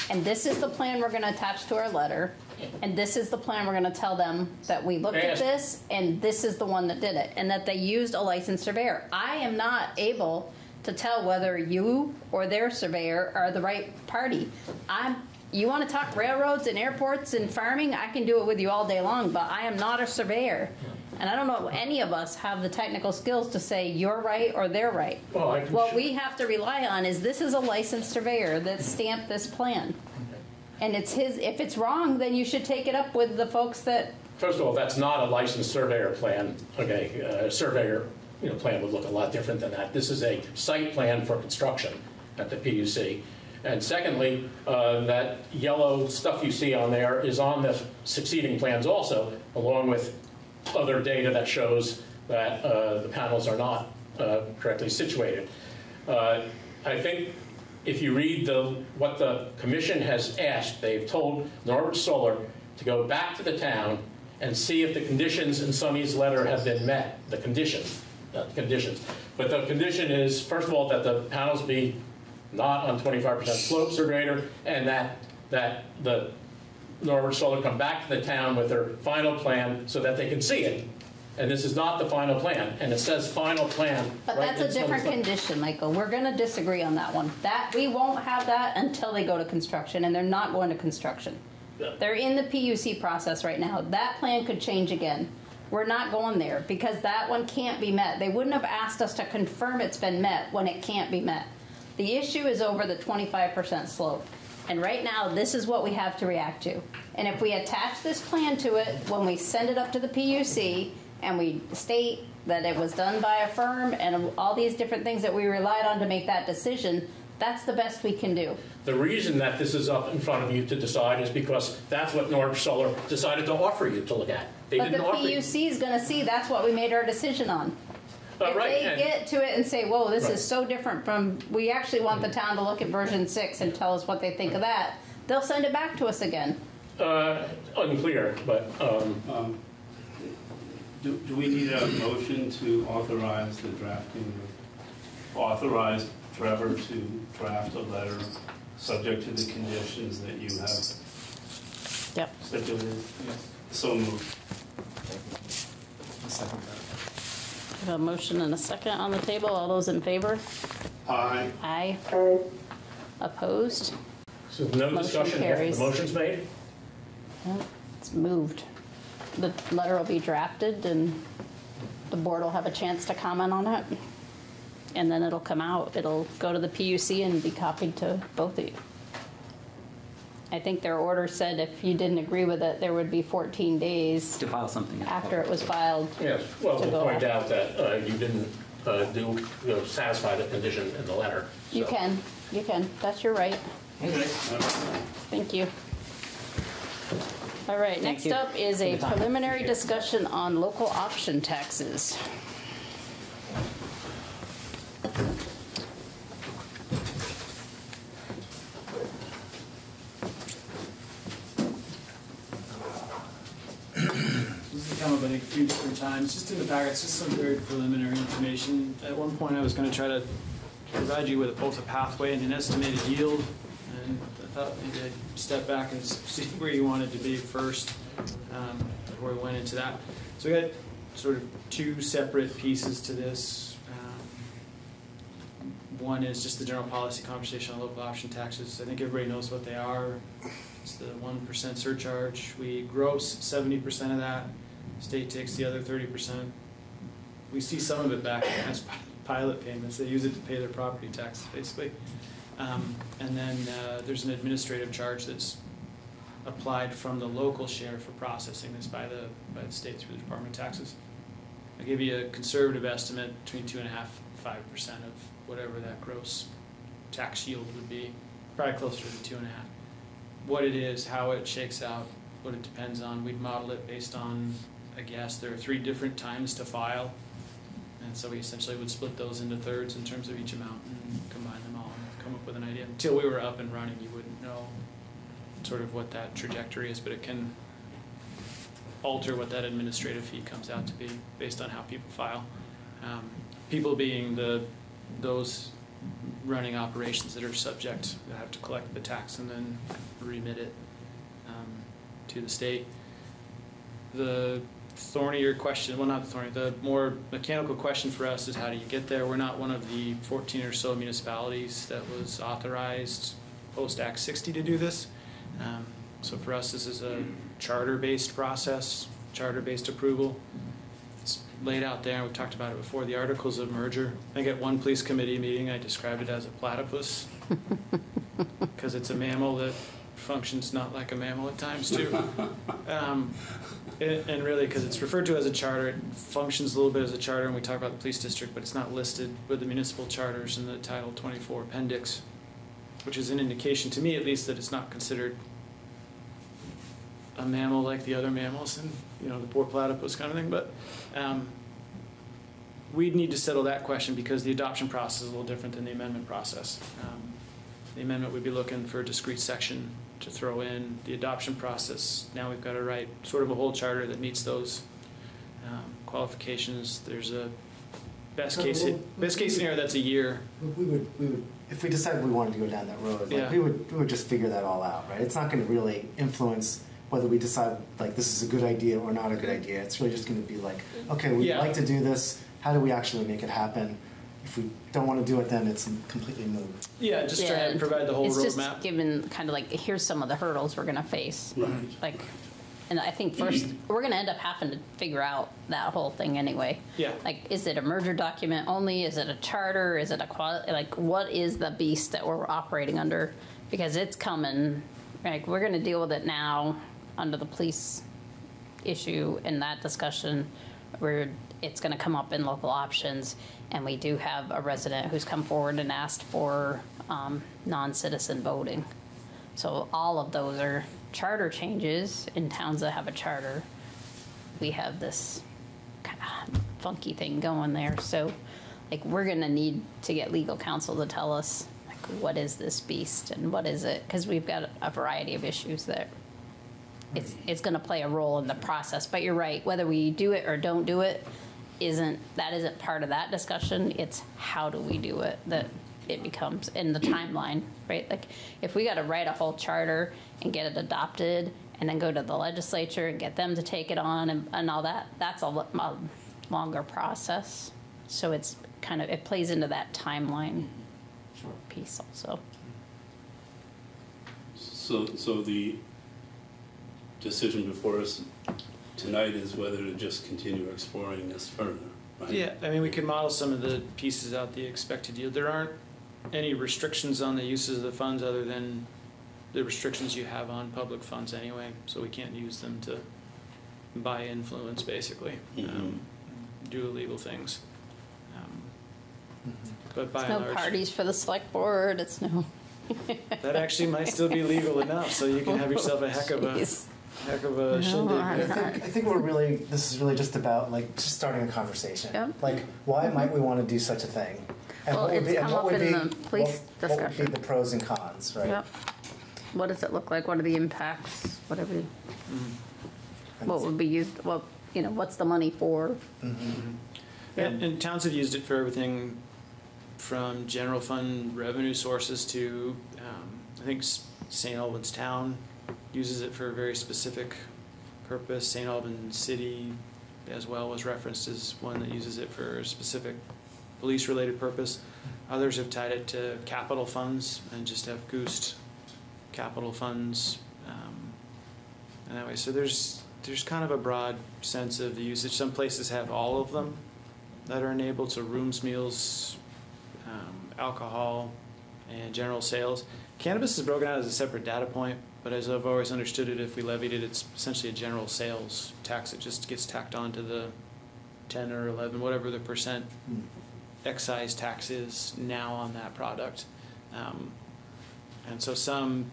And this is the plan we're gonna attach to our letter. And this is the plan we're gonna tell them that we looked at this and this is the one that did it. And that they used a licensed surveyor. I am not able to tell whether you or their surveyor are the right party. I'm, you wanna talk railroads and airports and farming, I can do it with you all day long, but I am not a surveyor. And I don't know if any of us have the technical skills to say you're right or they're right. Well, I can What sh- we have to rely on is this is a licensed surveyor that stamped this plan. And it's his, if it's wrong, then you should take it up with the folks that, First of all, that's not a licensed surveyor plan, okay? A surveyor, you know, plan would look a lot different than that. This is a site plan for construction at the PUC. And secondly, uh, that yellow stuff you see on there is on the succeeding plans also, along with other data that shows that uh, the panels are not uh, correctly situated. Uh, I think if you read the, what the commission has asked, they've told Norwich Solar to go back to the town and see if the conditions in Sonny's letter have been met, the conditions, not the conditions. But the condition is, first of all, that the panels be not on 25% slopes or greater, and that, that the Norwich Solar come back to the town with their final plan so that they can see it. And this is not the final plan, and it says final plan. but right that's a different condition, Michael. We're gonna disagree on that one. That, we won't have that until they go to construction, and they're not going to construction. They're in the PUC process right now. That plan could change again. We're not going there because that one can't be met. They wouldn't have asked us to confirm it's been met when it can't be met. The issue is over the 25% slope. And right now, this is what we have to react to. And if we attach this plan to it, when we send it up to the PUC and we state that it was done by a firm and all these different things that we relied on to make that decision, that's the best we can do. The reason that this is up in front of you to decide is because that's what Norwich Solar decided to offer you to look at. They But the didn't offer you. PUC is gonna see that's what we made our decision on. Uh, If right, they and- get to it and say, whoa, this Right. is so different from, we actually want the town to look at version six and tell us what they think of that, they'll send it back to us again. Uh, unclear, but, um, Um, Do, do we need a motion to authorize the drafting of, authorize Trevor to draft a letter subject to the conditions that you have Yep. stipulated? So moved. Second that. We have a motion and a second on the table. All those in favor? Aye. Aye. Opposed? so no Motion discussion after carries. the motion's made? No, It's moved. The letter will be drafted and the board will have a chance to comment on it. and then it'll come out, it'll go to the PUC and be copied to both of you. I think their order said if you didn't agree with it, there would be 14 days To file something. after it was filed. Yes, well, to we'll go point out that uh, you didn't uh, do, you know, satisfy the condition in the letter. You can, you can, that's your right. Okay. Thank you. All right, Thank next you up is a preliminary discussion on local option taxes. Come up, I think, a few different times, just in the packet, it's just some very preliminary information. At one point, I was gonna try to provide you with both a pathway and an estimated yield, and I thought maybe I'd step back and see where you wanted to be first, um, before we went into that. So we got sort of two separate pieces to this. Um, One is just the general policy conversation on local option taxes. I think everybody knows what they are. It's the one percent surcharge. We gross seventy percent of that. State takes the other thirty percent. We see some of it back as pilot payments. They use it to pay their property taxes, basically. Um, and then uh, there's an administrative charge that's applied from the local share for processing this by the by the state through the Department of Taxes. I give you a conservative estimate between two and a half, five percent of whatever that gross tax yield would be, probably closer to two and a half. What it is, how it shakes out, what it depends on, we'd model it based on a guess. There are three different times to file. And so we essentially would split those into thirds in terms of each amount and combine them all and come up with an idea. Until we were up and running, you wouldn't know sort of what that trajectory is, but it can alter what that administrative fee comes out to be based on how people file. Um, people being the, those running operations that are subject, that have to collect the tax and then remit it um, to the state. The thornier question, well, not the thorny, the more mechanical question for us is how do you get there? We're not one of the 14 or so municipalities that was authorized post Act 60 to do this. Um, so for us, this is a charter-based process, charter-based approval. It's laid out there, we've talked about it before, the articles of merger. I think at one police committee meeting, I described it as a platypus. Because it's a mammal that functions not like a mammal at times too. Um, and, and really, because it's referred to as a charter, it functions a little bit as a charter, and we talk about the police district, but it's not listed with the municipal charters in the Title 24 appendix, which is an indication, to me at least, that it's not considered a mammal like the other mammals, and you know the poor platypus kind of thing. But um, we'd need to settle that question because the adoption process is a little different than the amendment process. Um, the amendment would be looking for a discrete section to throw in. The adoption process, now we've got to write sort of a whole charter that meets those um, qualifications. There's a best So case we'll- best case scenario that's a year. We would, we would, if we decided we wanted to go down that road, like, Yeah. we would, we would just figure that all out, right? It's not gonna really influence whether we decide, like, this is a good idea or not a good idea. It's really just gonna be like, okay, we'd Yeah. like to do this, how do we actually make it happen? If we don't wanna do it, then it's completely moot. Yeah, just try and provide the whole It's just roadmap. given, kind of like, here's some of the hurdles we're gonna face. Right. Like, and I think first, we're gonna end up having to figure out that whole thing anyway. Yeah. Like, is it a merger document only? Is it a charter? Is it a qual, like, what is the beast that we're operating under? Because it's coming, like, we're gonna deal with it now under the police issue and that discussion where it's gonna come up in local options. And we do have a resident who's come forward and asked for, um, non-citizen voting. So all of those are charter changes in towns that have a charter. We have this kind of funky thing going there. So, like, we're gonna need to get legal counsel to tell us, like, what is this beast and what is it? Because we've got a variety of issues that it's it's gonna play a role in the process. But you're right, whether we do it or don't do it, isn't that isn't part of that discussion. It's how do we do it that it becomes in the timeline, right? Like if we got to write a whole charter and get it adopted and then go to the legislature and get them to take it on and, and all that, that's a, a longer process. So it's kind of, it plays into that timeline piece also. So, so the decision before us tonight is whether to just continue exploring this further, right? Yeah, I mean, we could model some of the pieces out, the expected yield. There aren't any restrictions on the uses of the funds other than the restrictions you have on public funds anyway, so we can't use them to buy influence, basically, um, do illegal things. Um, But by It's no large, parties for the select board, it's no. that actually might still be legal enough, so you can have yourself a heck of a, Jeez. Heck of a shindig. I think, I think we're really, this is really just about like just starting a conversation. Like, why might we want to do such a thing? And Well, what would it's be, and come what up would in be, the police what, what would be the pros and cons, right? Yep. What does it look like? What are the impacts? Whatever. Mm-hmm. What would be used, well, you know, what's the money for? And, and towns have used it for everything from general fund revenue sources to, um, I think St. Albans Town uses it for a very specific purpose. St. Albans City as well was referenced as one that uses it for a specific police-related purpose. Others have tied it to capital funds and just have goosed capital funds. um, And that way, so there's, there's kind of a broad sense of the usage. Some places have all of them that are enabled, so rooms, meals, um, alcohol, and general sales. Cannabis is broken out as a separate data point, but as I've always understood it, if we levied it, it's essentially a general sales tax. It just gets tacked on to the ten or eleven, whatever the percent excise tax is now on that product. Um, and so some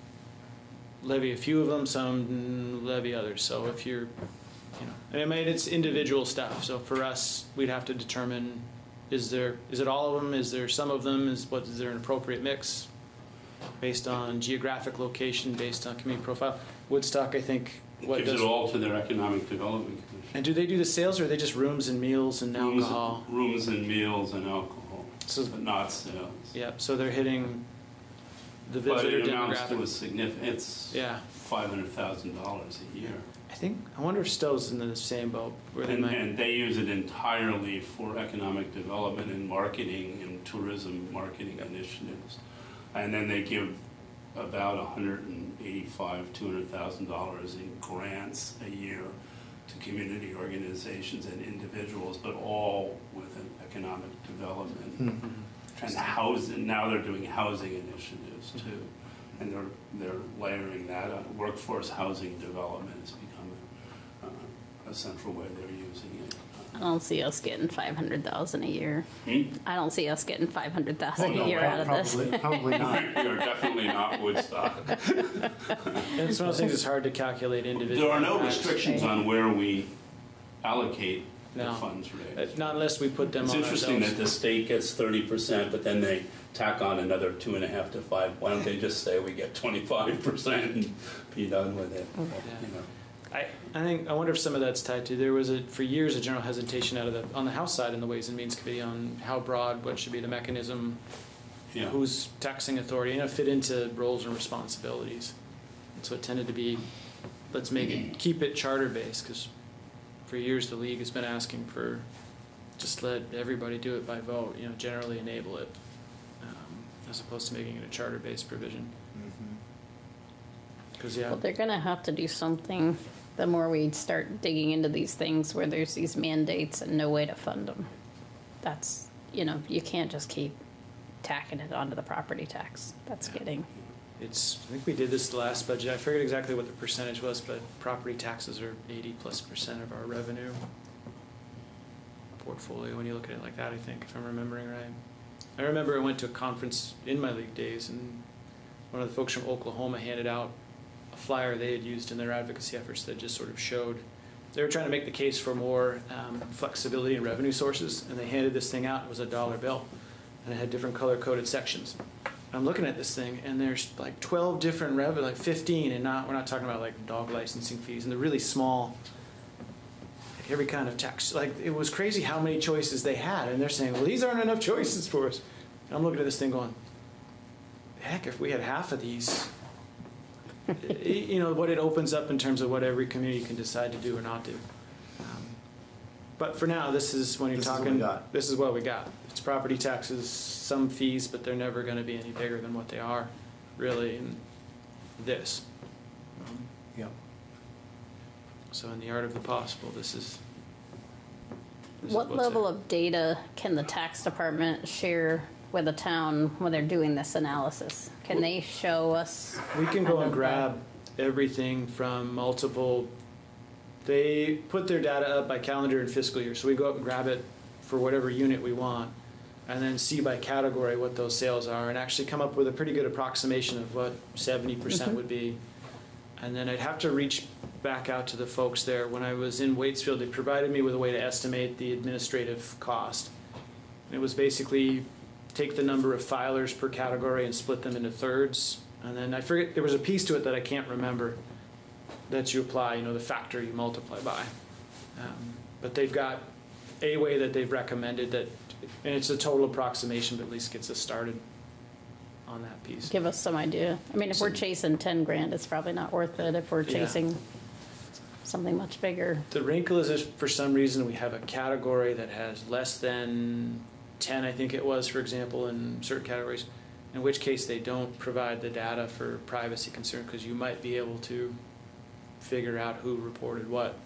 levy a few of them, some levy others. So if you're, you know, and I mean, it's individual stuff. So for us, we'd have to determine, is there, is it all of them? Is there some of them? Is what, is there an appropriate mix? Based on geographic location, based on community profile. Woodstock, I think, what Gives does. it all to their Economic Development Commission. And do they do the sales or are they just rooms and meals and Rooms- alcohol? Rooms and meals and alcohol, but not sales. Yep, so they're hitting the But visitor it amounts to a demographic. significant, it's Yeah. five hundred thousand dollars a year. I think, I wonder if Stowe's in the same boat where they And, might. and they use it entirely for economic development and marketing and tourism marketing initiatives. And then they give about a hundred and eighty-five, two hundred thousand dollars in grants a year to community organizations and individuals, but all with an economic development. Mhm. And housing, now they're doing housing initiatives too. And they're, they're layering that on. Workforce housing development has become a, uh, a central way they're using it. I don't see us getting five hundred thousand a year. Hmm? I don't see us getting five hundred thousand Oh, a no, year out of this. probably not. You're definitely not Woodstock. It's one of those things that's hard to calculate individually. There are no restrictions on where we allocate the No. funds raised. Not unless we put them It's on interesting that ourselves. the state gets thirty percent, but then they tack on another two and a half to five. Why don't they just say we get twenty-five percent and be done with it? You know? I, I think, I wonder if some of that's tied to, there was a, for years, a general hesitation out of the, on the House side in the Ways and Means Committee on how broad, what should be the mechanism, Yeah. who's taxing authority, and it fit into roles and responsibilities. And so it tended to be, let's make it, keep it charter-based, because for years, the league has been asking for, just let everybody do it by vote, you know, generally enable it, um, as opposed to making it a charter-based provision. Because, yeah. Well, they're gonna have to do something the more we start digging into these things where there's these mandates and no way to fund them. That's, you know, you can't just keep tacking it onto the property tax. That's getting, It's, I think we did this the last budget. I forget exactly what the percentage was, but property taxes are eighty plus percent of our revenue portfolio when you look at it like that, I think, if I'm remembering right. I remember I went to a conference in my league days and one of the folks from Oklahoma handed out flyer they had used in their advocacy efforts that just sort of showed they were trying to make the case for more um, flexibility in revenue sources, and they handed this thing out. It was a dollar bill, and it had different color coded sections. I'm looking at this thing, and there's like 12 different revenue, like 15, and not we're not talking about like dog licensing fees, and they're really small. Like every kind of tax, like it was crazy how many choices they had, and they're saying, well, these aren't enough choices for us. And I'm looking at this thing going, heck, if we had half of these, you know, what it opens up in terms of what every community can decide to do or not do. Um, But for now, this is when you're This is what talking, we got. this is what we got. It's property taxes, some fees, but they're never gonna be any bigger than what they are, really, in this. Um, Yep. So in the art of the possible, this is is What what's level of data can the tax department share with the town when they're doing this analysis? Can they show us? We can go and grab everything from multiple, they put their data up by calendar and fiscal year, so we go up and grab it for whatever unit we want, and then see by category what those sales are, and actually come up with a pretty good approximation of what seventy percent Mhm. would be. And then I'd have to reach back out to the folks there. When I was in Waitsfield, they provided me with a way to estimate the administrative cost. And it was basically take the number of filers per category and split them into thirds. And then I forget, there was a piece to it that I can't remember that you apply, you know, the factor you multiply by. Um, But they've got a way that they've recommended that, and it's a total approximation, but at least gets us started on that piece. Give us some idea. I mean, if we're chasing ten grand, it's probably not worth it. If we're Yeah. chasing something much bigger. The wrinkle is if for some reason we have a category that has less than 10, I think it was, for example, in certain categories, in which case they don't provide the data for privacy concern because you might be able to figure out who reported what.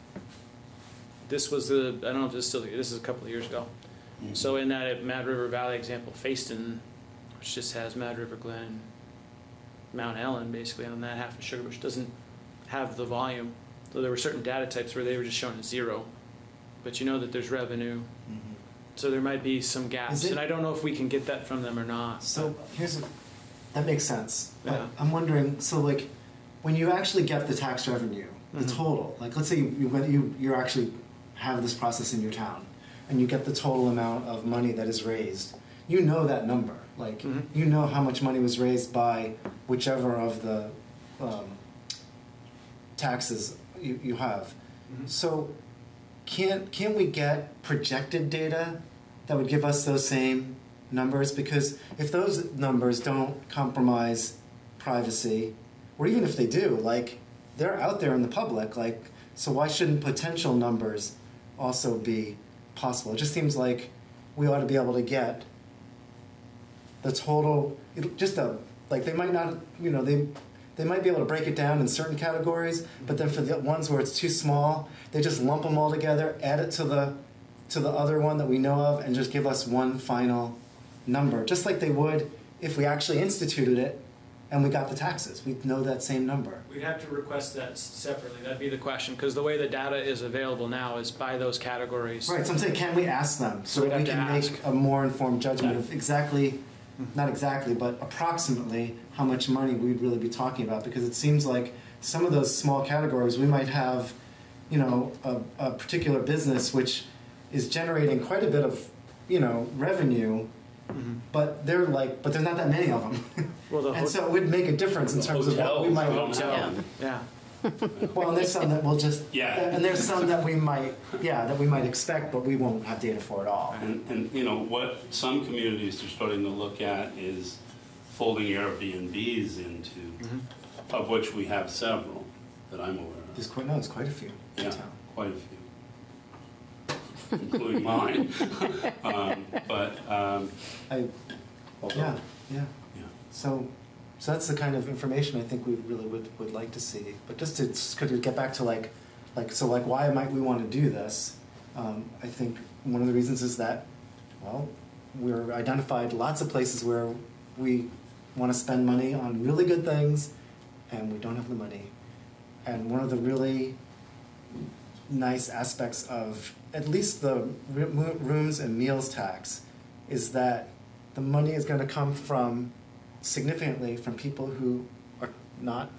This was the, I don't know if this is still, this is a couple of years ago. Mm-hmm. So in that Mad River Valley example, Fayston, which just has Mad River Glen, Mount Ellen, basically on that half of Sugarbush, doesn't have the volume. So there were certain data types where they were just shown as zero, but you know that there's revenue. Mm-hmm. So there might be some gaps, Is it- and I don't know if we can get that from them or not. So here's, a, that makes sense. But Yeah. I'm wondering, so like, when you actually get the tax revenue, the Mhm. total, like let's say you, you, went- you, you actually have this process in your town, and you get the total amount of money that is raised, you know that number. Like, Mhm. you know how much money was raised by whichever of the um, taxes you, you have. Mhm. So, can't can we get projected data that would give us those same numbers? Because if those numbers don't compromise privacy, or even if they do, like they're out there in the public, like so why shouldn't potential numbers also be possible? It just seems like we ought to be able to get the total, just a like they might not, you know, they they might be able to break it down in certain categories, but then for the ones where it's too small, they just lump them all together, add it to the to the other one that we know of, and just give us one final number, just like they would if we actually instituted it and we got the taxes. We'd know that same number. We'd have to request that separately. That'd be the question, because the way the data is available now is by those categories. Right. So I'm saying, can we ask them so We'd that we can make a more informed judgment of exactly, not exactly, but approximately how much money we'd really be talking about? Because it seems like some of those small categories we might have, you know, a, a particular business which is generating quite a bit of, you know, revenue, Mhm. but they're like, but there's not that many of them, Well, the and ho- so it would make a difference in terms of what we might. Hotel, yeah. Well, and there's some that we'll just, Yeah. and there's some that we might, yeah, that we might expect, but we won't have data for at all. And, and, you know, what some communities are starting to look at is folding Airbnbs into, of which we have several that I'm aware of. There's quite, no, there's quite a few in Yeah, town. quite a few, including mine. Um, But, um, I, yeah, yeah. Yeah. So, so that's the kind of information I think we really would, would like to see. But just to, just could get back to like, like, so like, why might we want to do this? Um, I think one of the reasons is that, well, we're identified lots of places where we want to spend money on really good things, and we don't have the money. And one of the really nice aspects of at least the rooms and meals tax is that the money is going to come from significantly from people who are not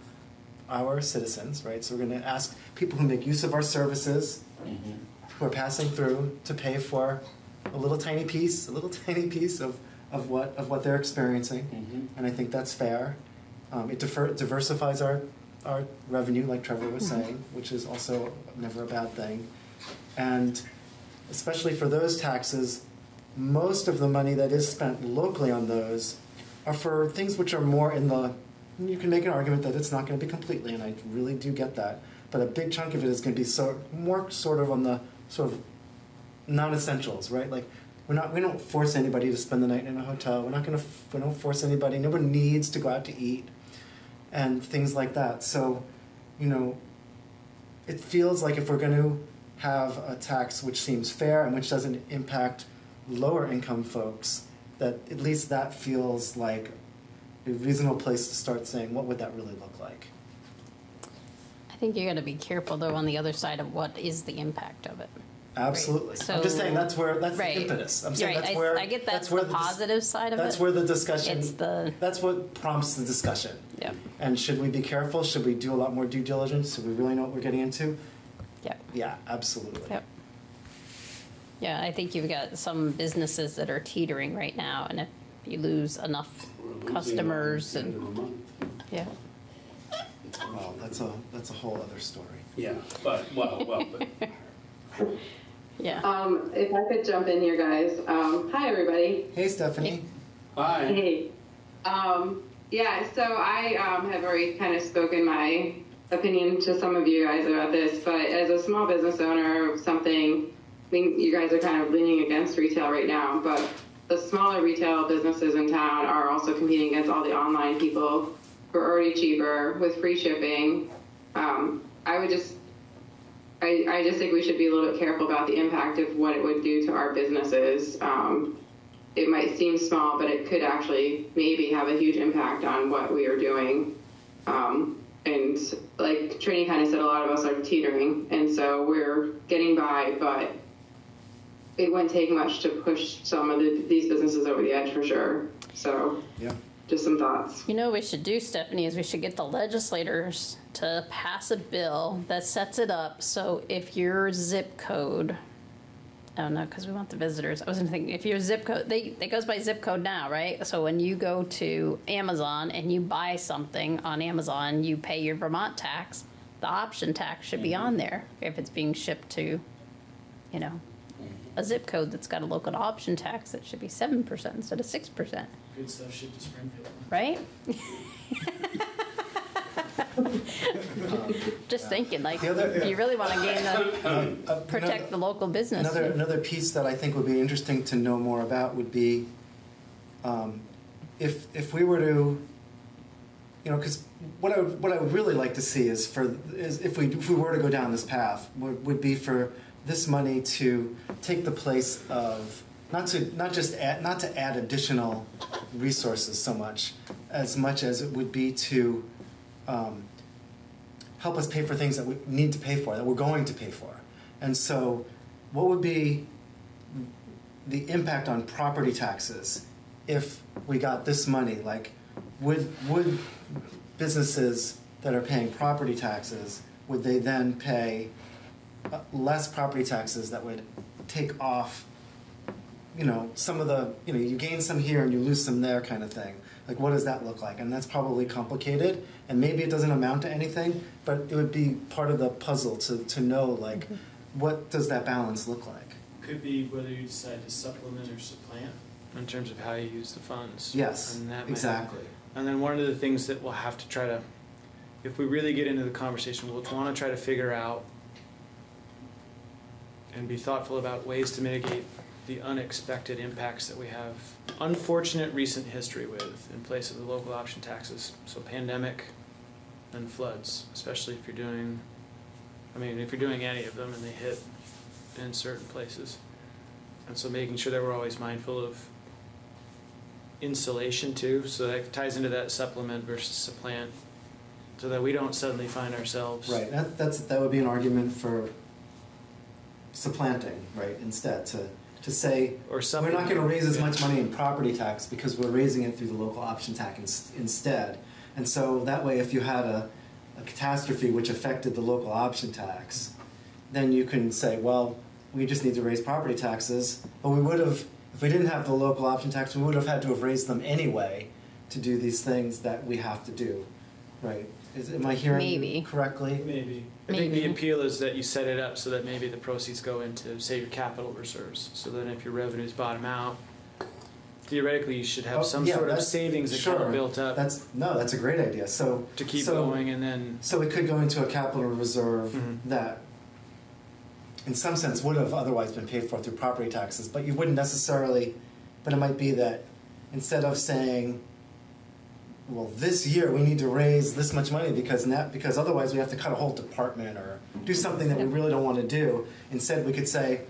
our citizens, right? So we're going to ask people who make use of our services, who are passing through, to pay for a little tiny piece, a little tiny piece of, of what of what they're experiencing, and I think that's fair. Um, it diver- diversifies our our revenue, like Trevor was mm-hmm. saying, which is also never a bad thing, and especially for those taxes, most of the money that is spent locally on those are for things which are more in the. You can make an argument that it's not going to be completely, and I really do get that. But a big chunk of it is going to be so more sort of on the sort of non-essentials, right? Like we're not we don't force anybody to spend the night in a hotel. We're not going to we don't force anybody. No one needs to go out to eat, and things like that. So, you know, it feels like if we're going to have a tax which seems fair and which doesn't impact lower income folks, that at least that feels like a reasonable place to start saying, what would that really look like? I think you gotta be careful though on the other side of what is the impact of it. Absolutely. So- I'm just saying that's where that's Right. the impetus. I'm saying Right, that's I- where I get that's that's where the dis- positive side of That's it. where the discussion. It's the- That's what prompts the discussion. Yeah. And should we be careful? Should we do a lot more due diligence? Should we really know what we're getting into? Yep. Yeah, absolutely. Yep. Yeah, I think you've got some businesses that are teetering right now, and if you lose enough customers and, yeah. Well, that's a that's a whole other story. Yeah, but, well, well, but Yeah. Um, if I could jump in here, guys. Um, hi, everybody. Hey, Stephanie. Hi. Hey. Um, yeah, so I um, have already kind of spoken my opinion to some of you guys about this, but as a small business owner of something, I think you guys are kind of leaning against retail right now, but the smaller retail businesses in town are also competing against all the online people who are already cheaper with free shipping. Um, I would just I, I just think we should be a little bit careful about the impact of what it would do to our businesses. Um, it might seem small, but it could actually maybe have a huge impact on what we are doing. Um, and like Trini kind of said, a lot of us are teetering, and so we're getting by, but it wouldn't take much to push some of the, these businesses over the edge for sure. So, yeah, just some thoughts. You know what we should do, Stephanie, is we should get the legislators to pass a bill that sets it up so if your zip code, oh no, because we want the visitors. I was gonna think if your zip code, they it goes by zip code now, right? So when you go to Amazon and you buy something on Amazon, you pay your Vermont tax. The option tax should be on mm-hmm. there if it's being shipped to, you know, a zip code that's got a local option tax. It should be seven percent instead of six percent, Good stuff shipped to Springfield. right? Just thinking, like, The other- if you really want to gain the, protect the local business. Another another piece that I think would be interesting to know more about would be um, if if we were to, you know, because what I would, what I would really like to see is for is if we if we were to go down this path would, would be for this money to take the place of not to not just add not to add additional resources so much as much as it would be to um, help us pay for things that we need to pay for, that we're going to pay for. And so, what would be the impact on property taxes if we got this money? Like, would would businesses that are paying property taxes would they then pay uh, less property taxes that would take off you know some of the you know you gain some here and you lose some there kind of thing like what does that look like and that's probably complicated and maybe it doesn't amount to anything but it would be part of the puzzle to, to know like mm-hmm. what does that balance look like Could be whether you decide to supplement or supplant in terms of how you use the funds. Yes, And that may- exactly. And then one of the things that we'll have to try to, if we really get into the conversation, we'll want to try to figure out and be thoughtful about ways to mitigate the unexpected impacts that we have unfortunate recent history with in place of the local option taxes. So pandemic and floods, especially if you're doing, I mean, if you're doing any of them and they hit in certain places. And so making sure that we're always mindful of insulation too, so that ties into that supplement versus supplant, so that we don't suddenly find ourselves. right that, that's that would be an argument for supplanting right instead to to say Or we're not going to raise as much money in property tax because we're raising it through the local option tax ins- instead. And so that way if you had a, a catastrophe which affected the local option tax then you can say well we just need to raise property taxes. But we would have if we didn't have the local option tax we would have had to have raised them anyway to do these things that we have to do right? Is, am i hearing you Maybe. correctly? Maybe. I think the Maybe. appeal is that you set it up so that maybe the proceeds go into, say, your capital reserves. So then if your revenues bottom out, theoretically you should have Oh, some yeah, sort of that's- savings sure. account built up That's no, that's a great idea. So to keep so, going and then So it could go into a capital reserve Mhm. that, in some sense, would have otherwise been paid for through property taxes, but you wouldn't necessarily. But it might be that instead of saying, well, this year we need to raise this much money because now, because otherwise we have to cut a whole department or do something that we really don't want to do. Instead, we could say,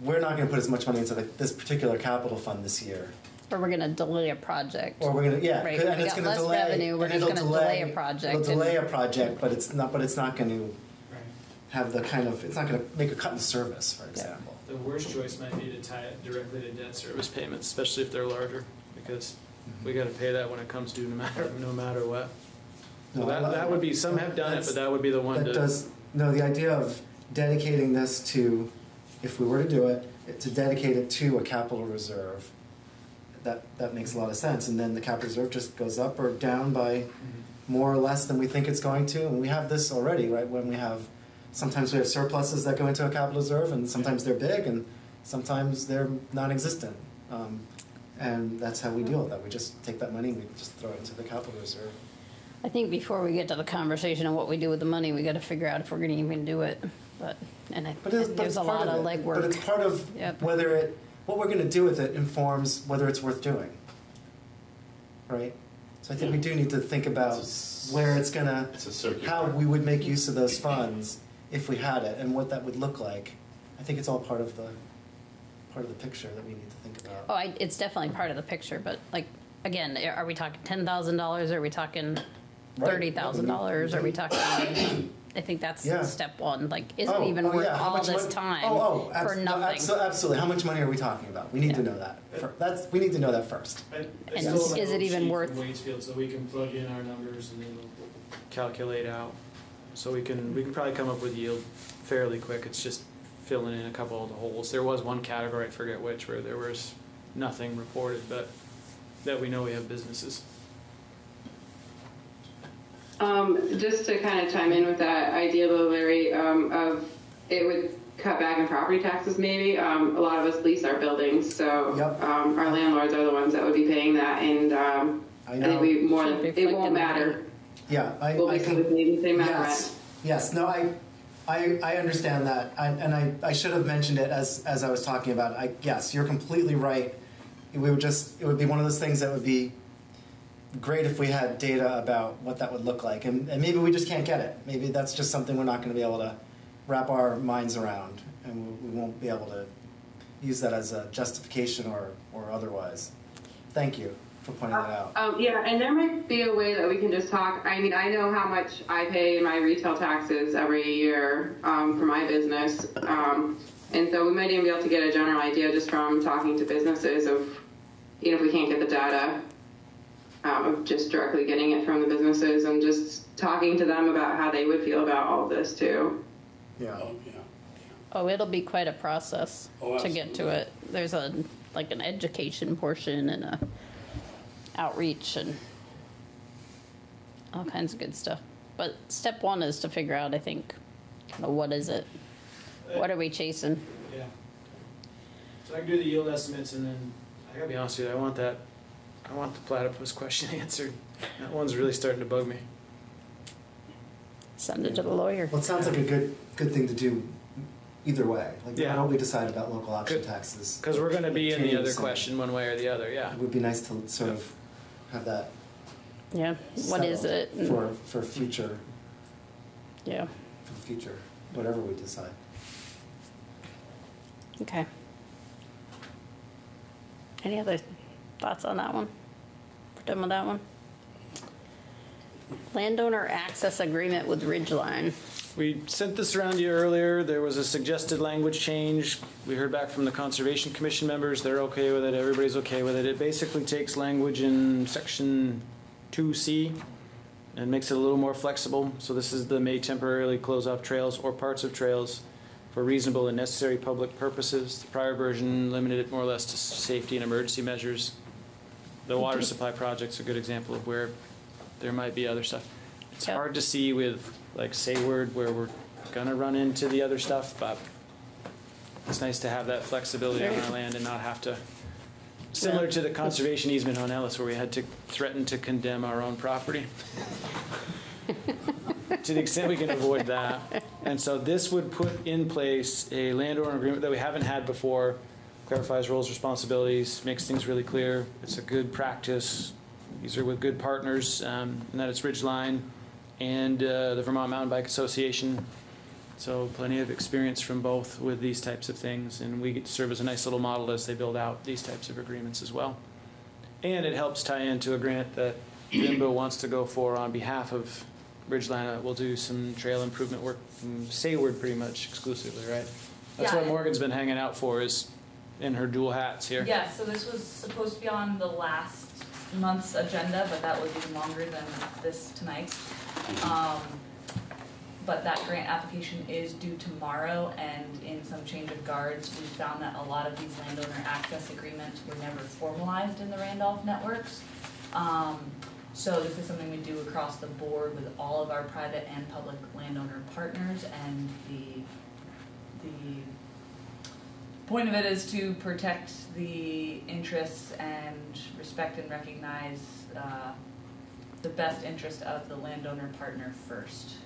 we're not going to put as much money into like, this particular capital fund this year. Or we're gonna delay a project. Or we're gonna, yeah, Right, and we it's gonna less delay. revenue, we're and just it'll gonna delay a project It'll delay a project, but it's not, but it's not gonna have the kind of, it's not gonna make a cut in service, for example. The worst choice might be to tie it directly to debt service payments, especially if they're larger, because we gotta pay that when it comes due, no matter, no matter what. So No, that, I- that would be, some have done it, but that would be the one That to. does, no, the idea of dedicating this to, if we were to do it, to dedicate it to a capital reserve, that, that makes a lot of sense. And then the capital reserve just goes up or down by more or less than we think it's going to. And we have this already, right? When we have, sometimes we have surpluses that go into a capital reserve, and sometimes they're big, and sometimes they're non-existent. Um, and that's how we deal with that. We just take that money and we just throw it into the capital reserve. I think before we get to the conversation of what we do with the money, we gotta figure out if we're gonna even do it. But, and I, But it's, but there's a lot of it. legwork. But it's part of Yep. whether it, what we're going to do with it informs whether it's worth doing. Right? So I think we do need to think about where it's going to, how we would make use of those funds if we had it and what that would look like. I think it's all part of the, part of the picture that we need to think about. Oh, I, it's definitely part of the picture, but like, again, eh, are we talking ten thousand dollars? Are we talking thirty thousand dollars? Are we talking, I think that's Yeah. step one, like, is it Oh, even oh, worth yeah. How all much this mon- time oh, oh, for abs- no, nothing? abso- absolutely. How much money are we talking about? We need to know that. fir- That's, we need to know that first. I- I And still is- have is a it even sheet worth- from Waitsfield, so we can plug in our numbers and it'll calculate out. So we can, we can probably come up with yield fairly quick, it's just filling in a couple of the holes. There was one category, I forget which, where there was nothing reported, but that we know we have businesses. Um, just to kind of chime in with that idea, though, Larry, um, of it would cut back in property taxes. Maybe um, a lot of us lease our buildings, so um, our landlords are the ones that would be paying that, and um, I I, think we more it won't matter. Yeah, I, We'll I be can. collecting the same amount yes, rent. yes. No, I, I, I understand that, I, and I, I should have mentioned it as as I was talking about. I yes, you're completely right. We would just it would be one of those things that would be great if we had data about what that would look like, and, and maybe we just can't get it. Maybe that's just something we're not going to be able to wrap our minds around, and we, we won't be able to use that as a justification or or otherwise. Thank you for pointing that out. Um, yeah, and there might be a way that we can just talk. I mean, I know how much I pay in my retail taxes every year um, for my business, um, and so we might even be able to get a general idea just from talking to businesses of, you know, if we can't get the data, um, of just directly getting it from the businesses and just talking to them about how they would feel about all of this too. Yeah. Oh, it'll be quite a process Oh, to get to it. There's a, like an education portion and a outreach and all kinds of good stuff. But step one is to figure out, I think, kind of what is it? What are we chasing? Yeah. So I can do the yield estimates and then, I gotta be honest with you, I want that, I want the platypus question answered. That one's really starting to bug me. Send it to the lawyer. Well, it sounds like a good good thing to do either way. Like, Yeah. why don't we decide about local option taxes? Because we're gonna be in the other question one way or the other, yeah. It would be nice to sort of have that. Yeah, what is it? for for future Yeah, for the future, whatever we decide. okay. Any other thoughts on that one? We're done with that one? Landowner access agreement with Ridgeline. We sent this around to you earlier. There was a suggested language change. We heard back from the Conservation Commission members. They're okay with it. Everybody's okay with it. It basically takes language in section 2C and makes it a little more flexible. So this is the may temporarily close off trails or parts of trails for reasonable and necessary public purposes. The prior version limited it more or less to safety and emergency measures. The water supply project's a good example of where there might be other stuff. It's hard to see with like Sayward where we're gonna run into the other stuff, but it's nice to have that flexibility on our land and not have to, similar to the conservation easement on Ellis where we had to threaten to condemn our own property. To the extent we can avoid that. And so this would put in place a landowner agreement that we haven't had before, clarifies roles, responsibilities, makes things really clear. It's a good practice, these are with good partners, um, and that it's Ridgeline and uh, the Vermont Mountain Bike Association. So plenty of experience from both with these types of things, and we get to serve as a nice little model as they build out these types of agreements as well. And it helps tie into a grant that Vimbo wants to go for on behalf of Ridgeline. We'll do some trail improvement work from Sayward pretty much exclusively, right? That's Yeah. what Morgan's been hanging out for is in her dual hats here. Yeah, so this was supposed to be on the last month's agenda, but that was even longer than this tonight. Um, but that grant application is due tomorrow, and in some change of guards, we found that a lot of these landowner access agreements were never formalized in the Randolph networks. Um, so this is something we do across the board with all of our private and public landowner partners, and the, the point of it is to protect the interests and respect and recognize uh, the best interest of the landowner partner first.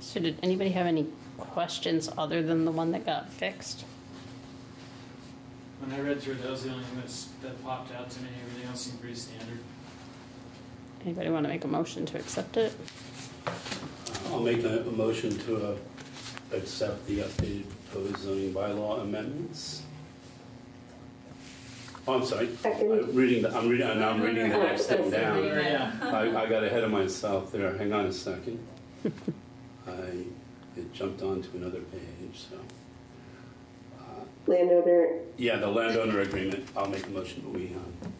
So did anybody have any questions other than the one that got fixed? When I read through it, that was the only thing that's, that popped out to me. Everything else seemed pretty standard. Anybody want to make a motion to accept it? I'll make a, a motion to uh, accept the updated proposed zoning bylaw amendments. Oh, I'm sorry. I'm reading, the- I'm reading, now I'm reading the next thing down. Yeah. I, I got ahead of myself there. Hang on a second. I, it jumped onto another page, so. Landowner, Yeah, the landowner agreement, I'll make a motion that we, um,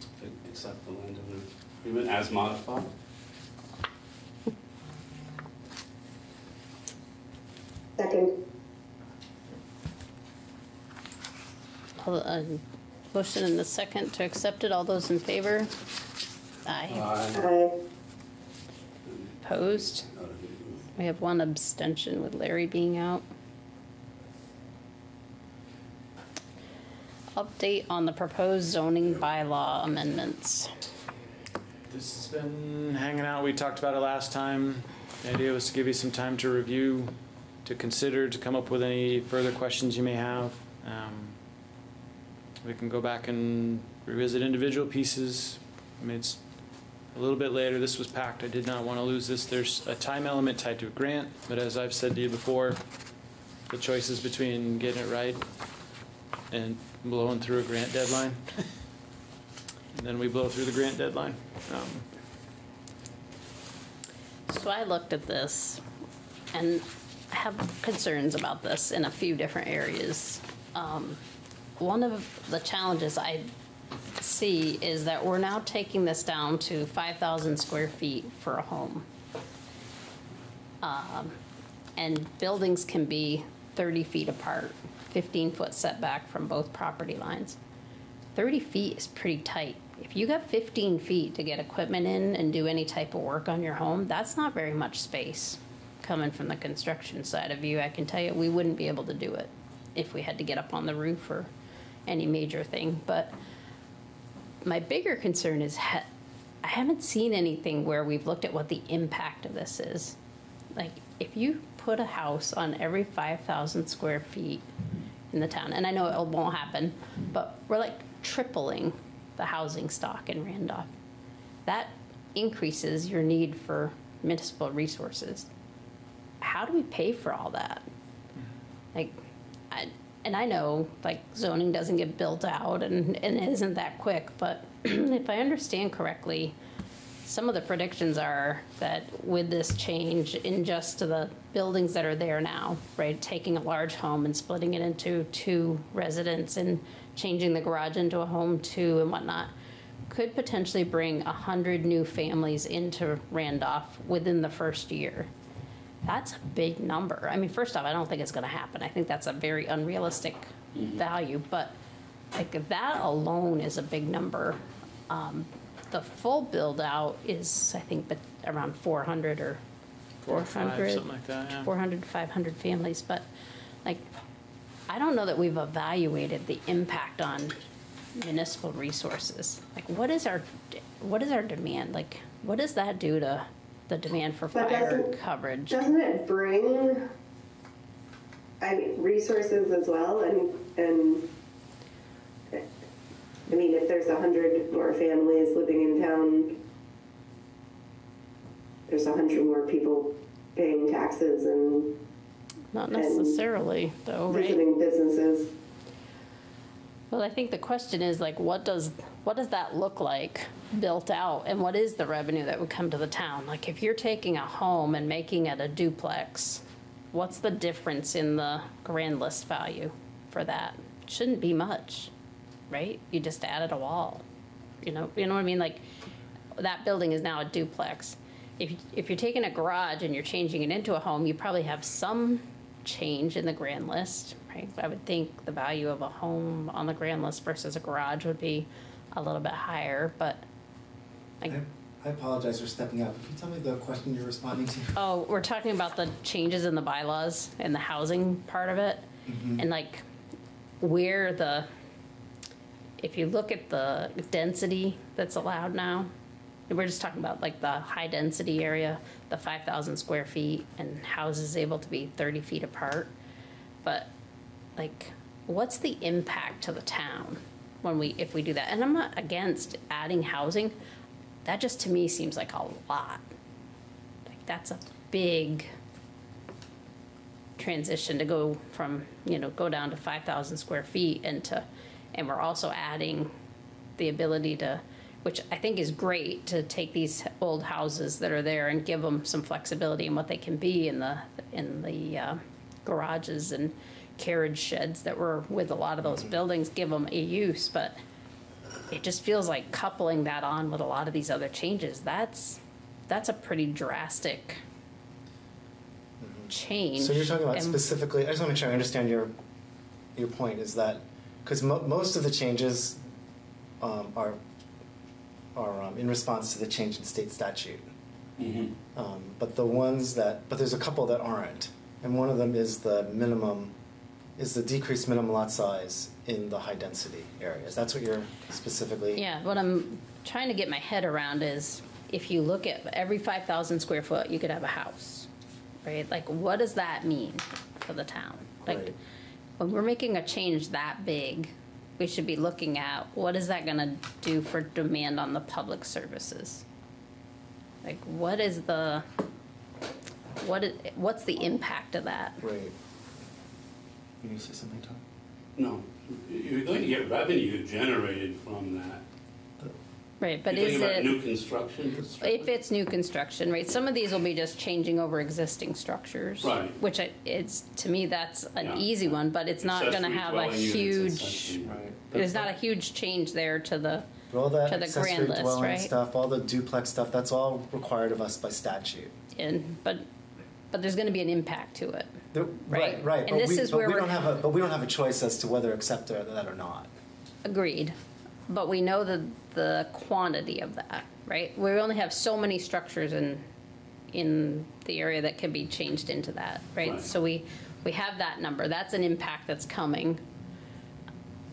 accept the landowner agreement as modified. second, All- uh, Motion and the second to accept it. All those in favor? Aye. Opposed? We have one abstention with Larry being out. Update on the proposed zoning bylaw amendments. This has been hanging out. We talked about it last time. The idea was to give you some time to review, to consider, to come up with any further questions you may have. Um, we can go back and revisit individual pieces. I mean, it's a little bit later. This was packed. I did not want to lose this. There's a time element tied to a grant, but as I've said to you before, the choice is between getting it right and blowing through a grant deadline. and then we blow through the grant deadline. Um, So I looked at this and have concerns about this in a few different areas. Um, One of the challenges I see is that we're now taking this down to 5,000 square feet for a home. Um, And buildings can be 30 feet apart, 15-foot setback from both property lines. 30 feet is pretty tight. If you got 15 feet to get equipment in and do any type of work on your home, that's not very much space coming from the construction side of you. I can tell you, we wouldn't be able to do it if we had to get up on the roof or any major thing. But my bigger concern is ha- I haven't seen anything where we've looked at what the impact of this is. Like, if you put a house on every 5,000 square feet in the town, and I know it won't happen, but we're like tripling the housing stock in Randolph. That increases your need for municipal resources. How do we pay for all that? Mm-hmm. Like, I, and I know like zoning doesn't get built out and, and isn't that quick, but if I understand correctly, some of the predictions are that with this change in just the buildings that are there now, right, taking a large home and splitting it into two residents and changing the garage into a home too and whatnot, could potentially bring a hundred new families into Randolph within the first year. That's a big number. I mean, first off, I don't think it's gonna happen. I think that's a very unrealistic value, but like that alone is a big number. Um, the full build out is, I think, but around four hundred or 400, four or five, hundred. something like that, yeah. Four hundred, five hundred families, but like, I don't know that we've evaluated the impact on municipal resources. Like, what is our, what is our demand? Like, what does that do to the demand for But fire coverage? doesn't it bring, I mean, resources as well and, and I mean, if there's a hundred more families living in town, there's a hundred more people paying taxes and Not and necessarily, though, right? visiting businesses. Well, I think the question is like, what does, what does that look like built out? And what is the revenue that would come to the town? Like, if you're taking a home and making it a duplex, what's the difference in the grand list value for that? Shouldn't be much, right? You just added a wall. You know, you know what I mean? Like, that building is now a duplex. If, if you're taking a garage and you're changing it into a home, you probably have some change in the grand list, right? I would think the value of a home on the grand list versus a garage would be a little bit higher, but I I apologize for stepping out. Can you tell me the question you're responding to? Oh, we're talking about the changes in the bylaws and the housing part of it. Mhm. And like where the, if you look at the density that's allowed now, we're just talking about like the high density area, the five thousand square feet and houses able to be thirty feet apart. But like, what's the impact to the town when we, if we do that? And I'm not against adding housing. That just to me seems like a lot. Like that's a big transition to go from, you know, go down to five thousand square feet and to, and we're also adding the ability to, which I think is great, to take these old houses that are there and give them some flexibility in what they can be in the, in the uh, garages and carriage sheds that were with a lot of those buildings, give them a use, but it just feels like coupling that on with a lot of these other changes, that's, that's a pretty drastic change. So you're talking about and- specifically, I just want to make sure I understand your, your point, is that, because mo- most of the changes um, are, are um, in response to the change in state statute. Um, But the ones that, but there's a couple that aren't. And one of them is the minimum, is the decreased minimum lot size in the high density areas. That's what you're specifically. Yeah, what I'm trying to get my head around is if you look at every five thousand square foot, you could have a house, right? Like, what does that mean for the town? Like, Right. when we're making a change that big, we should be looking at what is that gonna do for demand on the public services? Like, what is the, what is, what's the impact of that? Right. You need to say something, Tom? No, you're going to get revenue generated from that. Right, but You're is talking about it? new construction? If it's new construction, right, some of these will be just changing over existing structures. Right. Which I, it's, to me, that's an Yeah. easy one, but it's not gonna Accessory have a dwelling units, huge, accessory- Right. there's not a huge change there to the, But all that to the accessory grand list, dwelling right? stuff, all the duplex stuff, that's all required of us by statute. and, but, but there's gonna be an impact to it. The- Right. Right, right. And but this we- is where we don't have a, but we don't have a choice as to whether accept that or not. Agreed. But we know the, the quantity of that, right? We only have so many structures in, in the area that can be changed into that, right? Right. So we, we have that number. That's an impact that's coming.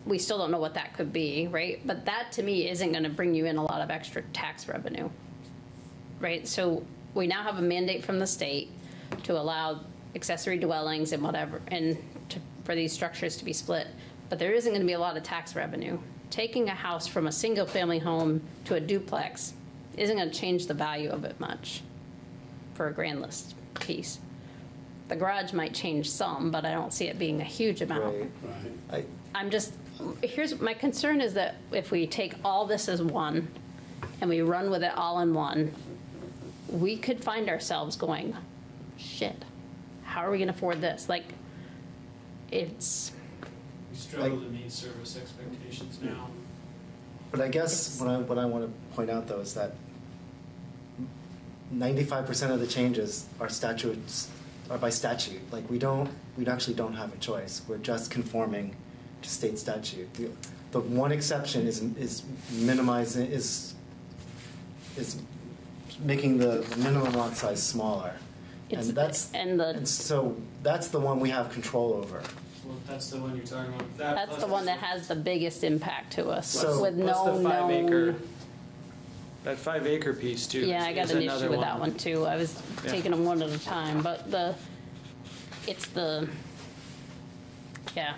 We still don't know what that could be, right? But that to me isn't gonna bring you in a lot of extra tax revenue, right? So we now have a mandate from the state to allow accessory dwellings and whatever, and to, for these structures to be split. But there isn't gonna be a lot of tax revenue. Taking a house from a single-family home to a duplex isn't gonna change the value of it much for a grand list piece. The garage might change some, but I don't see it being a huge amount. Right. I'm just, here's, my concern is that if we take all this as one and we run with it all in one, we could find ourselves going, shit, how are we gonna afford this? Like, it's, We struggle to meet service expectations now. But I guess what I, what I want to point out though is that ninety-five percent of the changes are statutes, are by statute. Like we don't, we actually don't have a choice. We're just conforming to state statute. The, the one exception is, is minimizing, is, is making the minimum lot size smaller. And that's, and the- and so that's the one we have control over. Well, that's the one you're talking about. That that's plus the one that has the biggest impact to us So- with Plus no the five acre, known. that five acre piece too. Yeah, I got is an another issue with that one too. I was Yeah. taking them one at a time, but the, it's the, yeah,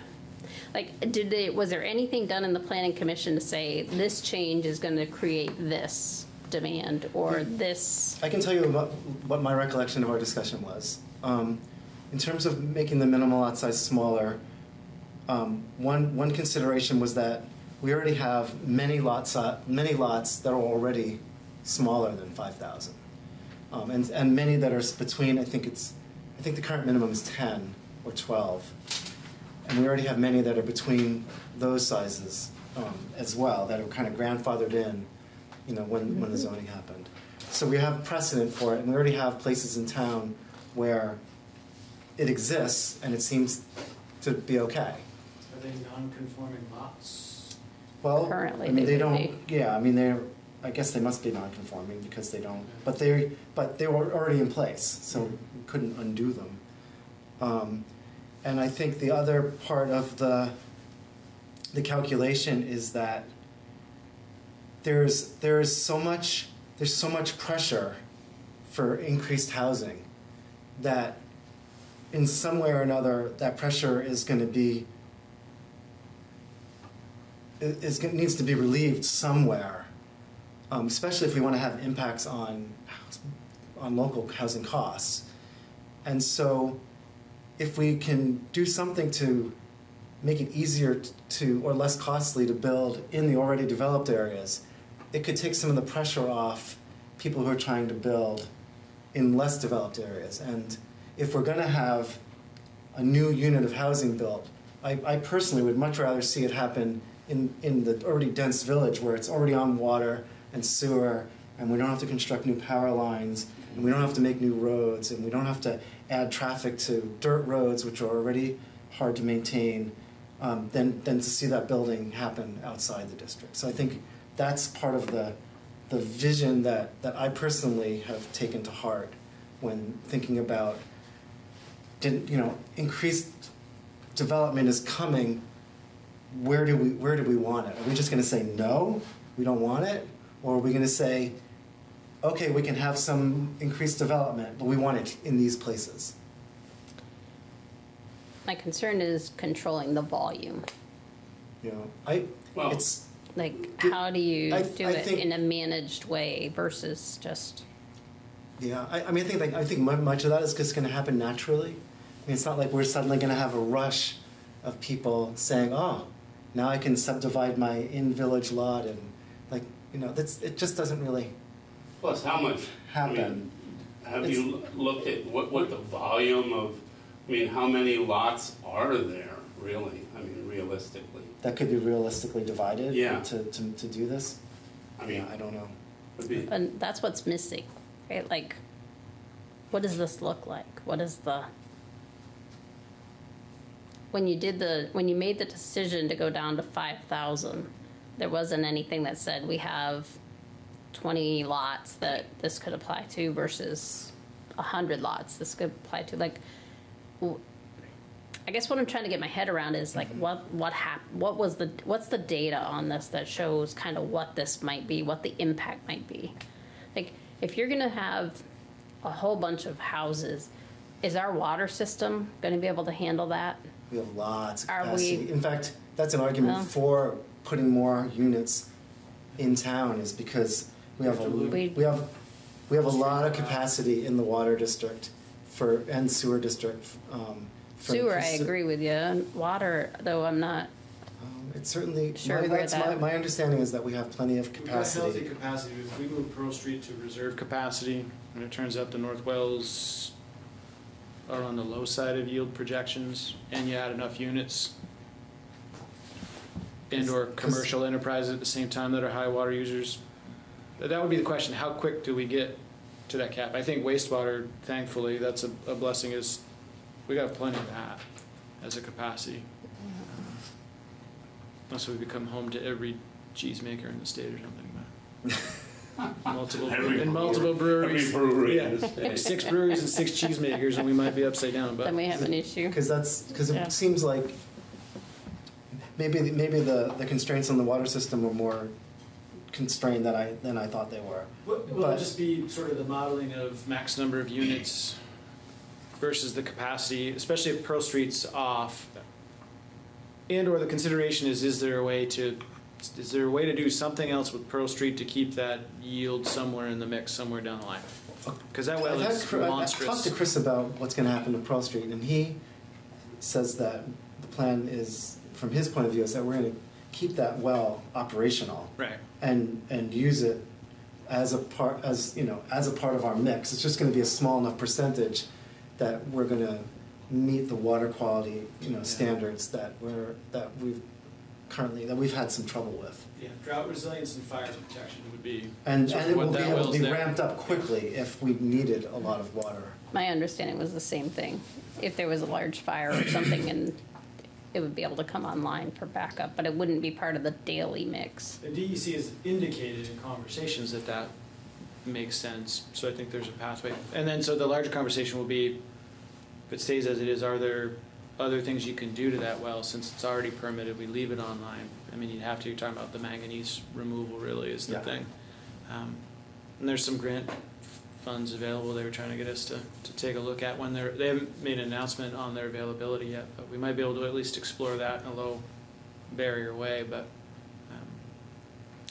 Like, did they, was there anything done in the planning commission to say this change is gonna create this demand or this? I can tell you what, what my recollection of our discussion was. Um, in terms of making the minimal lot size smaller, um, one, one consideration was that we already have many lots, many lots that are already smaller than 5,000. Um, and, and many that are between, I think it's, I think the current minimum is 10 or 12. And we already have many that are between those sizes um, as well, that are kind of grandfathered in, you know, when, when the zoning happened. So we have precedent for it, and we already have places in town where it exists, and it seems to be okay. Are they non-conforming lots? Well, Currently, I mean, they they don't. Yeah, I mean, they're. I guess they must be non-conforming because they don't. But they, but they were already in place, so we couldn't undo them. Um, and I think the other part of the the calculation is that there's there's so much there's so much pressure for increased housing that in some way or another that pressure is going to be is, is, needs to be relieved somewhere, um, especially if we want to have impacts on on local housing costs. And so, if we can do something to make it easier to or less costly to build in the already developed areas, it could take some of the pressure off people who are trying to build in less developed areas. And if we're going to have a new unit of housing built, I, I personally would much rather see it happen in, in the already dense village where it's already on water and sewer, and we don't have to construct new power lines, and we don't have to make new roads, and we don't have to add traffic to dirt roads, which are already hard to maintain, um, than, than to see that building happen outside the district. So I think that's part of the, the vision that, that I personally have taken to heart when thinking about didn't you know increased development is coming. Where do we where do we want it? Are we just going to say no we don't want it? Or are we going to say okay we can have some increased development but we want it in these places? My concern is controlling the volume. you know i Well- it's Like, how do you I- do I it think- in a managed way versus just, Yeah, I, I mean, I think like, I think much of that is just going to happen naturally. I mean, it's not like we're suddenly going to have a rush of people saying, "Oh, now I can subdivide my in-village lot," and like you know, that's it. Just doesn't really Plus, how much? I mean, have you looked at what, what the volume of, I mean, how many lots are there, really? I mean, realistically? That could be realistically divided Yeah. to, to to do this. I mean, Yeah, I don't know. would be, and that's what's missing, right? Like, what does this look like? What is the, when you did the, when you made the decision to go down to five thousand, there wasn't anything that said we have twenty lots that this could apply to versus a hundred lots this could apply to, like, w- I guess what I'm trying to get my head around is like what what hap- what was the what's the data on this that shows kind of what this might be, what the impact might be. Like if you're gonna have a whole bunch of houses, is our water system gonna be able to handle that? We have lots of Are capacity. we- In fact, that's an argument Well- for putting more units in town is because we have a, We- we have we have a lot of capacity in the water district for and sewer district. Um, Sewer, I agree with you. Water, though, I'm not. Um, it's certainly Sure my, where that's my, that- my understanding is that we have plenty of We've got healthy capacity. capacity. If we move Pearl Street to reserve capacity, and it turns out the North Wells are on the low side of yield projections, and you add enough units and/or commercial enterprises at the same time that are high water users, that that would be the question, how quick do we get to that cap? I think wastewater, thankfully, that's a, a blessing, is we got plenty of that as a capacity. Unless we become home to every cheesemaker in the state or something, but multiple, Every and multiple brewer- breweries. every brewery Yeah, in the state. six breweries and six cheesemakers, and we might be upside down, but. Then we have an issue. Because that's because Yeah. it seems like maybe maybe the, the constraints on the water system were more constrained than I than I thought they were. Will will But- it just be sort of the modeling of max number of units versus the capacity, especially if Pearl Street's off? and/or the consideration is, is there a way to, is there a way to do something else with Pearl Street to keep that yield somewhere in the mix, somewhere down the line? Because that well I've is I've- I've talked to Chris about what's gonna happen to Pearl Street, and he says that the plan is, from his point of view, is that we're gonna keep that well operational. Right. And, and use it as a part, as, you know, as a part of our mix. It's just gonna be a small enough percentage that we're gonna meet the water quality, you know, standards that we're, that we've currently, that we've had some trouble with. Yeah, drought resilience and fire protection would be. And, sort and it will be able to be there. ramped up quickly if we needed a lot of water. My understanding was the same thing. If there was a large fire or something and it would be able to come online for backup, but it wouldn't be part of the daily mix. The DEC has indicated in conversations that that makes sense, so I think there's a pathway. And then, so the larger conversation will be, if it stays as it is, are there other things you can do to that well, since it's already permitted, we leave it online? I mean, you'd have to, you're talking about the manganese removal really is the Yeah. thing. Um, And there's some grant funds available they were trying to get us to, to take a look at when they're, they haven't made an announcement on their availability yet, but we might be able to at least explore that in a low barrier way, but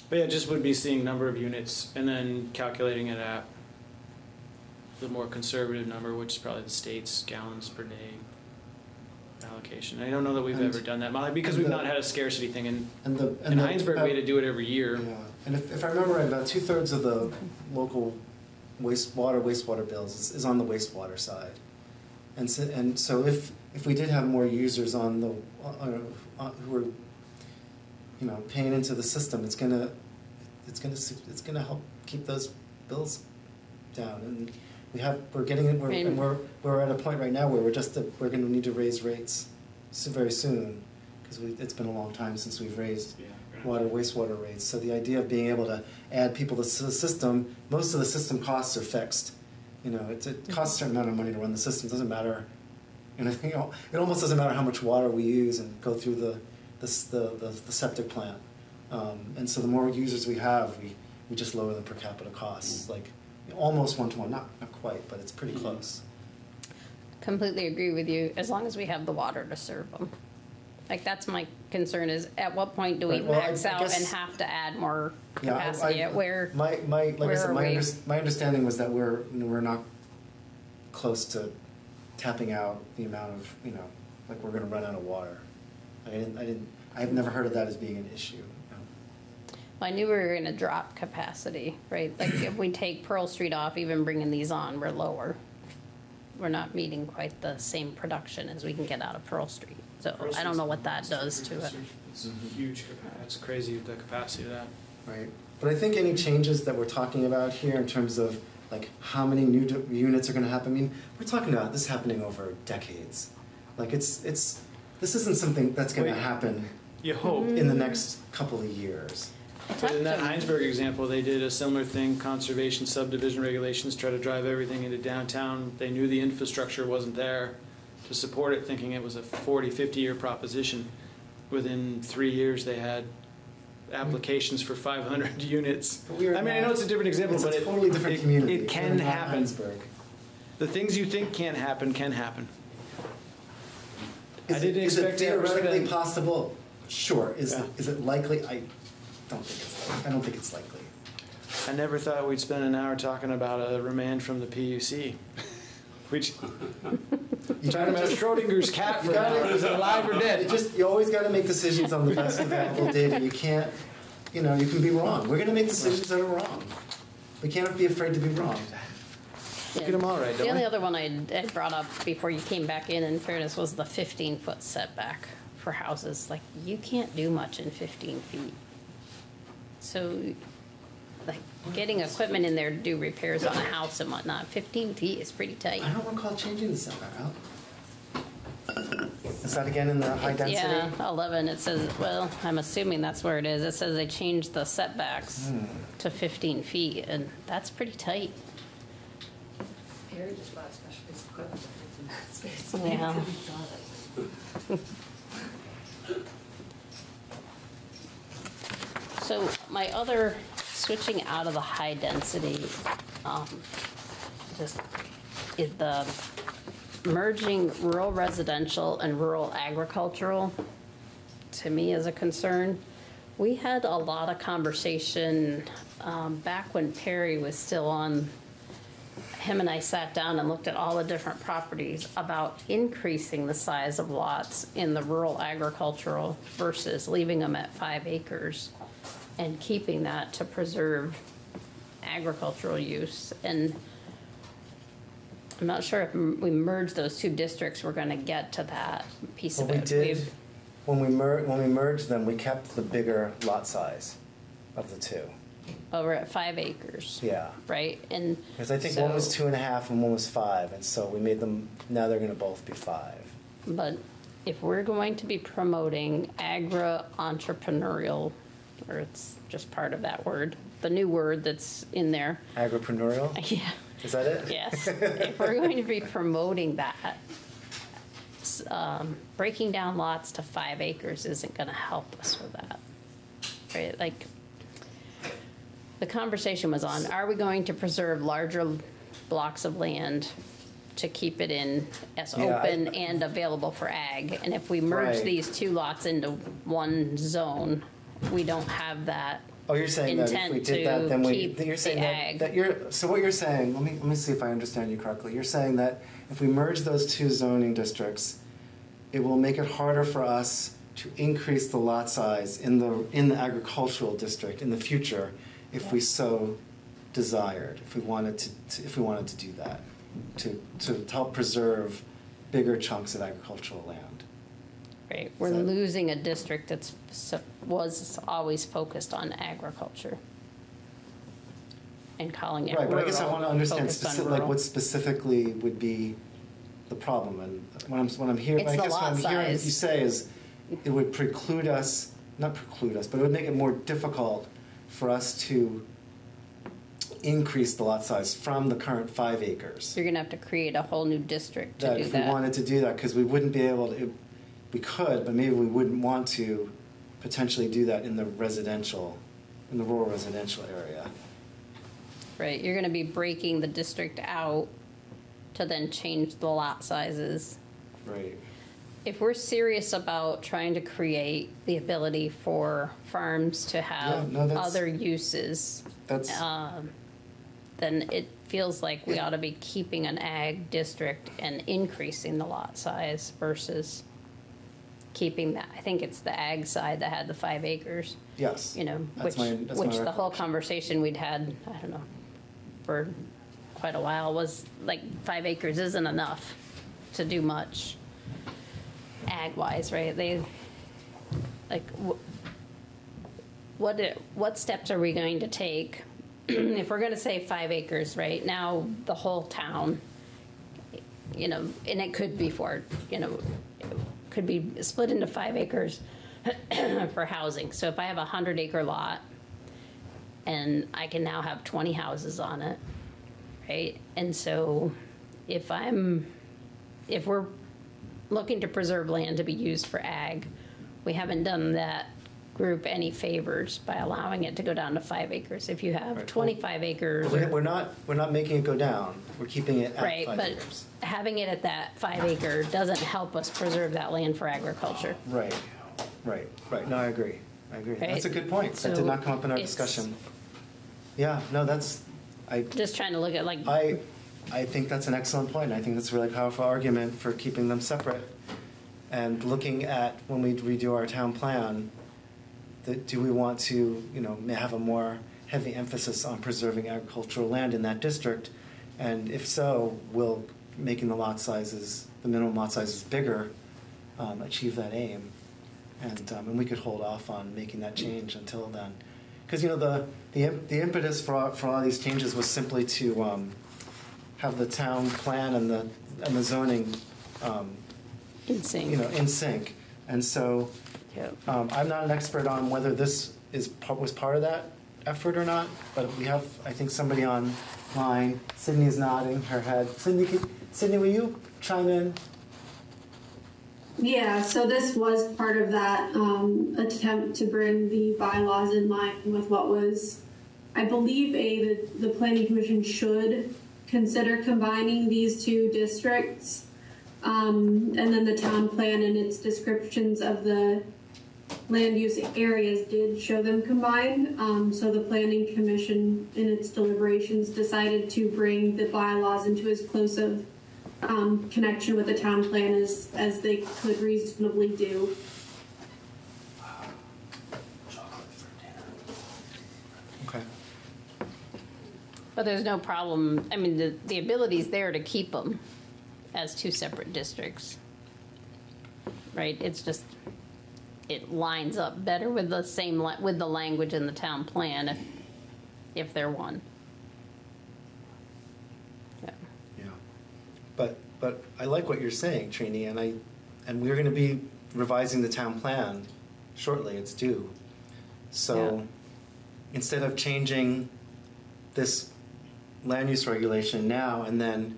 but yeah, just would be seeing number of units and then calculating it at the more conservative number, which is probably the state's gallons per day allocation. I don't know that we've And- ever done that, Molly, because and we've the- not had a scarcity thing. In, And the, and in the- Hinesburg, we had to do it every year. Yeah, and if, if I remember right, about two thirds of the local wastewater, wastewater bills is, is on the wastewater side. And so, and so if, if we did have more users on the, uh, uh, who are, you know, paying into the system, it's gonna, it's gonna, it's gonna help keep those bills down. And we have, we're getting it, we're, and And- we're, we're at a point right now where we're just, we're gonna need to raise rates so very soon. Because it's been a long time since we've raised water, wastewater rates. So the idea of being able to add people to the system, most of the system costs are fixed. You know, it's, it costs a certain amount of money to run the system. It doesn't matter. You you know, it almost doesn't matter how much water we use and go through the the, the, the, the septic plant. Um, and so the more users we have, we, we just lower the per capita costs, like almost one to one. Not not quite, but it's pretty close. Completely agree with you, as long as we have the water to serve them. Like, that's my concern is, at what point do we Right, well, max I out and have to add more Yeah, I- capacity? I- At where, My, my, like I said, my, under, my understanding was that we're, we're not close to tapping out the amount of, you know, like we're gonna run out of water. I didn't, I didn't, I've never heard of that as being an issue. Well, I knew we were gonna drop capacity, right? Like, if we take Pearl Street off, even bringing these on, we're lower. We're not meeting quite the same production as we can get out of Pearl Street. So I don't know what that does to it. It's huge. capa- It's crazy the capacity of that. Right. But I think any changes that we're talking about here in terms of like how many new d- units are going to happen, I mean, we're talking about this happening over decades. Like it's, it's, this isn't something that's going to happen You hope. in the next couple of years. But in that Hinesburg example, they did a similar thing, conservation subdivision regulations, try to drive everything into downtown. They knew the infrastructure wasn't there to support it, thinking it was a 40, 50-year proposition. Within three years, they had applications for 500 units. But we are I mean, I know it's a different example, it's a but it- totally different it- community. It can happen. Hinesburg. The things you think can't happen, can happen. I Is it, didn't is it expect to theoretically spend- possible? Sure. Is, Yeah. it, is it likely? I don't think it's. I don't think it's likely. I never thought we'd spend an hour talking about a remand from the PUC. Which, You talking about Schrodinger's cat for gotta- is it alive or You dead? just you always got to make decisions on the best available data. You can't, you know, you can be wrong. We're going to make decisions that are wrong. We can't be afraid to be wrong. Get them all right, The don't only we? other one I had brought up before you came back in, in fairness, was the fifteen foot setback for houses. Like, you can't do much in fifteen feet. So, like, getting equipment in there to do repairs on a house and whatnot, fifteen feet is pretty tight. I don't recall changing the setback. Al. Is that again in the high density? Yeah, eleven, it says, well, I'm assuming that's where it is. It says they changed the setbacks Hmm. to fifteen feet, and that's pretty tight. Perry just bought special piece of equipment in that space. Yeah. Because he saw. So my other, switching out of the high density, um, just is the merging rural residential and rural agricultural. to me is a concern. We had a lot of conversation um, back when Perry was still on. Him and I sat down and looked at all the different properties about increasing the size of lots in the rural agricultural versus leaving them at five acres and keeping that to preserve agricultural use. And I'm not sure if we merge those two districts, we're gonna get to that piece Well, of we it. did, We've- when we mer, when we merged them, we kept the bigger lot size of the two. Over at five acres. Yeah. Right, and. Because I think one was two and a half and one was five, and so we made them, now they're gonna both be five. But if we're going to be promoting agri-entrepreneurial, or it's just part of that word, the new word that's in there. Agripreneurial? Yeah. Is that it? Yes. If we're going to be promoting that, s- um, breaking down lots to five acres isn't gonna help us with that. Right, like, the conversation was on, are we going to preserve larger blocks of land to keep it in as Yeah, I- open and available for ag? And if we merge Right. these two lots into one zone, we don't have that Oh, you're saying that if we intent did that, then to we, keep you're the that, ag. that you're, so what you're saying, let me, let me see if I understand you correctly. You're saying that if we merge those two zoning districts, it will make it harder for us to increase the lot size in the, in the agricultural district in the future if we so desired, if we wanted to, to- if we wanted to do that, to, to help preserve bigger chunks of agricultural land. Right, we're losing a district that's, so- was always focused on agriculture. And calling it Right, but I guess I want to understand specific, like what specifically would be the problem, and what I'm, what I'm hearing, I guess what I'm hearing you say is, it would preclude us, not preclude us, but it would make it more difficult for us to increase the lot size from the current five acres. You're gonna have to create a whole new district to That do if we wanted to do that, because we wouldn't be able to, we could, but maybe we wouldn't want to potentially do that in the residential, in the rural residential area. Right, you're gonna be breaking the district out to then change the lot sizes. Right. If we're serious about trying to create the ability for farms to have Yeah, no, that's- other uses, That's- um, then it feels like we ought to be keeping an ag district and increasing the lot size versus keeping that, I think it's the ag side that had the five acres. Yes. You know, That's which, my- that's my which the whole conversation we'd had, I don't know, for quite a while was like five acres isn't enough to do much ag-wise, right? They, like, wh- what, what steps are we going to take? If we're gonna say five acres, right, now the whole town, you know, and it could be for, you know, could be split into five acres for housing. So if I have a hundred acre lot and I can now have twenty houses on it, right? And so if I'm, if we're looking to preserve land to be used for ag, we haven't done that group any favors by allowing it to go down to five acres. If you have Right. twenty-five acres. We're we're not, we're not making it go down, we're keeping it at Right, five but acres. having it at that five acre doesn't help us preserve that land for agriculture. Right, right, right, no, I agree, I agree. That's a Right. good point, that So did not come up in our it's- discussion. Yeah, no, that's, I, Just trying to look at like, I, I think that's an excellent point, I think that's a really powerful argument for keeping them separate. And looking at, when we redo our town plan, that, do we want to, you know, have a more heavy emphasis on preserving agricultural land in that district? And if so, will making the lot sizes, the minimum lot sizes bigger, um, achieve that aim? And, um, and we could hold off on making that change until then. Because, you know, the, the, the impetus for, all- for all these changes was simply to, um, have the town plan and the, and the zoning, um, in sync. you know, in sync. And so, Yep. um, I'm not an expert on whether this is, part- was part of that effort or not, but we have, I think, somebody on online. Sydney's nodding her head. Sydney, can- Sydney, will you chime in? Yeah, so this was part of that um, attempt to bring the bylaws in line with what was, I believe, a the, the planning commission should consider combining these two districts, um, and then the town plan and its descriptions of the land use areas did show them combined. Um, so the planning commission in its deliberations decided to bring the bylaws into as close of um, connection with the town plan as, as they could reasonably do. Okay. But there's no problem, I mean, the, the ability's there to keep them as two separate districts. Right, it's just, it lines up better with the same, la- with the language in the town plan if, if they're one. Yeah. Yeah. But, but I like what you're saying, Trini, and I, and we're gonna be revising the town plan shortly, it's due. So, instead of changing this land use regulation now and then,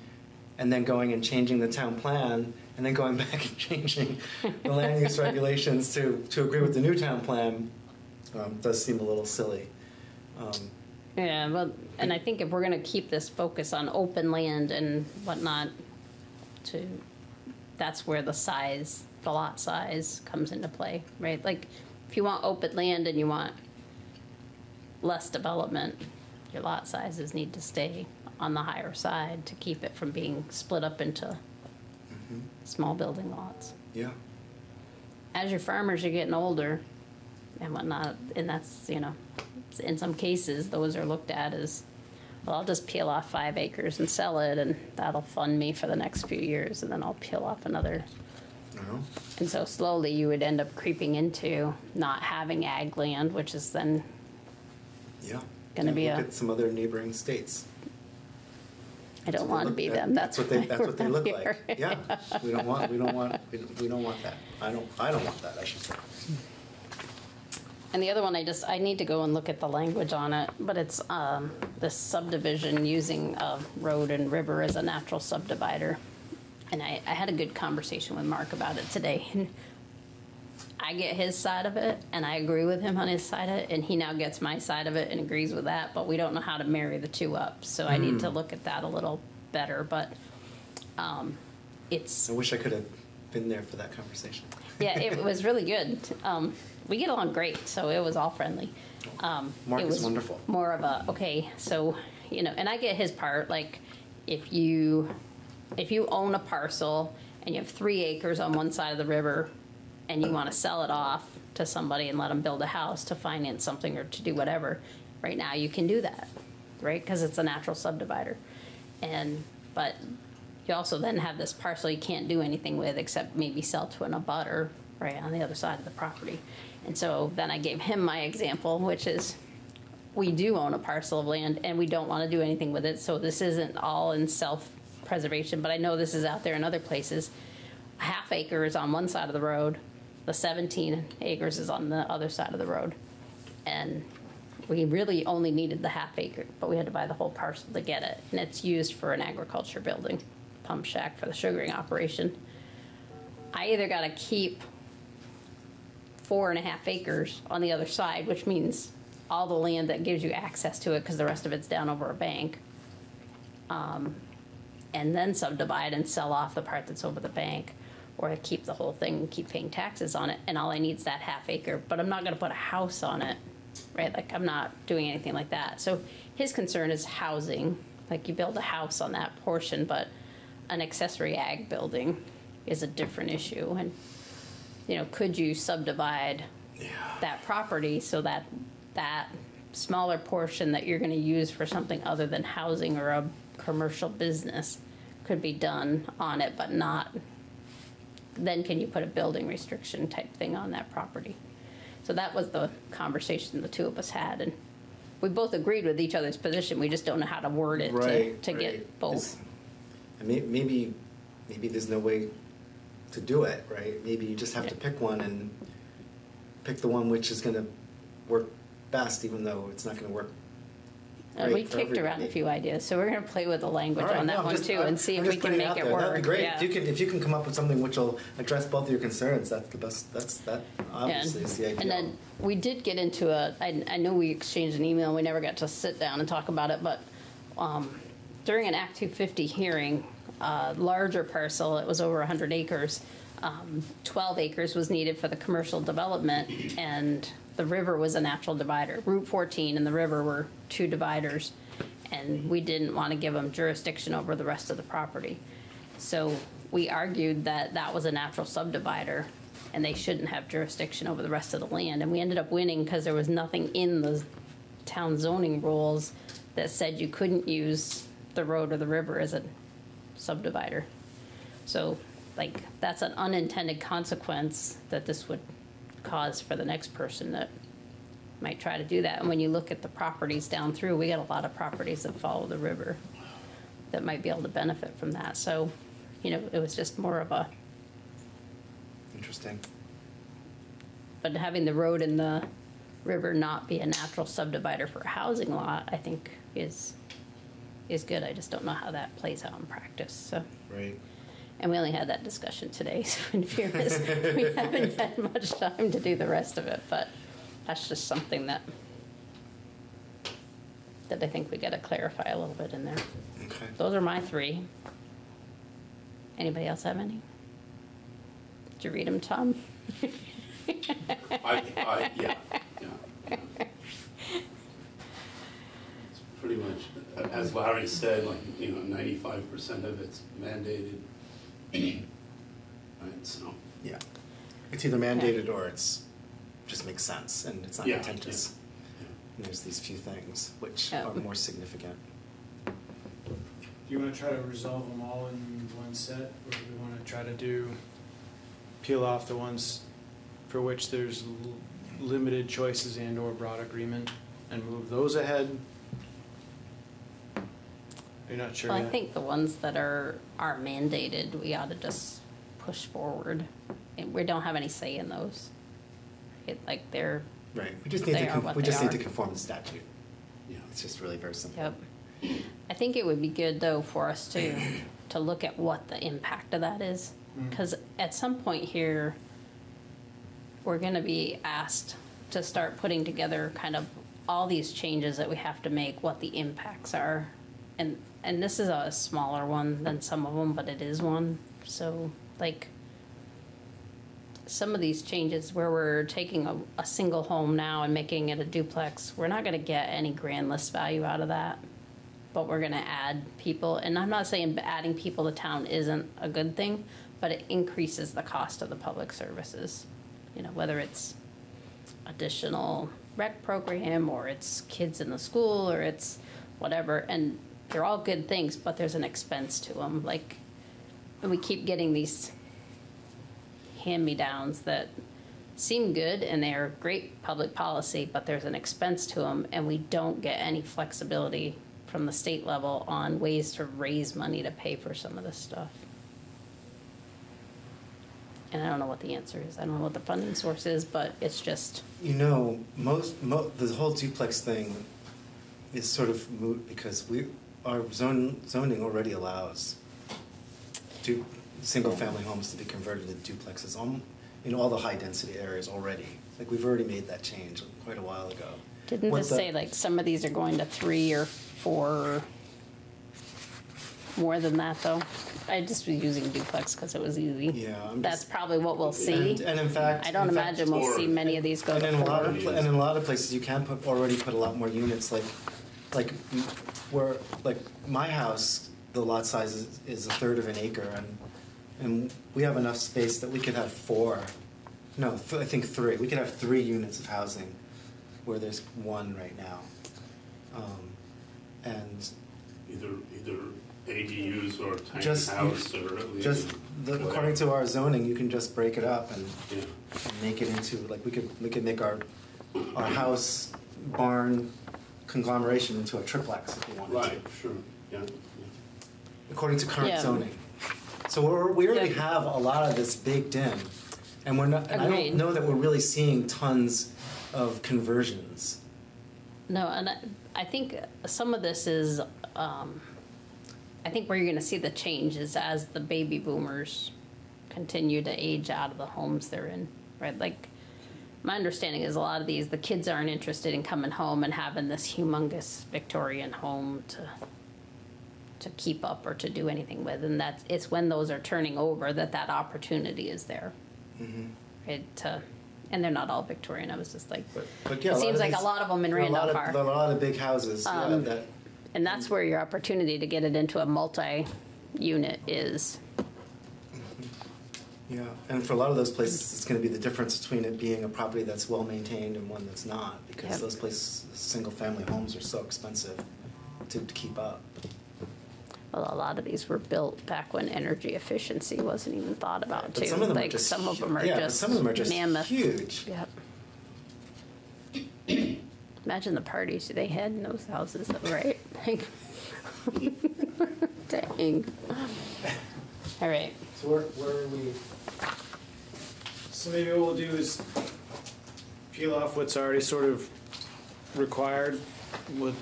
and then going and changing the town plan, and then going back and changing the land use regulations to, to agree with the new town plan, um, does seem a little silly. Um, Yeah, well, and I think if we're gonna keep this focus on open land and whatnot, to, that's where the size, the lot size comes into play, right? Like, if you want open land and you want less development, your lot sizes need to stay on the higher side to keep it from being split up into mm-hmm. small building lots. Yeah. As your farmers are getting older and whatnot, and that's, you know, in some cases, those are looked at as, well, I'll just peel off five acres and sell it, and that'll fund me for the next few years, and then I'll peel off another. No. And so slowly you would end up creeping into not having ag land, which is then Yeah. Gonna be Look a- at some other neighboring states. I don't want to be them. That's what they, that's what they look here. like. Yeah, we don't want, we don't want, we don't- we don't want that. I don't, I don't want that, I should say. And the other one, I just, I need to go and look at the language on it, but it's um, this subdivision using a road and river as a natural subdivider. And I, I had a good conversation with Mark about it today. And I get his side of it, and I agree with him on his side of it, and he now gets my side of it and agrees with that, but we don't know how to marry the two up. So I need Hmm. to look at that a little better, but um, it's I wish I could have been there for that conversation. yeah, it was really good. Um, we get along great, so it was all friendly. Um, Mark it is was wonderful. More of a okay, so you know, and I get his part. Like, if you if you own a parcel and you have three acres on one side of the river, and you want to sell it off to somebody and let them build a house to finance something or to do whatever, right now you can do that, right? Because it's a natural subdivider, and but you also then have this parcel you can't do anything with except maybe sell to an abutter right on the other side of the property. And so then I gave him my example, which is we do own a parcel of land and we don't want to do anything with it. So this isn't all in self preservation, but I know this is out there in other places. A half acre is on one side of the road, the 17 acres is on the other side of the road. And we really only needed the half acre, but we had to buy the whole parcel to get it. And it's used for an agriculture building, pump shack for the sugaring operation. I either got to keep four and a half acres on the other side, which means all the land that gives you access to it because the rest of it's down over a bank. Um, and then subdivide and sell off the part that's over the bank, or I keep the whole thing and keep paying taxes on it. And all I need is that half acre, but I'm not going to put a house on it, right? Like I'm not doing anything like that. So his concern is housing, like you build a house on that portion, but an accessory ag building is a different issue. And you know, could you subdivide that property so that that smaller portion that you're going to use for something other than housing or a commercial business could be done on it, but not, then can you put a building restriction type thing on that property? So that was the conversation the two of us had, and we both agreed with each other's position, we just don't know how to word it to, Right, to right. get both. Is- I mean, maybe, maybe there's no way to do it, right? Maybe you just have to pick one and pick the one which is gonna work best, even though it's not gonna work Uh, we great for kicked around a few ideas, so we're gonna play with the language right, on that I'm one just- too, I'm- and see I'm if we can putting it make it work. That'd be great. Yeah. If you can, if you can come up with something which will address both of your concerns, that's the best, that's, that obviously is the ideal. And then we did get into a, I, I know we exchanged an email, we never got to sit down and talk about it, but um, during an Act 250 hearing, a larger parcel, it was over hundred acres. Um, twelve acres was needed for the commercial development, and the river was a natural divider. Route fourteen and the river were two dividers, and we didn't want to give them jurisdiction over the rest of the property. So we argued that that was a natural subdivider, and they shouldn't have jurisdiction over the rest of the land, and we ended up winning because there was nothing in the town zoning rules that said you couldn't use the road or the river as a subdivider. So, like, that's an unintended consequence that this would cause for the next person that might try to do that. And when you look at the properties down through, we got a lot of properties that follow the river that might be able to benefit from that. So, you know, it was just more of a, Interesting. but having the road and the river not be a natural subdivider for a housing lot, I think is, is good. I just don't know how that plays out in practice, so. Right. And we only had that discussion today, so in fairness, we haven't had much time to do the rest of it, but that's just something that, that I think we gotta clarify a little bit in there. Okay. Those are my three. Anybody else have any? Did you read them, Tom? I, I, yeah, yeah. It's Pretty much, as Larry said, like, you know, ninety-five percent of it's mandated. Right, so, Yeah. It's either mandated or it's, just makes sense and it's not Yeah, contentious. And there's these few things which Yeah. are more significant. Do you want to try to resolve them all in one set, or do we want to try to do, peel off the ones for which there's l- limited choices and or broad agreement, and move those ahead? You're not sure Well, I yet? think the ones that are, are mandated, we ought to just push forward. And we don't have any say in those. It, like, they're. Right, we just need they to, are con- what we they just need are. to conform the statute. Yeah. It's just really very simple. Yep. I think it would be good though for us to, to look at what the impact of that is. Mm. Cause at some point here, we're gonna be asked to start putting together kind of all these changes that we have to make, what the impacts are. And, and this is a smaller one than some of them, but it is one, so like, some of these changes where we're taking a, a single home now and making it a duplex, we're not gonna get any grand list value out of that. But we're gonna add people, and I'm not saying adding people to town isn't a good thing, but it increases the cost of the public services. You know, whether it's additional rec program, or it's kids in the school, or it's whatever, and they're all good things, but there's an expense to them, like, and we keep getting these hand-me-downs that seem good and they're great public policy, but there's an expense to them, and we don't get any flexibility from the state level on ways to raise money to pay for some of this stuff. And I don't know what the answer is. I don't know what the funding source is, but it's just, You know, most, mo- the whole duplex thing is sort of moot because we, our zone, zoning already allows du, single-family oh. homes to be converted to duplexes on, in all the high-density areas already. Like, we've already made that change quite a while ago. didn't What this the- say like some of these are going to three or four? or More than that, though? I just was using duplex because it was easy. Yeah, I'm That's just- probably what we'll see. And, and in fact, I don't in fact- imagine we'll see many of these go And to in a lot four. of, pla- and in a lot of places, you can put, already put a lot more units, like, like, m- where, like, my house, the lot size is, is a third of an acre, and, and we have enough space that we could have four, no, th- I think three, we could have three units of housing, where there's one right now. Um, And either, either ADUs or tiny just, house or at least. just, the- according to our zoning, you can just break it up and Yeah. and make it into, like, we could, we could make our, our house, barn conglomeration into a triplex if we wanted to. Right, sure, yeah, According to current Yeah. zoning. So we're, we already Yeah. have a lot of this baked in, and we're not, and I Agreed. don't know that we're really seeing tons of conversions. No, and I, I think some of this is, um, I think where you're gonna see the change is as the baby boomers continue to age out of the homes they're in, right? Like, my understanding is a lot of these, the kids aren't interested in coming home and having this humongous Victorian home to to keep up or to do anything with, and that's, it's when those are turning over that that opportunity is there. Mhm. It, to, and they're not all Victorian, I was just like, But but yeah, it seems like a lot of them in there are a lot Randolph of- are. A lot of big houses, yeah, Um, that, And that's where your opportunity to get it into a multi-unit is. Yeah. And for a lot of those places, it's gonna be the difference between it being a property that's well-maintained and one that's not, because Yep. those places, single-family homes are so expensive to, to keep up. Well, a lot of these were built back when energy efficiency wasn't even thought about But too. some of them are Like, just some of them are yeah, just some of them are just mammoth. huge. Yep. Imagine the parties they had in those houses, though, right? Like, Dang. All right. So where, where are we? So maybe what we'll do is peel off what's already sort of required, what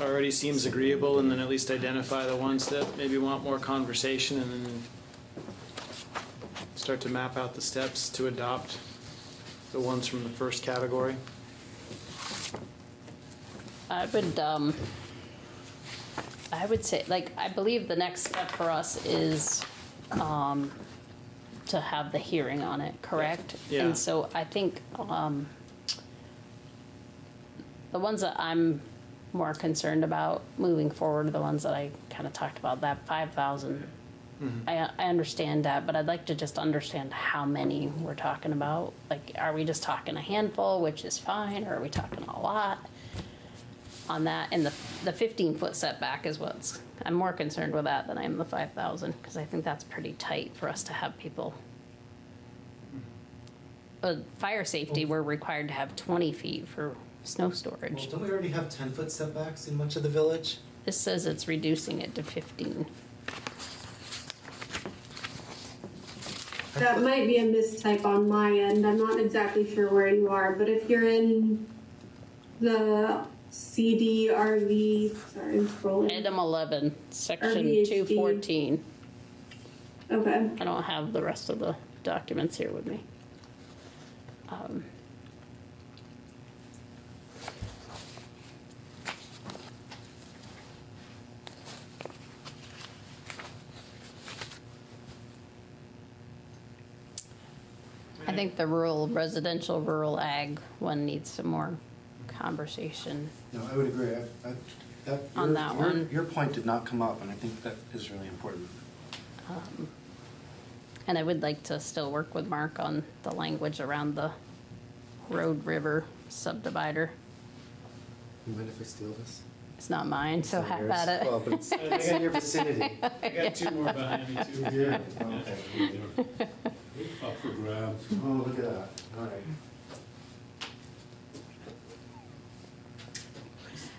already seems agreeable, and then at least identify the ones that maybe want more conversation, and then start to map out the steps to adopt the ones from the first category. I would, um, I would say, like, I believe the next step for us is, um, to have the hearing on it, correct? Yeah. And so I think, um, the ones that I'm more concerned about moving forward are the ones that I kind of talked about, that five thousand. I, I understand that, but I'd like to just understand how many we're talking about. Like, are we just talking a handful, which is fine, or are we talking a lot? on that, and the, the fifteen foot setback is what's, I'm more concerned with that than I am the five thousand, because I think that's pretty tight for us to have people. Uh, fire safety, we're required to have twenty feet for snow Well, storage. don't we already have ten-foot setbacks in much of the village? This says it's reducing it to fifteen. That might be a mistype on my end. I'm not exactly sure where you are, but if you're in the CDRV, sorry, I'm scrolling. Item eleven, section RVHD. two fourteen. Okay. I don't have the rest of the documents here with me. Um, I think the rural, residential, rural ag one needs some more conversation. No, I would agree. I, I, that, On your- that your- one. Your point did not come up, and I think that is really important. Um, And I would like to still work with Mark on the language around the road river subdivider. You mind if I steal this? It's not mine, so It's have not at yours. it. Well, but it's, it's in your vicinity. I got two more behind me too. Yeah. Okay. Up for grabs. Oh, look at that. All right.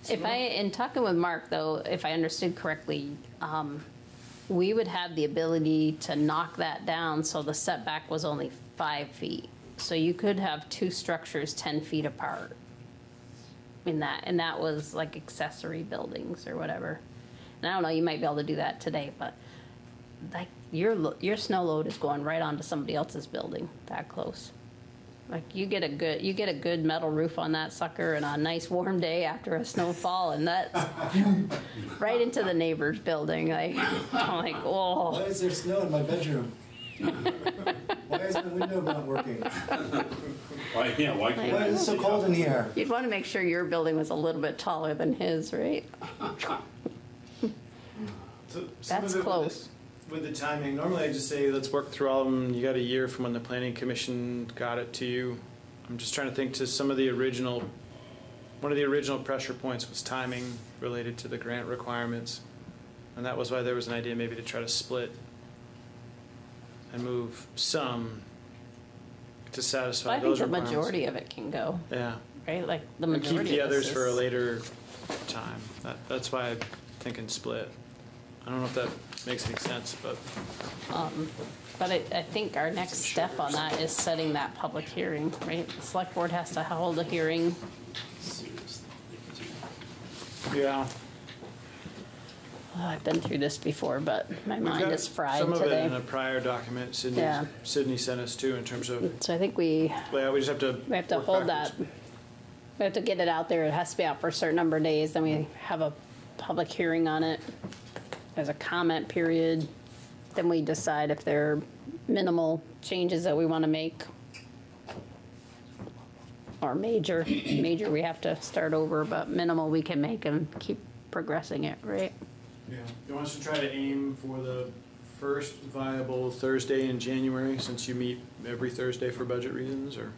If I, in talking with Mark though, if I understood correctly, um, we would have the ability to knock that down so the setback was only five feet. So you could have two structures ten feet apart. In that, and that was like accessory buildings or whatever. And I don't know, you might be able to do that today, but like your, your snow load is going right onto somebody else's building, that close. Like you get a good, you get a good metal roof on that sucker and a nice warm day after a snowfall and that's right into the neighbor's building, like, I'm like, Why oh. is there snow in my bedroom? Why is the window not working? Why, yeah, why can't? Why is it so cold in here? You'd wanna make sure your building was a little bit taller than his, right? So That's of it close. The- With the timing, normally I just say, let's work through all of them. You got a year from when the planning commission got it to you. I'm just trying to think to some of the original, one of the original pressure points was timing related to the grant requirements. And that was why there was an idea maybe to try to split and move some to satisfy I think those the requirements. majority of it can go, Yeah. right? Like the And keep majority the of this others for a is- later time. That, that's why I'm thinking split. I don't know if that makes any sense, but Um, But I, I think our next step on that is setting that public hearing, right? The select board has to hold a hearing. yeah. Oh, I've been through this before, but my We've mind got is fried Some of it in today. a prior document Sydney, Yeah. Sydney sent us too in terms of, So I think we, yeah, we just have to. we have to work hold backwards. that. We have to get it out there. It has to be out for a certain number of days, then we have a public hearing on it. There's a comment period, then we decide if there are minimal changes that we want to make. Or major, major we have to start over, but minimal we can make and keep progressing it, right? Yeah. You want us to try to aim for the first viable Thursday in January, since you meet every Thursday for budget reasons, or?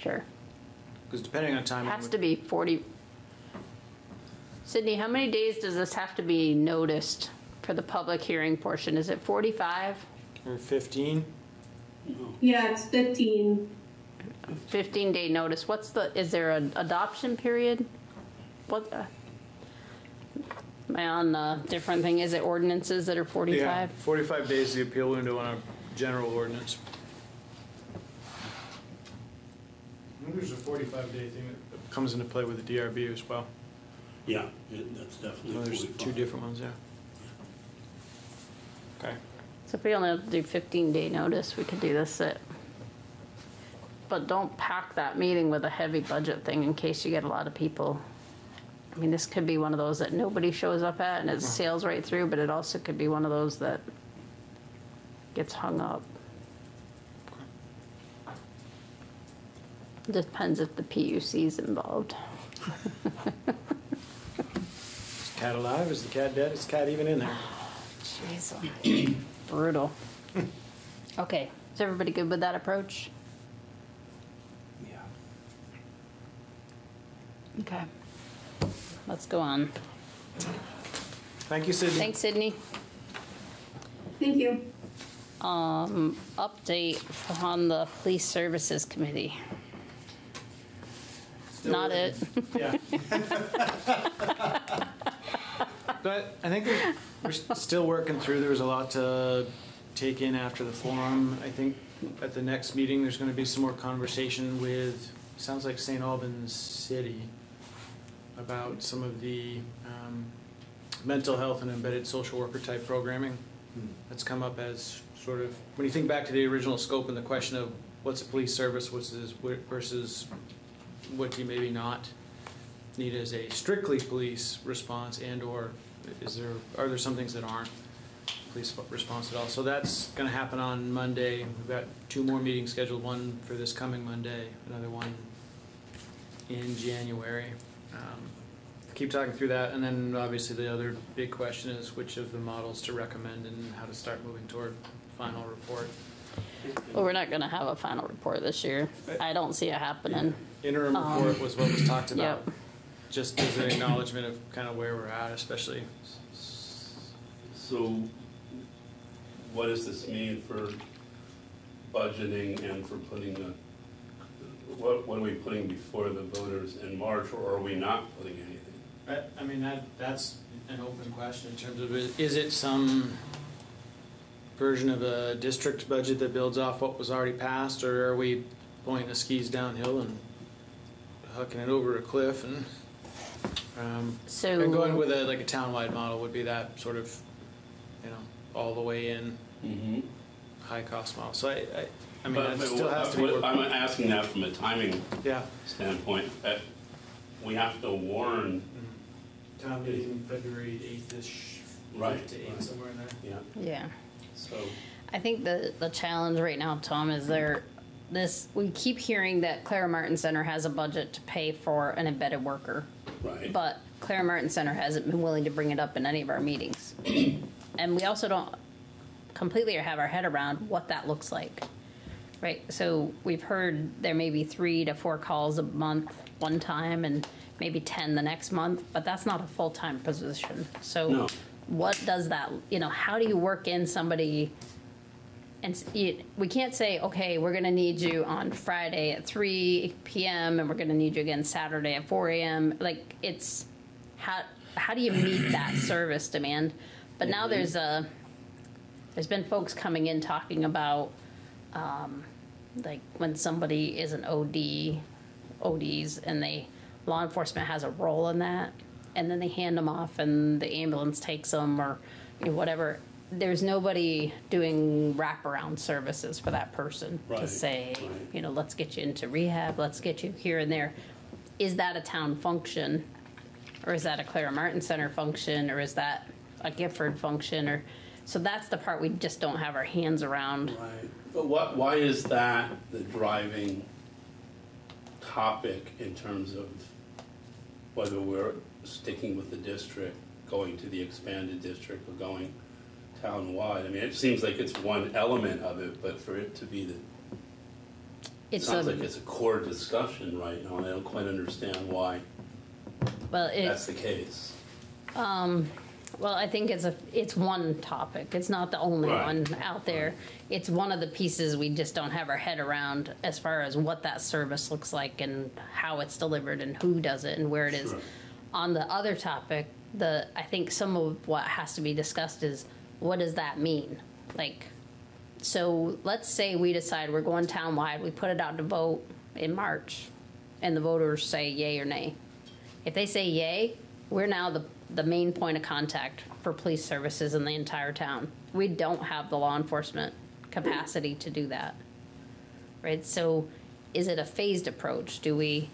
Sure. Because depending on timing. Has to be 40. Sydney, how many days does this have to be noticed for the public hearing portion? Is it 45? Or fifteen? Yeah, it's 15. 15 day notice. What's the, is there an adoption period? What, the- am I on a different thing? Is it ordinances that are 45? Yeah, 45? Forty-five days the appeal window on a general ordinance. I think there's a forty-five day thing that comes into play with the DRB as well. Yeah, it- that's definitely. Well, There's two 45. different ones, yeah. Okay. So if we only have to do 15 day notice, we could do this at, but don't pack that meeting with a heavy budget thing in case you get a lot of people. I mean, this could be one of those that nobody shows up at and it mm-hmm. sails right through, but it also could be one of those that gets hung up. Depends if the PUC's involved. Is the cat alive? Is the cat dead? Is the cat even in there? Jeez. Brutal. Okay, is everybody good with that approach? Yeah. Okay. Let's go on. Thank you, Sydney. Thanks, Sydney. Thank you. Um, update on the police services committee. Not it. Yeah. But I think we're, still working through, there was a lot to take in after the forum. I think at the next meeting, there's gonna be some more conversation with, sounds like St. Albans City about some of the, um, mental health and embedded social worker type programming that's come up as sort of, when you think back to the original scope and the question of what's a police service versus, versus what do you maybe not need as a strictly police response and/or is there, are there some things that aren't police response at all? So that's gonna happen on Monday. We've got two more meetings scheduled, one for this coming Monday, another one in January. Um, Keep talking through that, and then obviously the other big question is which of the models to recommend and how to start moving toward final report. Well, we're not gonna have a final report this year. I don't see it happening. Interim Um, report was what was talked about, Yep. Just as an acknowledgement of kind of where we're at, especially So what does this mean for budgeting and for putting the, what, what are we putting before the voters in March, or are we not putting anything? I, I mean, that, that's an open question in terms of, is is it some version of a district budget that builds off what was already passed, or are we pulling the skis downhill and hucking it over a cliff and, um, So- and going with a, like a townwide model would be that sort of, you know, all the way in, Mm-hmm. high cost model. So I, I, I mean, But- that but still what- has to be. what- worked- I'm asking that from a timing Yeah. standpoint, that we have to warn. Town meeting February eighth-ish, Right, fifth to eighth, right. somewhere in there. Yeah. Yeah. So, I think the, the challenge right now, Tom, is there, this, we keep hearing that Clara Martin Center has a budget to pay for an embedded worker. Right. But Clara Martin Center hasn't been willing to bring it up in any of our meetings. And we also don't completely have our head around what that looks like. Right, so we've heard there may be three to four calls a month one time and maybe ten the next month, but that's not a full-time position. So No. what does that, you know, how do you work in somebody? And we can't say, okay, we're gonna need you on Friday at three PM and we're gonna need you again Saturday at four AM. Like, it's, how, how do you meet that service demand? But now there's a, there's been folks coming in talking about, um, like when somebody is an OD, ODs, and they, law enforcement has a role in that, and then they hand them off and the ambulance takes them or you know, whatever. There's nobody doing wraparound services for that person to Right, say, right. you know, let's get you into rehab, let's get you here and there. Is that a town function? Or is that a Clara Martin Center function, or is that a Gifford function, or, so that's the part we just don't have our hands around. Right. But what, why is that the driving topic in terms of whether we're sticking with the district, going to the expanded district, or going town-wide? I mean, it seems like it's one element of it, but for it to be the, it It's sounds a- like it's a core discussion right now, and I don't quite understand why Well, that's it's, the case. um, well, I think it's a, it's one topic. It's not the only Right. one out there. It's one of the pieces we just don't have our head around as far as what that service looks like and how it's delivered and who does it and where it is. Sure. On the other topic, the, I think some of what has to be discussed is, what does that mean? Like, so let's say we decide we're going townwide, we put it out to vote in March, and the voters say yay or nay. If they say yay, we're now the, the main point of contact for police services in the entire town. We don't have the law enforcement capacity to do that. Right, so is it a phased approach? Do we,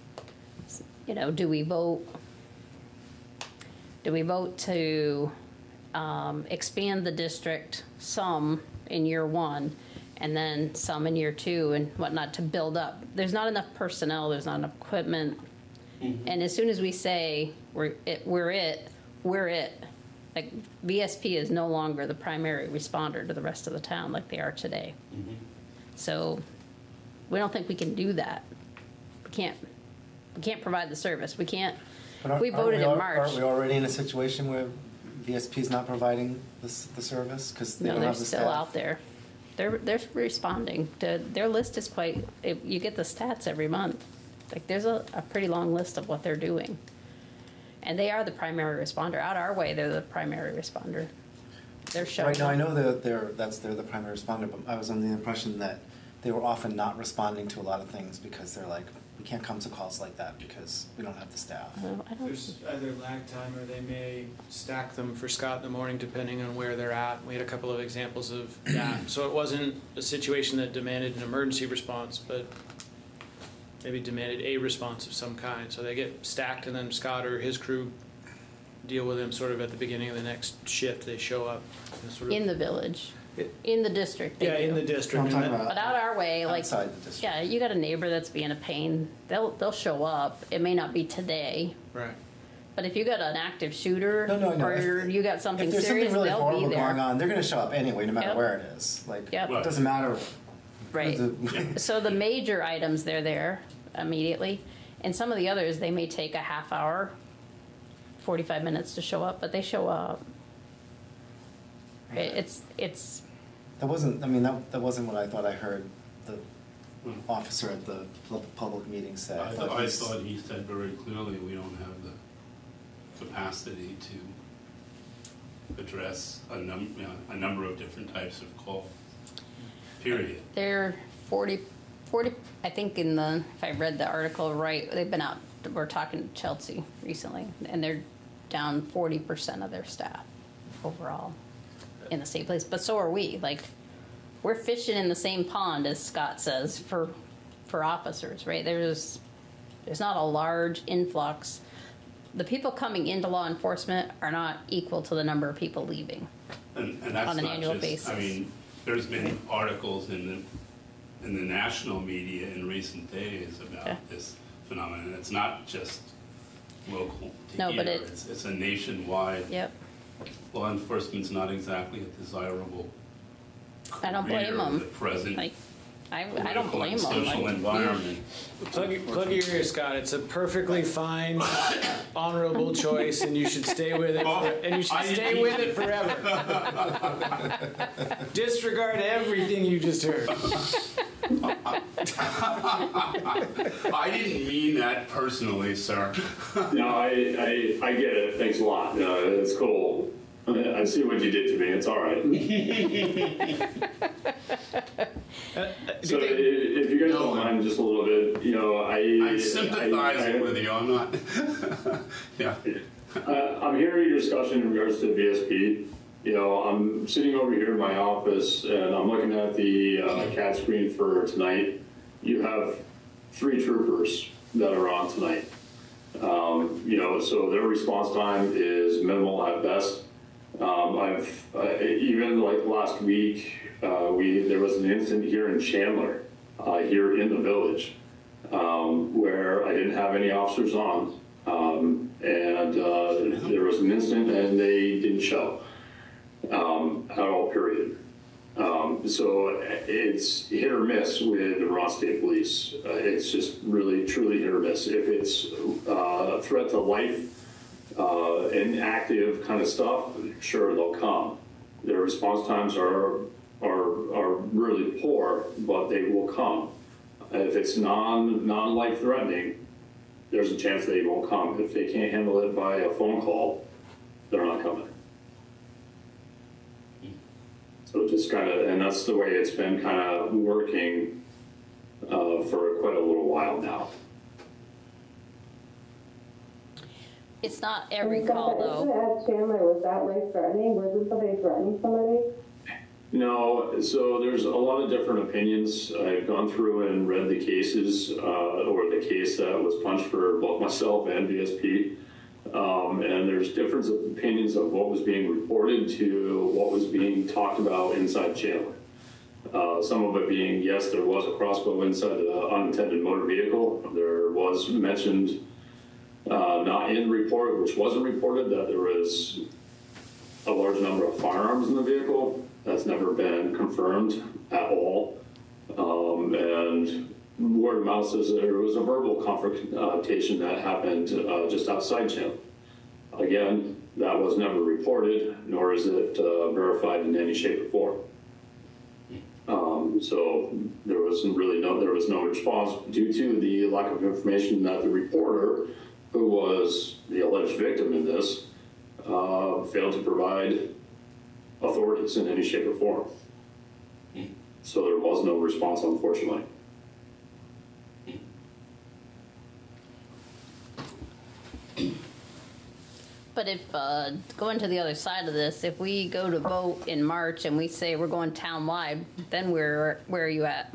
you know, do we vote? Do we vote to, um, expand the district some in year one? And then some in year two and whatnot to build up? There's not enough personnel, there's not enough equipment, and as soon as we say we're it, we're it, we're it. Like VSP is no longer the primary responder to the rest of the town like they are today. So we don't think we can do that. We can't. We can't provide the service. We can't. But aren't- we aren't voted in al- March. Aren't we already in a situation where VSP is not providing this, the service because they no, don't they're have the still staff? out there. They're they're responding. To, their list is quite. If you get the stats every month. Like there's a, a pretty long list of what they're doing. And they are the primary responder. Out our way, they're the primary responder. They're showing Right now, I know that they're that's they're the primary responder, but I was under the impression that they were often not responding to a lot of things because they're like, we can't come to calls like that because we don't have the staff. There's either lag time or they may stack them for Scott in the morning depending on where they're at. We had a couple of examples of that. So it wasn't a situation that demanded an emergency response, but maybe demanded a response of some kind. So they get stacked and then Scott or his crew deal with them sort of at the beginning of the next shift. They show up. and sort of- in the village, in the district. they Yeah, in do. the district. I'm talking And that- But out our way, like Outside the district. yeah, you got a neighbor that's being a pain. They'll they'll show up. It may not be today, Right. but if you got an active shooter No, no, no. or If- you got something if there's serious, something really they'll horrible be there. going on, they're going to show up anyway, no matter Yep. where it is. Like, Yep. it doesn't matter. Right. so the major items they're there immediately, and some of the others they may take a half hour, forty five minutes to show up, but they show up. Right? It's it's That wasn't. I mean, that that wasn't what I thought I heard the hmm. officer at the pub- public meeting say. I, thought I he's- thought he said very clearly, we don't have the capacity to address a num, you know, a number of different types of call. Period. They're 40, 40, I think in the, if I read the article right, they've been out, we're talking to Chelsea recently, and they're down 40% of their staff overall in the same place, But so are we. Like, we're fishing in the same pond, as Scott says, for, for officers, right? There's, there's not a large influx. The people coming into law enforcement are not equal to the number of people leaving. And, and that's On an not annual just, basis. I mean, there's been articles in the, in the national media in recent days about this phenomenon. It's not just local No, here. but it- It's, it's a nationwide. Yep. Law enforcement's not exactly a desirable I don't blame career them. in the present Like, I, I don't blame and them. social Like, environment. Plug, your- plug your ears, Scott. It's a perfectly fine, honorable choice, and you should stay with it. For, and you should stay with it forever. Disregard everything you just heard. I didn't mean that personally, sir. No, I, I, I get it. Thanks a lot. No, it's cool. I I see what you did to me. It's all right. so, i- if you guys don't mind, just a little bit, you know, I. I'm sympathizing I- with you. I'm not. yeah. Uh, I'm hearing your discussion in regards to VSP. You know, I'm sitting over here in my office and I'm looking at the uh, CAD screen for tonight. You have three troopers that are on tonight. Um, you know, so their response time is minimal at best. Um, I've uh, even like last week, uh, we there was an incident here in Chandler, uh, here in the village, um, where I didn't have any officers on, um, and uh, there was an incident and they didn't show um, at all. Period. Um, so it's hit or miss with the Vermont State Police. Uh, it's just really, truly hit or miss. If it's uh, a threat to life uh, active kind of stuff, sure they'll come. Their response times are are are really poor, but they will come. If it's non non life threatening, there's a chance they won't come. If they can't handle it by a phone call, they're not coming. So just kind of, and that's the way it's been kind of working uh, for quite a little while now. It's not every And so call the though. issue at Chandler, was that life threatening? Was it somebody threatening somebody? No, so there's a lot of different opinions. I've gone through and read the cases, uh, or the case that was punched for both myself and VSP. Um, and there's different opinions of what was being reported to what was being talked about inside Chandler. Uh, some of it being, yes, there was a crossbow inside the unattended motor vehicle. There was mentioned, uh, not in the report, which wasn't reported, that there was a large number of firearms in the vehicle. That's never been confirmed at all. Um, and word of mouth says there was a verbal confrontation that happened uh, just outside Chandler. Again, that was never reported, nor is it uh, verified in any shape or form. Um, so there was really no there was no response due to the lack of information that the reporter, who was the alleged victim in this, uh, failed to provide authorities in any shape or form. So there was no response, unfortunately. But if, uh, going to the other side of this, if we go to vote in March and we say we're going townwide, then where, where are you at?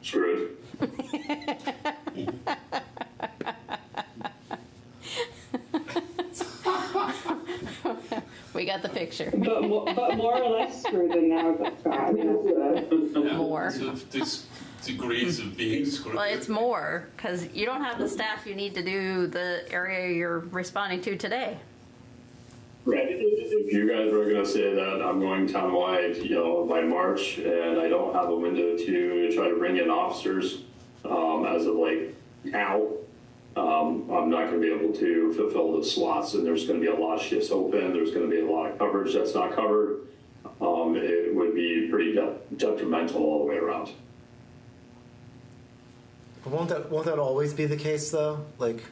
Screwed. We got the picture. But more, but more or less screwed than now, but I mean, that's More. These degrees of being screwed. Well, it's more, because you don't have the staff you need to do the area you're responding to today. Right. If if you guys were going to say that I'm going townwide, you know, by March, and I don't have a window to try to bring in officers um, as of like now, um, I'm not going to be able to fulfill the slots, and there's going to be a lot of shifts open. There's going to be a lot of coverage that's not covered. Um, it would be pretty de- detrimental all the way around. Won't that won't that always be the case though? Like,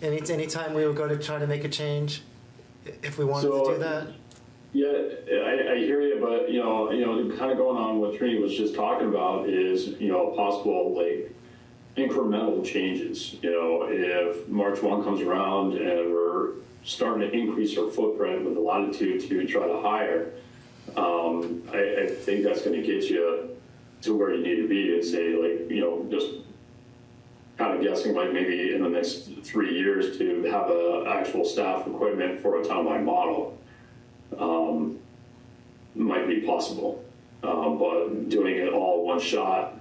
any anytime we would go to try to make a change, if we wanted So- to do that. Yeah, I, I hear you, but you know, you know, kind of going on what Trini was just talking about is, you know, possible like incremental changes. You know, if March one comes around and we're starting to increase our footprint with the latitude to try to hire, um, I, I think that's going to get you to where you need to be and say, like, you know, just kind of guessing, like maybe in the next three years to have a actual staff equipment for a townwide model um, might be possible. Uh, but doing it all one shot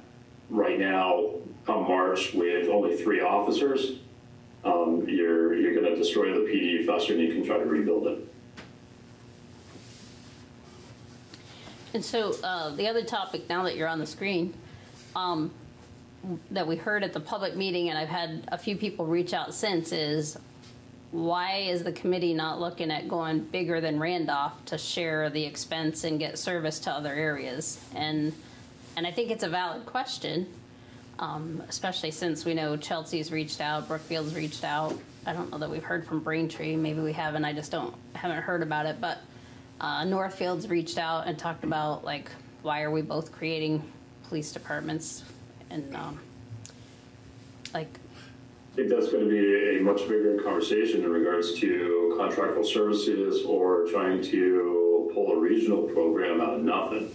right now, come March, with only three officers, um, you're you're going to destroy the PD faster than you can try to rebuild it. And so uh, the other topic, now that you're on the screen, um, that we heard at the public meeting, and I've had a few people reach out since, is why is the committee not looking at going bigger than Randolph to share the expense and get service to other areas? And and I think it's a valid question, um, especially since we know Chelsea's reached out, Brookfield's reached out. I don't know that we've heard from Braintree. Maybe we haven't. I just don't haven't heard about it. But uh, Northfield's reached out and talked about like why are we both creating police departments and um, like I think that's going to be a much bigger conversation in regards to contractual services or trying to pull a regional program out of nothing.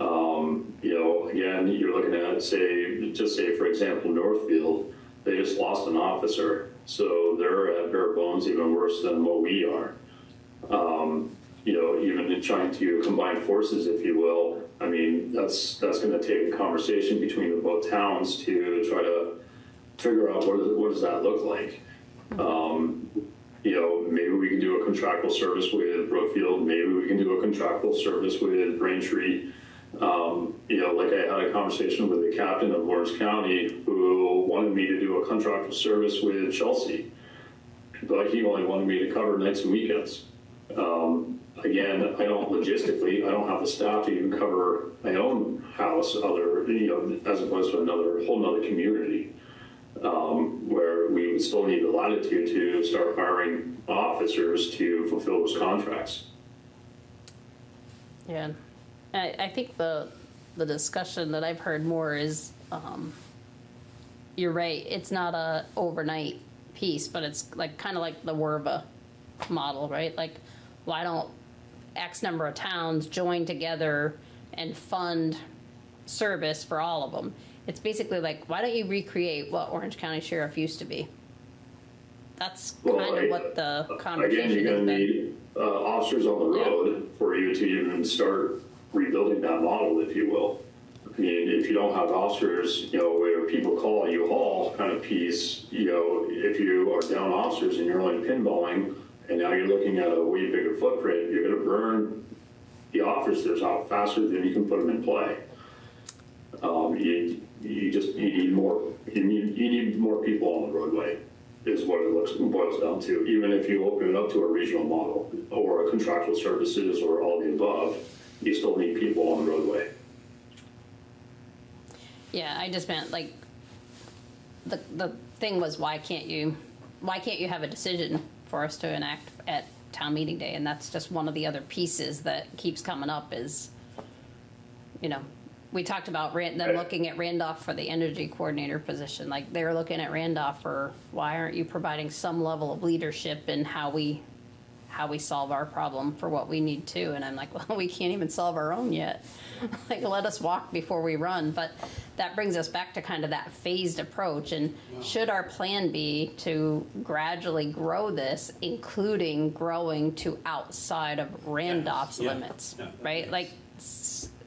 Um, you know, again, you're looking at, say, just say, for example, Northfield. they just lost an officer, so they're at bare bones even worse than what we are. Um, you know, even in trying to combine forces, if you will. I mean, that's that's going to take a conversation between the both towns to try to figure out what, does, what does that look like. Um, you know, maybe we can do a contractual service with Brookfield. Maybe we can do a contractual service with Braintree. Um, you know, like I had a conversation with the captain of Lawrence County who wanted me to do a contractual service with Chelsea, but he only wanted me to cover nights and weekends. Um, again, I don't logistically, I don't have the staff to even cover my own house, other you know, as opposed to another whole nother community um, where we would still need the latitude to start hiring officers to fulfill those contracts. Yeah, I, I think the, the discussion that I've heard more is, um, you're right, it's not a overnight piece, but it's like, kind of like the Werva model, right? Like, why don't X number of towns join together and fund service for all of them? It's basically like, why don't you recreate what Orange County Sheriff used to be? That's Well, kind I- of what the conversation Again, you're going to need uh, officers on the road for you to even start rebuilding that model, if you will. I mean, if you don't have officers, you know, where people call you haul kind of piece, you know, if you are down officers and you're only pinballing, and now you're looking at a way bigger footprint, you're going to burn the officers out faster than you can put them in play. Um, you, you just you need more you need you need more people on the roadway is what it looks boils down to. Even if you open it up to a regional model or a contractual services or all the above, you still need people on the roadway. Yeah, I just meant like, the, the thing was, why can't you, why can't you have a decision for us to enact at town meeting day? And that's just one of the other pieces that keeps coming up is, you know, we talked about Ran- them looking at Randolph for the energy coordinator position. Like, they're looking at Randolph for, why aren't you providing some level of leadership in how we, how we solve our problem for what we need to? And I'm like, well, we can't even solve our own yet. like, let us walk before we run. But that brings us back to kind of that phased approach. And should our plan be to gradually grow this, including growing to outside of Randolph's Yeah, limits, yeah. right? Like,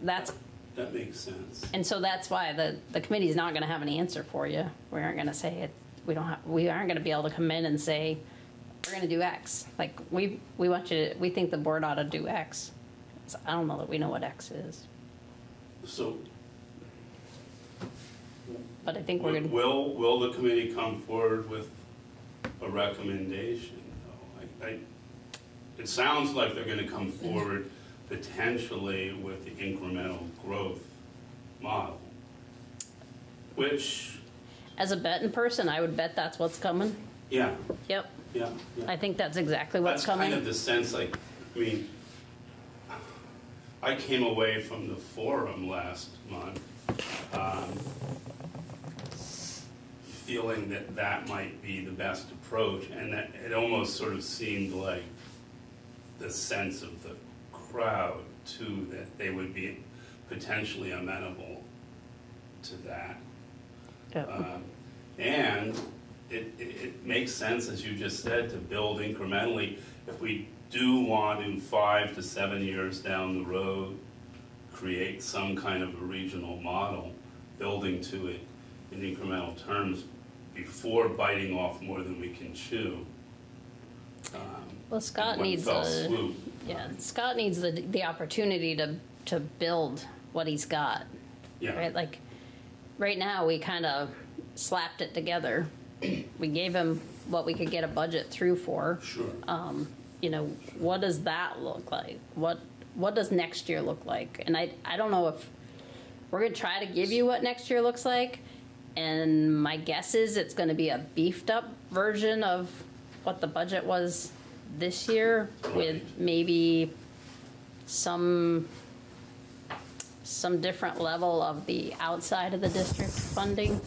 that's That makes sense. and so that's why the, the committee's not gonna have an answer for you. We aren't gonna say it, we don't have, we aren't gonna be able to come in and say, we're gonna do X. Like, we, we want you to, we think the board ought to do X. So I don't know that we know what X is, So but I think we're gonna, will, will the committee come forward with a recommendation? though? I, I, it sounds like they're gonna come forward potentially with the incremental growth model, which, as a betting person, I would bet that's what's coming. Yeah, Yep, yeah, yeah. I think that's exactly what's coming. That's kind of coming. the sense, like, I mean, I came away from the forum last month, um, feeling that that might be the best approach, and that it almost sort of seemed like the sense of the crowd too, that they would be potentially amenable to that. Um, And it, it, it makes sense, as you just said, to build incrementally. If we do want in five to seven years down the road, create some kind of a regional model, building to it in incremental terms before biting off more than we can chew. Um, Well, Scott needs a, swoop. yeah, Scott needs the, the opportunity to, to build what he's got. Yeah. Right, like, right now, we kind of slapped it together. We gave him what we could get a budget through for. Sure. Um, you know, what does that look like? What, what does next year look like? And I, I don't know if, we're gonna try to give you what next year looks like. And my guess is it's gonna be a beefed up version of what the budget was this year with maybe some, some different level of the outside of the district funding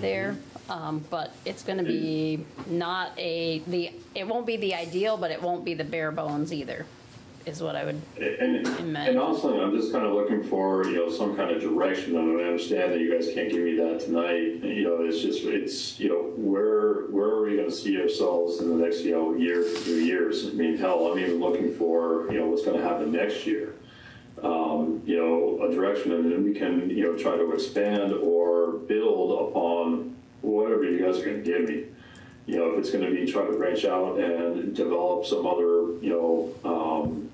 there. Um, but it's gonna be not a, the, it won't be the ideal, but it won't be the bare bones either. is what I would And, imagine. and honestly, I'm just kind of looking for, you know, some kind of direction. I mean, I understand that you guys can't give me that tonight. You know, it's just, it's, you know, where, where are we going to see ourselves in the next, you know, year to two years? I mean, hell, I'm even looking for, you know, what's going to happen next year. Um, you know, a direction, and then we can, you know, try to expand or build upon whatever you guys are going to give me. You know, if it's going to be try to branch out and develop some other, you know, um,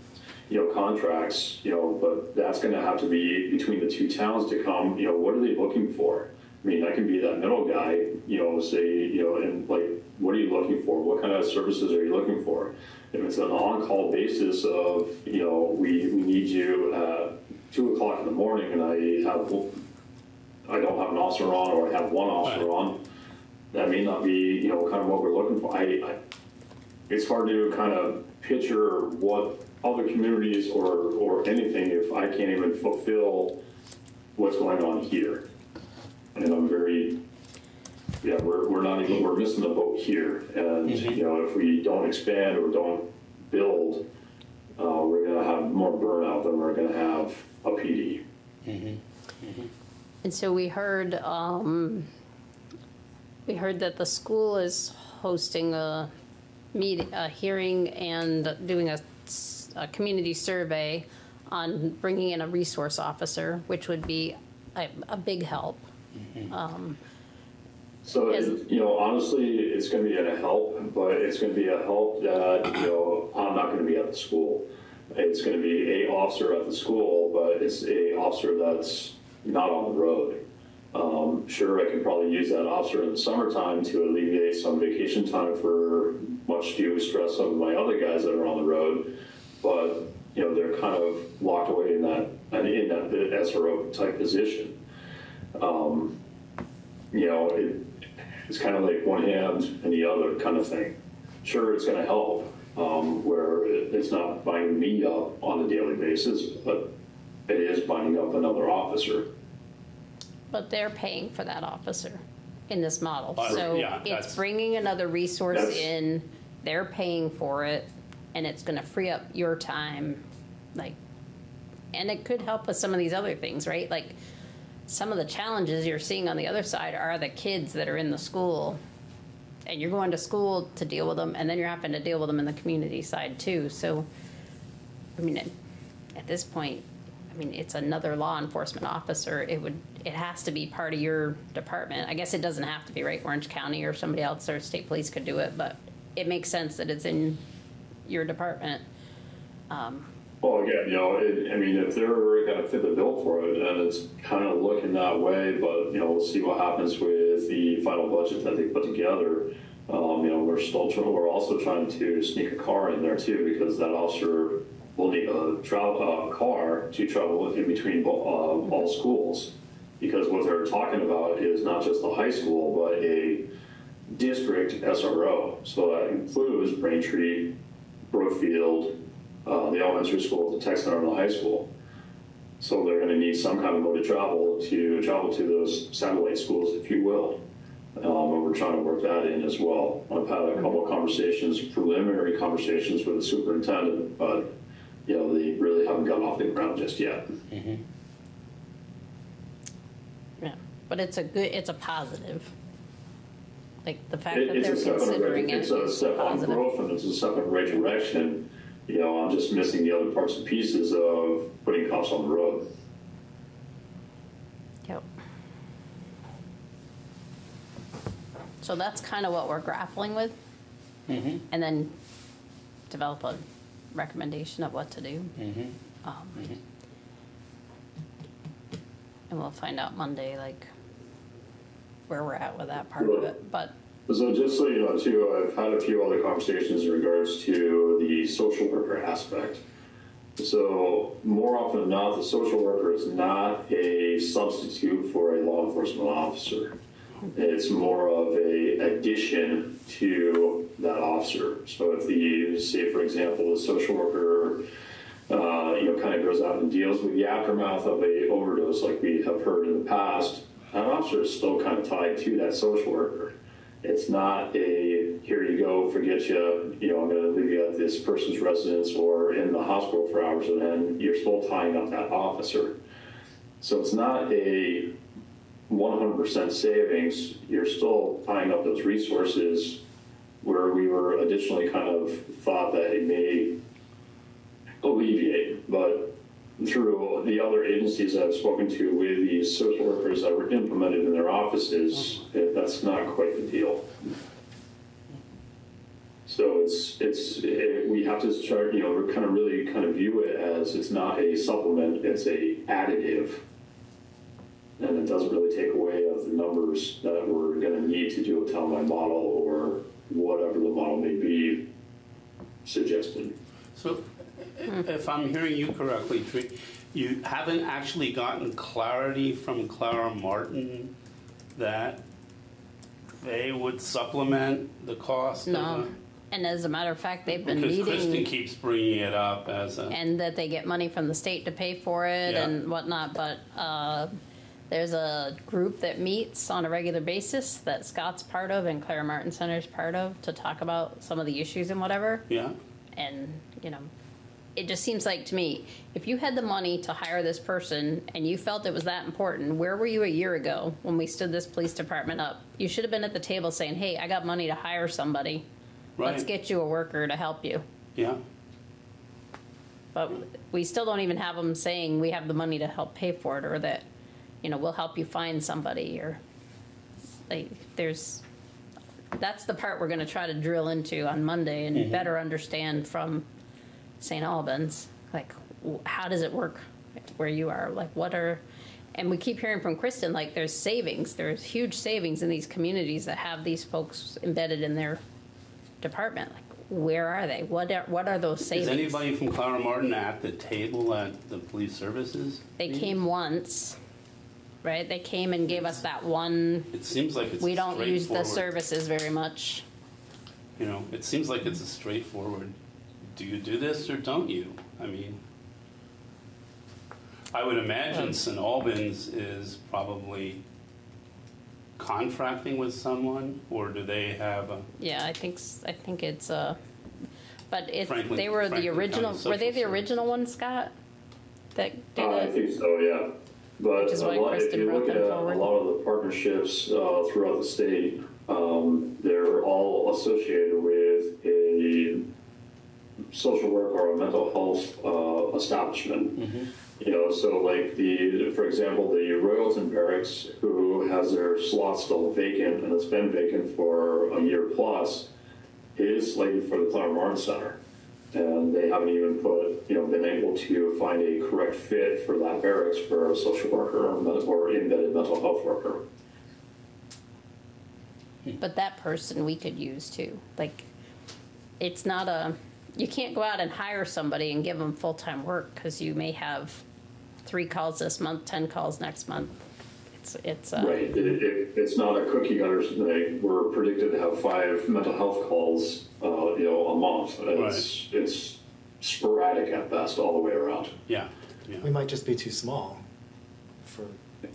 you know, contracts, you know, but that's going to have to be between the two towns to come, you know, what are they looking for? I mean, I can be that middle guy, you know, say, you know, and like, what are you looking for? What kind of services are you looking for? If it's an on-call basis of, you know, we, we need you at two o'clock in the morning and I have, I don't have an officer on or I have one officer on, that may not be, you know, kind of what we're looking for. I, I it's hard to kind of picture what other communities or, or anything if I can't even fulfill what's going on here. And I'm very, yeah, we're, we're not even, we're missing the boat here. And, you know, if we don't expand or don't build, uh, we're going to have more burnout than we're going to have a PD. And so we heard, um, we heard that the school is hosting a meet, a hearing and doing a, a community survey on bringing in a resource officer, which would be a, a big help. Um, So, it- you know, honestly, it's going to be a help, but it's going to be a help that, you know, I'm not going to be at the school. It's going to be a officer at the school, but it's a officer that's not on the road. Um, sure, I can probably use that officer in the summertime to alleviate some vacation time for much due stress of my other guys that are on the road, but you know they're kind of locked away in that in that SRO type position. Um, you know, it, it's kind of like one hand and the other kind of thing. Sure, it's going to help um, where it's not binding me up on a daily basis, but it is binding up another officer. But they're paying for that officer in this model. Uh, So yeah, it's bringing another resource in, they're paying for it, and it's gonna free up your time, like, and it could help with some of these other things, right? Like, some of the challenges you're seeing on the other side are the kids that are in the school. And you're going to school to deal with them, and then you're having to deal with them in the community side too, so, I mean, at, at this point, I mean, it's another law enforcement officer. It would, it has to be part of your department. I guess it doesn't have to be, right? Orange County or somebody else or state police could do it, but it makes sense that it's in your department. Um, Well, again, you know, it, I mean, if they're going to fit the bill for it, and it's kind of looking that way, but you know, we'll see what happens with the final budget that they put together. Um, you know, we're still trying, we're also trying to sneak a car in there too, because that officer will need a travel a car to travel in between uh, all schools. Because what they're talking about is not just the high school, but a district SRO. So that includes Braintree, Brookfield, uh, the elementary school, the Tech Center, and the high school. So they're going to need some kind of mode of travel to travel to those satellite schools, if you will. Um, and we're trying to work that in as well. I've had a couple of conversations, preliminary conversations with the superintendent, but you know they really haven't got off the ground just yet. yeah, but it's a good, it's a positive. Like the fact It- that it's they're a step in the right, considering it it's a step on growth, and it's a step in the right direction. You know, I'm just missing the other parts and pieces of putting cops on the road. Yep. So that's kind of what we're grappling with. Mm-hmm. And then develop a recommendation of what to do. Mm-hmm. Um, And we'll find out Monday, like, where we're at with that part of it, but, So just so you know, too, I've had a few other conversations in regards to the social worker aspect. So more often than not, the social worker is not a substitute for a law enforcement officer. It's more of a addition to that officer. So if the, say for example, the social worker, uh, you know, kind of goes out and deals with the aftermath of a overdose, like we have heard in the past, an officer is still kind of tied to that social worker. It's not a, here you go, forget you, you know, I'm gonna leave you at this person's residence or in the hospital for hours and then you're still tying up that officer. So it's not a 100% savings, you're still tying up those resources where we were additionally kind of thought that it may alleviate, but through the other agencies I've spoken to with these social workers that were implemented in their offices, that's not quite the deal. So it's it's it, we have to start you know we're kind of really kind of view it as it's not a supplement, it's a additive, and it doesn't really take away of the numbers that we're going to need to do a townwide model or whatever the model may be suggested. So, if I'm hearing you correctly, you haven't actually gotten clarity from Clara Martin that they would supplement the cost? of No. the- And as a matter of fact, they've been Because Kristen keeps bringing it up as a, and that they get money from the state to pay for it Yeah. and whatnot, but, uh, there's a group that meets on a regular basis that Scott's part of and Clara Martin Center's part of to talk about some of the issues and whatever. yeah? And, you know, it just seems like to me, if you had the money to hire this person and you felt it was that important, where were you a year ago when we stood this police department up? You should have been at the table saying, hey, I got money to hire somebody. Let's Right. get you a worker to help you. Yeah. But we still don't even have them saying we have the money to help pay for it or that, you know, we'll help you find somebody or like there's that's the part we're going to try to drill into on Monday and Mhm. better understand from St. Albans like how does it work where you are like what are and we keep hearing from Kristen like there's savings there's huge savings in these communities that have these folks embedded in their department like where are they what are, what are those savings Is anybody from Clara Martin at the table at the police services? They meeting? came once, right? They came and gave us that one. It seems like it's We don't use the services very much. You know, it seems like it's a straightforward, do you do this or don't you? I mean, I would imagine St. Albans is probably contracting with someone, or do they have a, Yeah, I think s- I think it's uh, but it's Franklin- they were the Franklin original. County Were they Social the original one, Scott? That did Uh, I it. think so, yeah. But Which is a why lot, if Kristen you brought look at them a forward. lot of the partnerships uh, throughout the state, um, they're all associated with a social work or a mental health uh, establishment. You know, so like the, for example, the Royalton Barracks, who has their slot still vacant and it's been vacant for a year plus, is slated for the Clara Martin Center. And they haven't even put, you know, been able to find a correct fit for that barracks for a social worker or, med- or embedded mental health worker. But that person we could use too. Like, it's not a. You can't go out and hire somebody and give them full time work because you may have three calls this month, ten calls next month. It's it's. Uh, Right. It, it, it's not a cookie cutter thing. We're predicted to have five mental health calls, uh, you know, a month. It's it's sporadic at best, all the way around. yeah. We might just be too small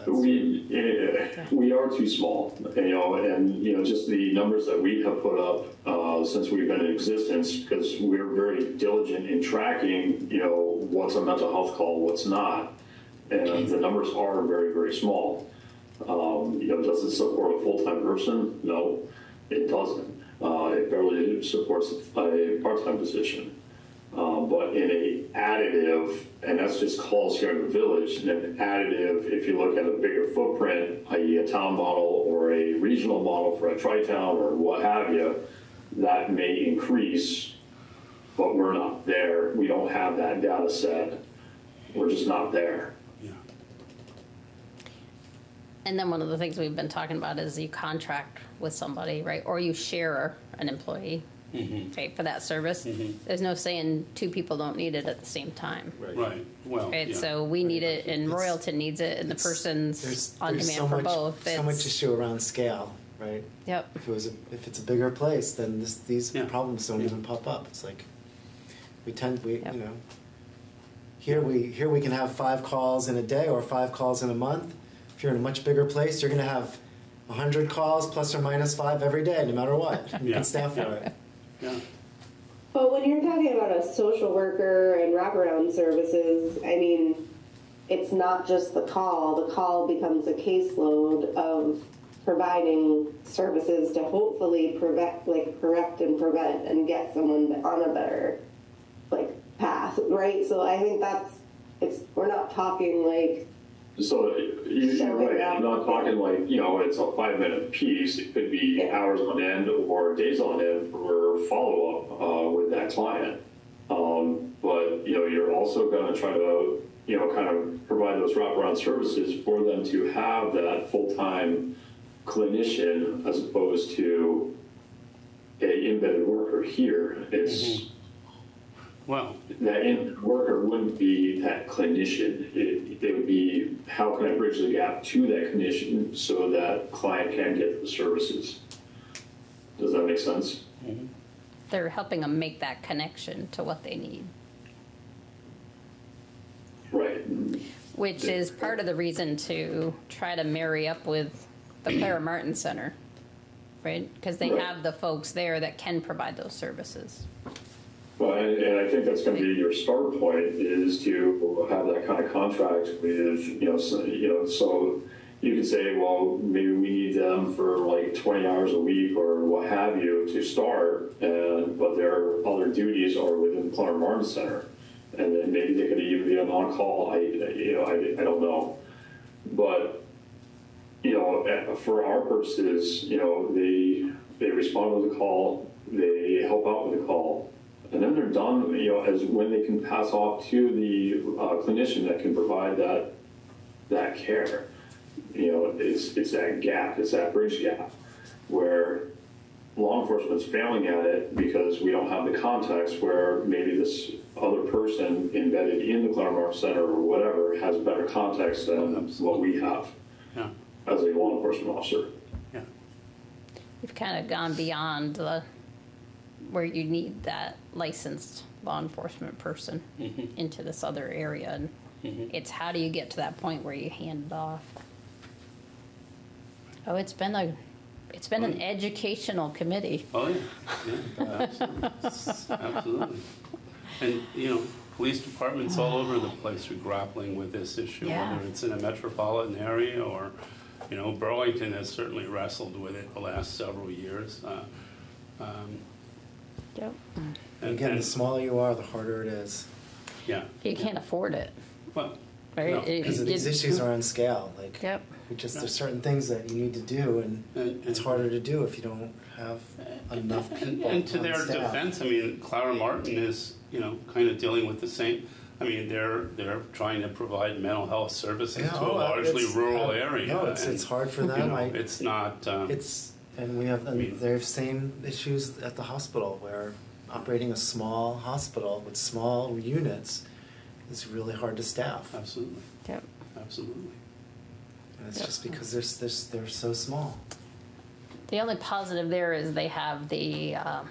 We eh, we are too small, you know, and you know just the numbers that we have put up uh, since we've been in existence, because we're very diligent in tracking, you know, what's a mental health call, what's not, and the numbers are very very small. Um, you know, does it support a full time person? No, it doesn't. Uh, it barely supports a part time position. Um, but in a additive, and that's just calls here in the village, and an additive, if you look at a bigger footprint, i.e. a town model or a regional model for a tri-town or what have you, that may increase, but we're not there. We don't have that data set. We're just not there. And then one of the things we've been talking about is you contract with somebody, right? Or you share an employee, Mhm. right, for that service. There's no saying two people don't need it at the same time. Right, well, Right, yeah. so we need it and Royalton needs it and the person's on There's demand so for much, both. so much It's- issue around scale, right? Yep. If it was, a, if it's a bigger place, then this, these problems don't even pop up. It's like we tend, we you know, here we here we can have five calls in a day or five calls in a month. If you're in a much bigger place, you're going to have 100 calls plus or minus five every day, no matter what. You Yeah. can staff for Yeah. it. Yeah. But when you're talking about a social worker and wraparound services, I mean, it's not just the call. The call becomes a caseload of providing services to hopefully prevent, like correct and prevent and get someone on a better like path, right? So I think that's it's. We're not talking like So you- you're right, I'm not talking like, you know, it's a five minute piece, it could be hours on end or days on end for follow-up uh, with that client. Um, But, you know, you're also gonna try to, you know, kind of provide those wraparound services for them to have that full-time clinician as opposed to a embedded worker here. It's, Well, that in worker wouldn't be that clinician. It, it would be how can I bridge the gap to that clinician so that client can get the services. Does that make sense? Mm-hmm. They're helping them make that connection to what they need. Right. Which is part of the reason to try to marry up with the Clara Martin Center, right? Because they Right. have the folks there that can provide those services. Well, and, and I think that's going to be your start point is to have that kind of contract with, you know, so, you know, so you could say, well, maybe we need them for like 20 hours a week or what have you to start, and but their other duties are within Clara Martin Center, and then maybe they could even be an on-call. I, you know, I, I don't know, but you know, for our purposes, you know, they they respond to the call, they help out with the call, and then they're done. You know, as when they can pass off to the uh, clinician that can provide that that care. You know, it's it's that gap, it's that bridge gap, where law enforcement's failing at it because we don't have the context where maybe this other person embedded in the Clara Martin Center or whatever has better context than what we have Yeah. as a law enforcement officer. Yeah. You've kind of gone beyond the, where you need that licensed law enforcement person Mhm. into this other area. And Mhm. it's how do you get to that point where you hand it off? Oh, it's been a, it's been an educational committee. Oh, yeah, yeah, absolutely, absolutely. And, you know, police departments all over the place are grappling with this issue, Yeah. whether it's in a metropolitan area or, you know, Burlington has certainly wrestled with it the last several years. Uh, um, Yep. And again, the smaller you are, the harder it is. Yeah. You can't afford it. Well, Right? no. It- Because it- these issues are on scale. Like, Yep. we just there's certain things that you need to do, and it's harder to do if you don't have enough people. And to on their staff. defense, I mean, Clara Martin is, you know, kind of dealing with the same, I mean, they're, they're trying to provide mental health services Yeah, to oh, a largely rural uh, area. no, it's- and, it's hard for you them. know, I- It's not, um, It's and we have and there's same issues at the hospital where operating a small hospital with small units is really hard to staff. Absolutely. Yep. Absolutely. And it's Yep. just because they're, they're they're so small. The only positive there is they have the, um,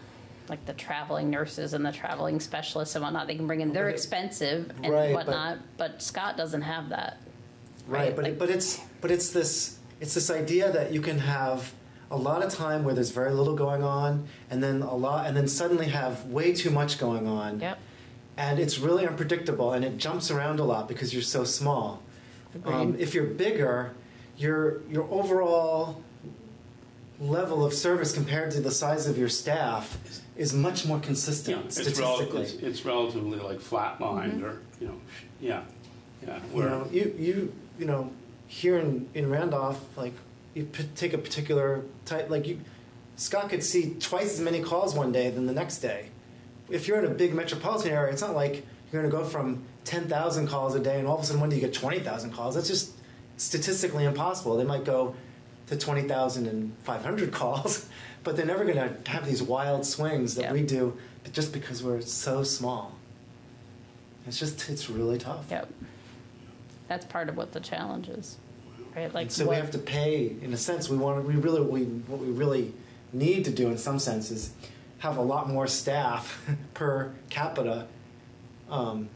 like the traveling nurses and the traveling specialists and whatnot. They can bring in, they're expensive and Right, but- whatnot, but Scott doesn't have that. Right, but it, but it's but it's this it's this idea that you can have a lot of time where there's very little going on, and then a lot, and then suddenly have way too much going on. Yep. And it's really unpredictable, and it jumps around a lot because you're so small. Um, if you're bigger, your your overall level of service compared to the size of your staff is much more consistent yeah, It's, rel- it's, it's relatively like flatlined or, you know, sh- yeah, yeah. you where- know, you you you know, here in in Randolph, like you p- take a particular type, like you, Scott could see twice as many calls one day than the next day. If you're in a big metropolitan area, it's not like you're going to go from ten thousand calls a day and all of a sudden one day you get twenty thousand calls. That's just statistically impossible. They might go to twenty thousand and five hundred calls, but they're never going to have these wild swings that we do, just because we're so small. It's just it's really tough. Yep. That's part of what the challenge is, right? Like so we have to pay in a sense we want we really we what we really need to do in some sense is have a lot more staff per capita um,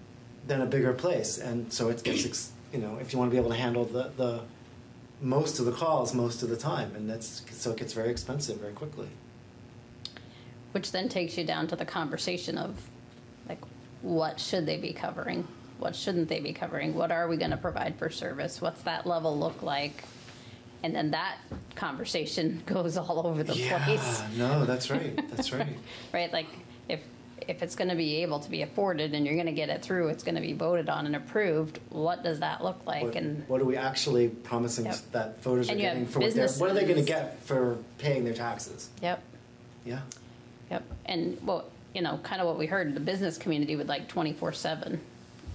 than a bigger place and so it gets ex- you know if you want to be able to handle the the most of the calls most of the time, and that's so it gets very expensive very quickly. Which then takes you down to the conversation of, like, what should they be covering? What shouldn't they be covering? What are we gonna provide for service? What's that level look like? And then that conversation goes all over the place. Yeah, no, that's right. That's right. right? Like if if it's going to be able to be afforded and you're going to get it through, it's going to be voted on and approved. What does that look like? What, and what are we actually promising Yep. that voters And are getting for what they're, what are they going to get for paying their taxes? yep, Yeah. yep. And well, you know, kind of what we heard, the business community would like 24/7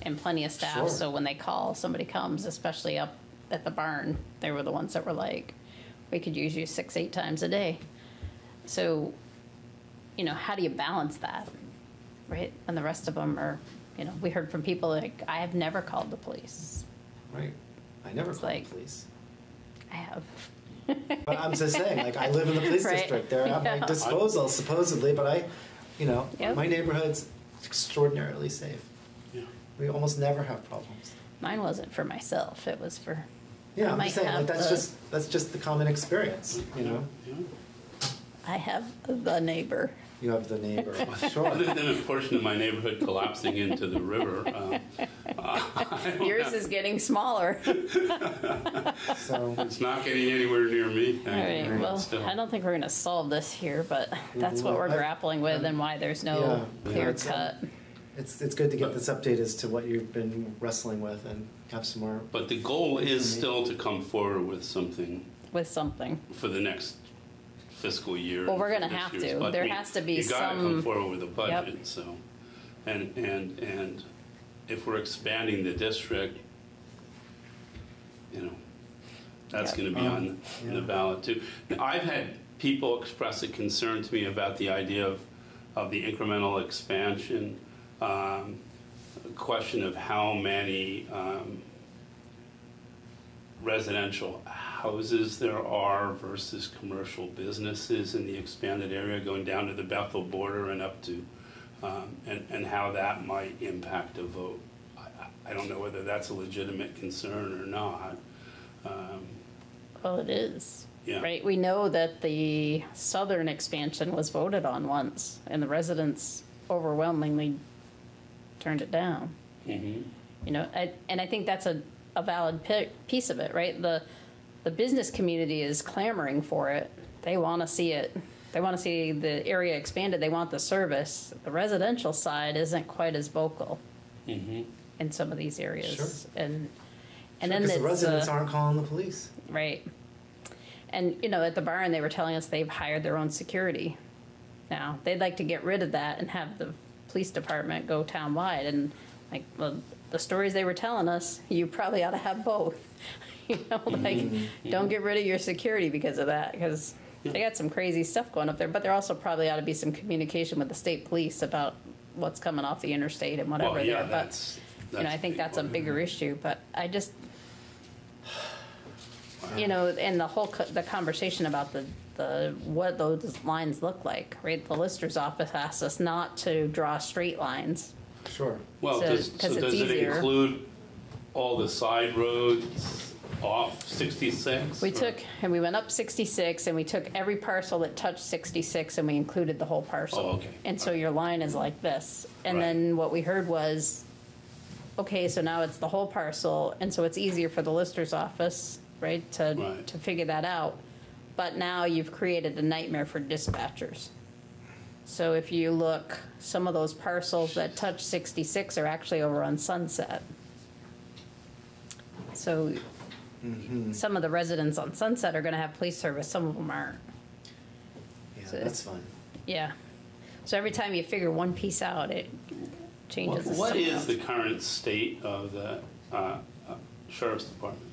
and plenty of staff. Sure. So when they call, somebody comes, especially up at the barn, they were the ones that were like, we could use you six, eight times a day. So, you know, how do you balance that? Right? And the rest of them are, you know, we heard from people like, I have never called the police. Right. I never It's called like- the police. I have. But I'm just saying, like, I live in the police Right. district. They're at Yeah. my disposal, supposedly, but I, you know, Yep. my neighborhood's extraordinarily safe. Yeah. We almost never have problems. Mine wasn't for myself, it was for. Yeah, I I'm just saying, like, that's the- just, that's just the common experience, you know? I have the neighbor. You have the neighbor, sure. Other than a portion of my neighborhood collapsing into the river, um, I Yours have- is getting smaller. So. It's not getting anywhere near me. All thank right, well, still. I don't think we're gonna solve this here, but that's what we're. I- grappling with and why there's no Yeah. clear It's, um, cut. It's, it's good to get this update as to what you've been wrestling with and have some more. But the goal is still to come forward with something with something. for the next fiscal year. Well, we're gonna have to. budget. There has to be You gotta come forward with a Yep. budget, so, and, and, and if we're expanding the district, you know, that's Yep. gonna be Um, on the ballot too. Now, I've had people express a concern to me about the idea of, of the incremental expansion, um, question of how many, um, residential houses there are versus commercial businesses in the expanded area going down to the Bethel border and up to, um, and, and how that might impact a vote. I, I- don't know whether that's a legitimate concern or not. Um, Well, it is. Yeah. Right, we know that the southern expansion was voted on once and the residents overwhelmingly turned it down. mhm. You know, I, and I think that's a, a valid pi- piece of it, right? The the business community is clamoring for it. They want to see it. They want to see the area expanded. They want the service. The residential side isn't quite as vocal Mhm. in some of these areas, Sure. and and Sure, then the residents uh, aren't calling the police. Right. And, you know, at the barn, they were telling us they've hired their own security now. They'd like to get rid of that and have the police department go town-wide. And, like, well, the stories they were telling us, you probably ought to have both. You know, like, don't get rid of your security because of that, because they got some crazy stuff going up there. But there also probably ought to be some communication with the state police about what's coming off the interstate and whatever Well, yeah, there. But, that's, you know, I think that's a bigger issue, but I just, you know, and the whole, co- the conversation about the, the, what those lines look like, right? The Lister's office asked us not to draw straight lines. Sure. Well, So- does, 'cause so it's does it easier. include all the side roads off 66? We or- took, and we went up sixty-six, and we took every parcel that touched sixty-six, and we included the whole parcel. Oh, okay. And so your line is like this. And Right. then what we heard was, okay, so now it's the whole parcel, and so it's easier for the Lister's office, right, to, Right. to figure that out. But now you've created a nightmare for dispatchers. So if you look, some of those parcels that touch sixty-six are actually over on Sunset. So Mm-hmm. some of the residents on Sunset are gonna have police service, some of them aren't. Yeah, So that's it's- fun. Yeah. So every time you figure one piece out, it changes. what something is else. the current state of the uh, uh, sheriff's department?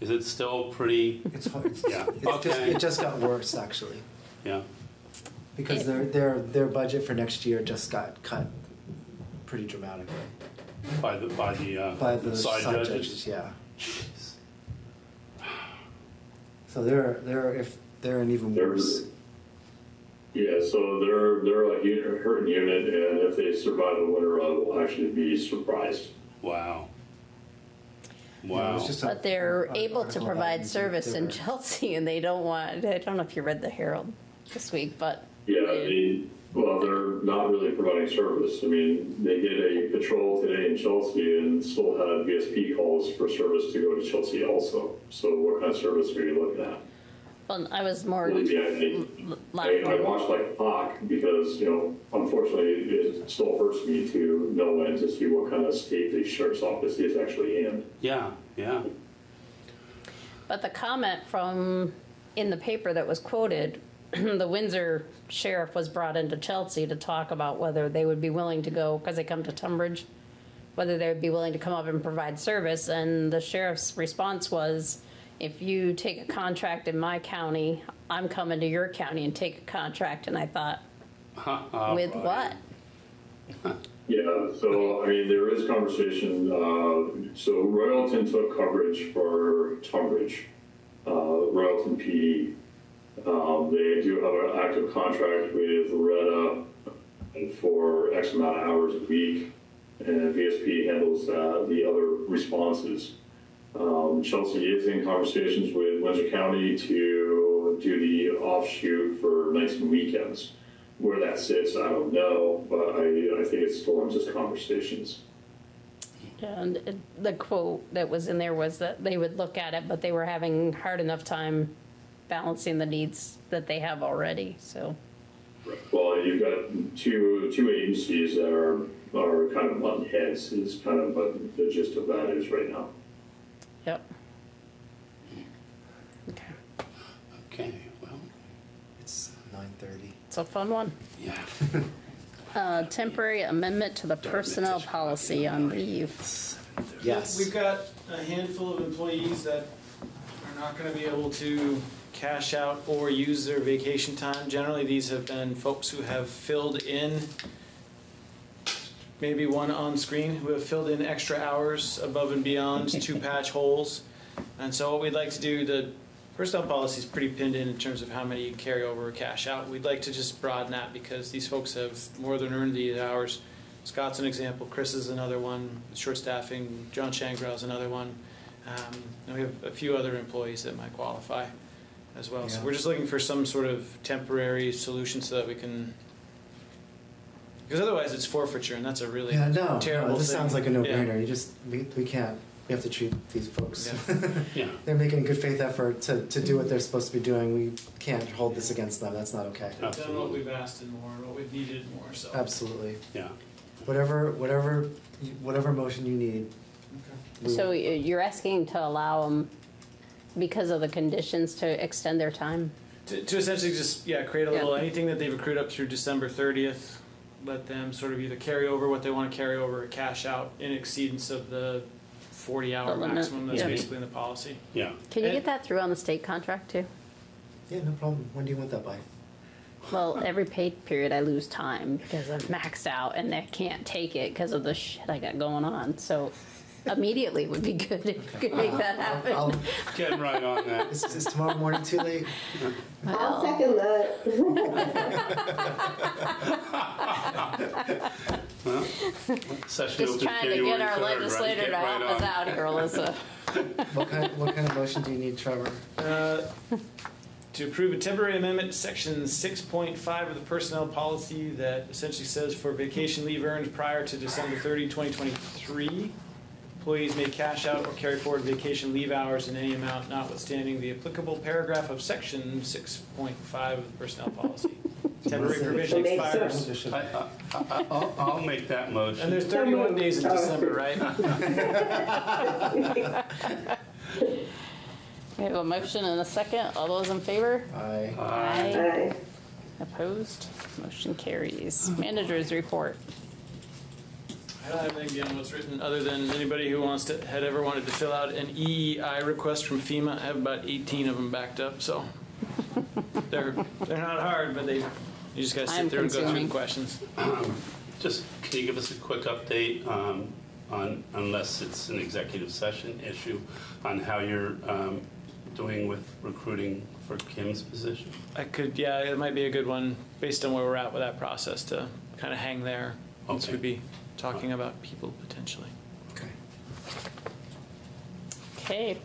Is it still pretty? It's hard. It's, Yeah, it's just, okay. it just got worse, actually. Yeah, Because their, their, their budget for next year just got cut pretty dramatically. by the, by the uh, By the side side judges? judges, yeah. So they're, they're, if, they're an even worse. Yeah, so they're, they're a hu- a hurting unit, and if they survive the winter, I will actually be surprised. Wow. Wow. It was just a- But they're an able to provide service in Chelsea and they don't want, I don't know if you read the Herald this week, but Yeah, they, well, they're not really providing service. I mean, they did a patrol today in Chelsea and still had VSP calls for service to go to Chelsea also. So what kind of service are you looking at? Well, I was more. Believe me, I, I, I like a hawk because, you know, unfortunately, it still hurts me to know and to see what kind of state the sheriff's office is actually in. Yeah, yeah. But the comment from, in the paper that was quoted, the Windsor sheriff was brought into Chelsea to talk about whether they would be willing to go, because they come to Tunbridge, whether they would be willing to come up and provide service. And the sheriff's response was, if you take a contract in my county, I'm coming to your county and take a contract. And I thought, with what? Yeah, so I mean, there is conversation. Uh, so Royalton took coverage for Tunbridge, uh, Royalton PD. Um, they do have an active contract with Loretta for X amount of hours a week, and VSP handles uh, the other responses. Um, Chelsea is in conversations with Windsor County to do the offshoot for nights and weekends. Where that sits, I don't know, but I, I think it's still in just conversations. And the quote that was in there was that they would look at it, but they were having hard enough time balancing the needs that they have already, so. Well, you've got two two agencies that are are kind of button heads. Is kind of what the gist of that is right now. Yep. Okay, Okay, well. It's nine thirty. It's a fun one. Yeah. Uh, temporary amendment to the personnel policy on leave. Yes. We've got a handful of employees that are not gonna be able to cash out or use their vacation time. Generally, these have been folks who have filled in, maybe one on screen, who have filled in extra hours above and beyond to patch holes. And so what we'd like to do, the personnel policy is pretty pinned in in terms of how many you carry over or cash out. We'd like to just broaden that because these folks have more than earned these hours. Scott's an example, Chris is another one, short staffing, John Shangrell is another one. Um, and we have a few other employees that might qualify as well. So we're just looking for some sort of temporary solution so that we can, because otherwise it's forfeiture and that's a really Yeah, no, terrible no, this thing. sounds like a no-brainer. You just, we, we can't, we have to treat these folks. Yeah. They're making a good faith effort to, to do what they're supposed to be doing. We can't hold this against them. That's not okay. They've done what we've asked and more, what we've needed more, so. Absolutely. Yeah. Whatever, whatever, whatever motion you need. we- So y- you're asking to allow them, because of the conditions, to extend their time? To, to essentially just, yeah, create a Yeah. little, anything that they've accrued up through December thirtieth, let them sort of either carry over what they wanna carry over or cash out in exceedance of the forty hour The limit, maximum that's yeah. basically in the policy. Yeah. Can you And- get that through on the state contract too? Yeah, no problem. When do you want that by? Well, every pay period I lose time because I'm maxed out and I can't take it because of the shit I got going on. So immediately would be good if you could make that happen. I'll, Getting right on that. is, is tomorrow morning too late? I'll second that. Session Just trying to January get our 3rd, right? legislator Get to right help us out here, Alyssa. What kind, what kind of motion do you need, Trevor? Uh, To approve a temporary amendment to section six point five of the personnel policy that essentially says for vacation leave earned prior to December 30, 2023, employees may cash out or carry forward vacation leave hours in any amount notwithstanding the applicable paragraph of section six point five of the personnel policy. Temporary provision Makes expires. I, I, I, I'll, I'll make that motion. And there's thirty-one days in December, right? We have a motion and a second. All those in favor? Aye. Aye. Opposed? Motion carries. Managers report. I don't have anything beyond what's written, other than anybody who wants to, had ever wanted to fill out an EEI request from FEMA. I have about eighteen of them backed up, so. They're, they're not hard, but they, you just gotta sit there and go through the Time-consuming. questions. Just, can you give us a quick update um, on, unless it's an executive session issue, on how you're um, doing with recruiting for Kim's position? I could, yeah, it might be a good one, based on where we're at with that process, to kind of hang there, once Okay. we'd be talking about people potentially. Okay. Okay,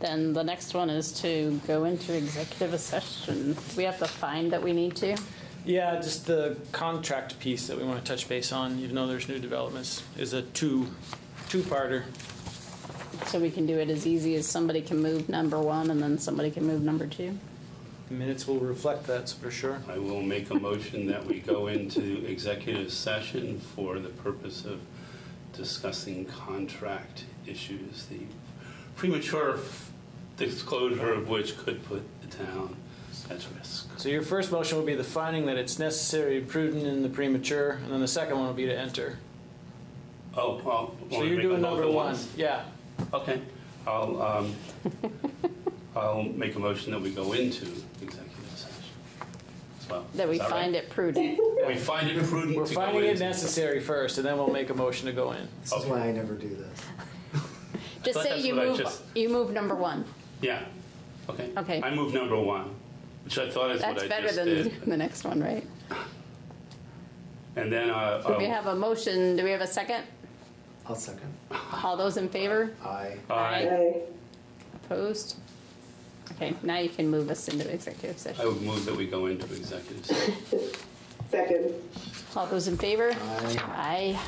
then the next one is to go into executive session. Do we have to find that we need to? Yeah, just the contract piece that we want to touch base on, even though there's new developments, is a two, two-parter. So we can do it as easy as somebody can move number one and then somebody can move number two? The minutes will reflect that, for sure. I will make a motion that we go into executive session for the purpose of discussing contract issues, the premature disclosure of which could put the town at risk. So your first motion will be the finding that it's necessary, prudent, and the premature, and then the second one will be to enter. Oh, well. So you're doing number one, yeah. Okay, I'll, um, I'll make a motion that we go into executive session as well. That we Is right? find it prudent. We find it prudent We're to go finding it into- necessary first, and then we'll make a motion to go in. This is why I never do this. Just thought say that's you what I move, just- you move number one. Yeah, okay. Okay. I move number one, which I thought is what That's I better just than did. the next one, right? And then, uh, Do we have a motion? Do we have a second? I'll second. All those in favor? Aye. Aye. Opposed? Okay, now you can move us into executive session. I would move that we go into executive session. Second. All those in favor? Aye. Aye.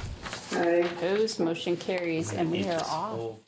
Aye. Opposed? Motion carries, and we are off. Oh.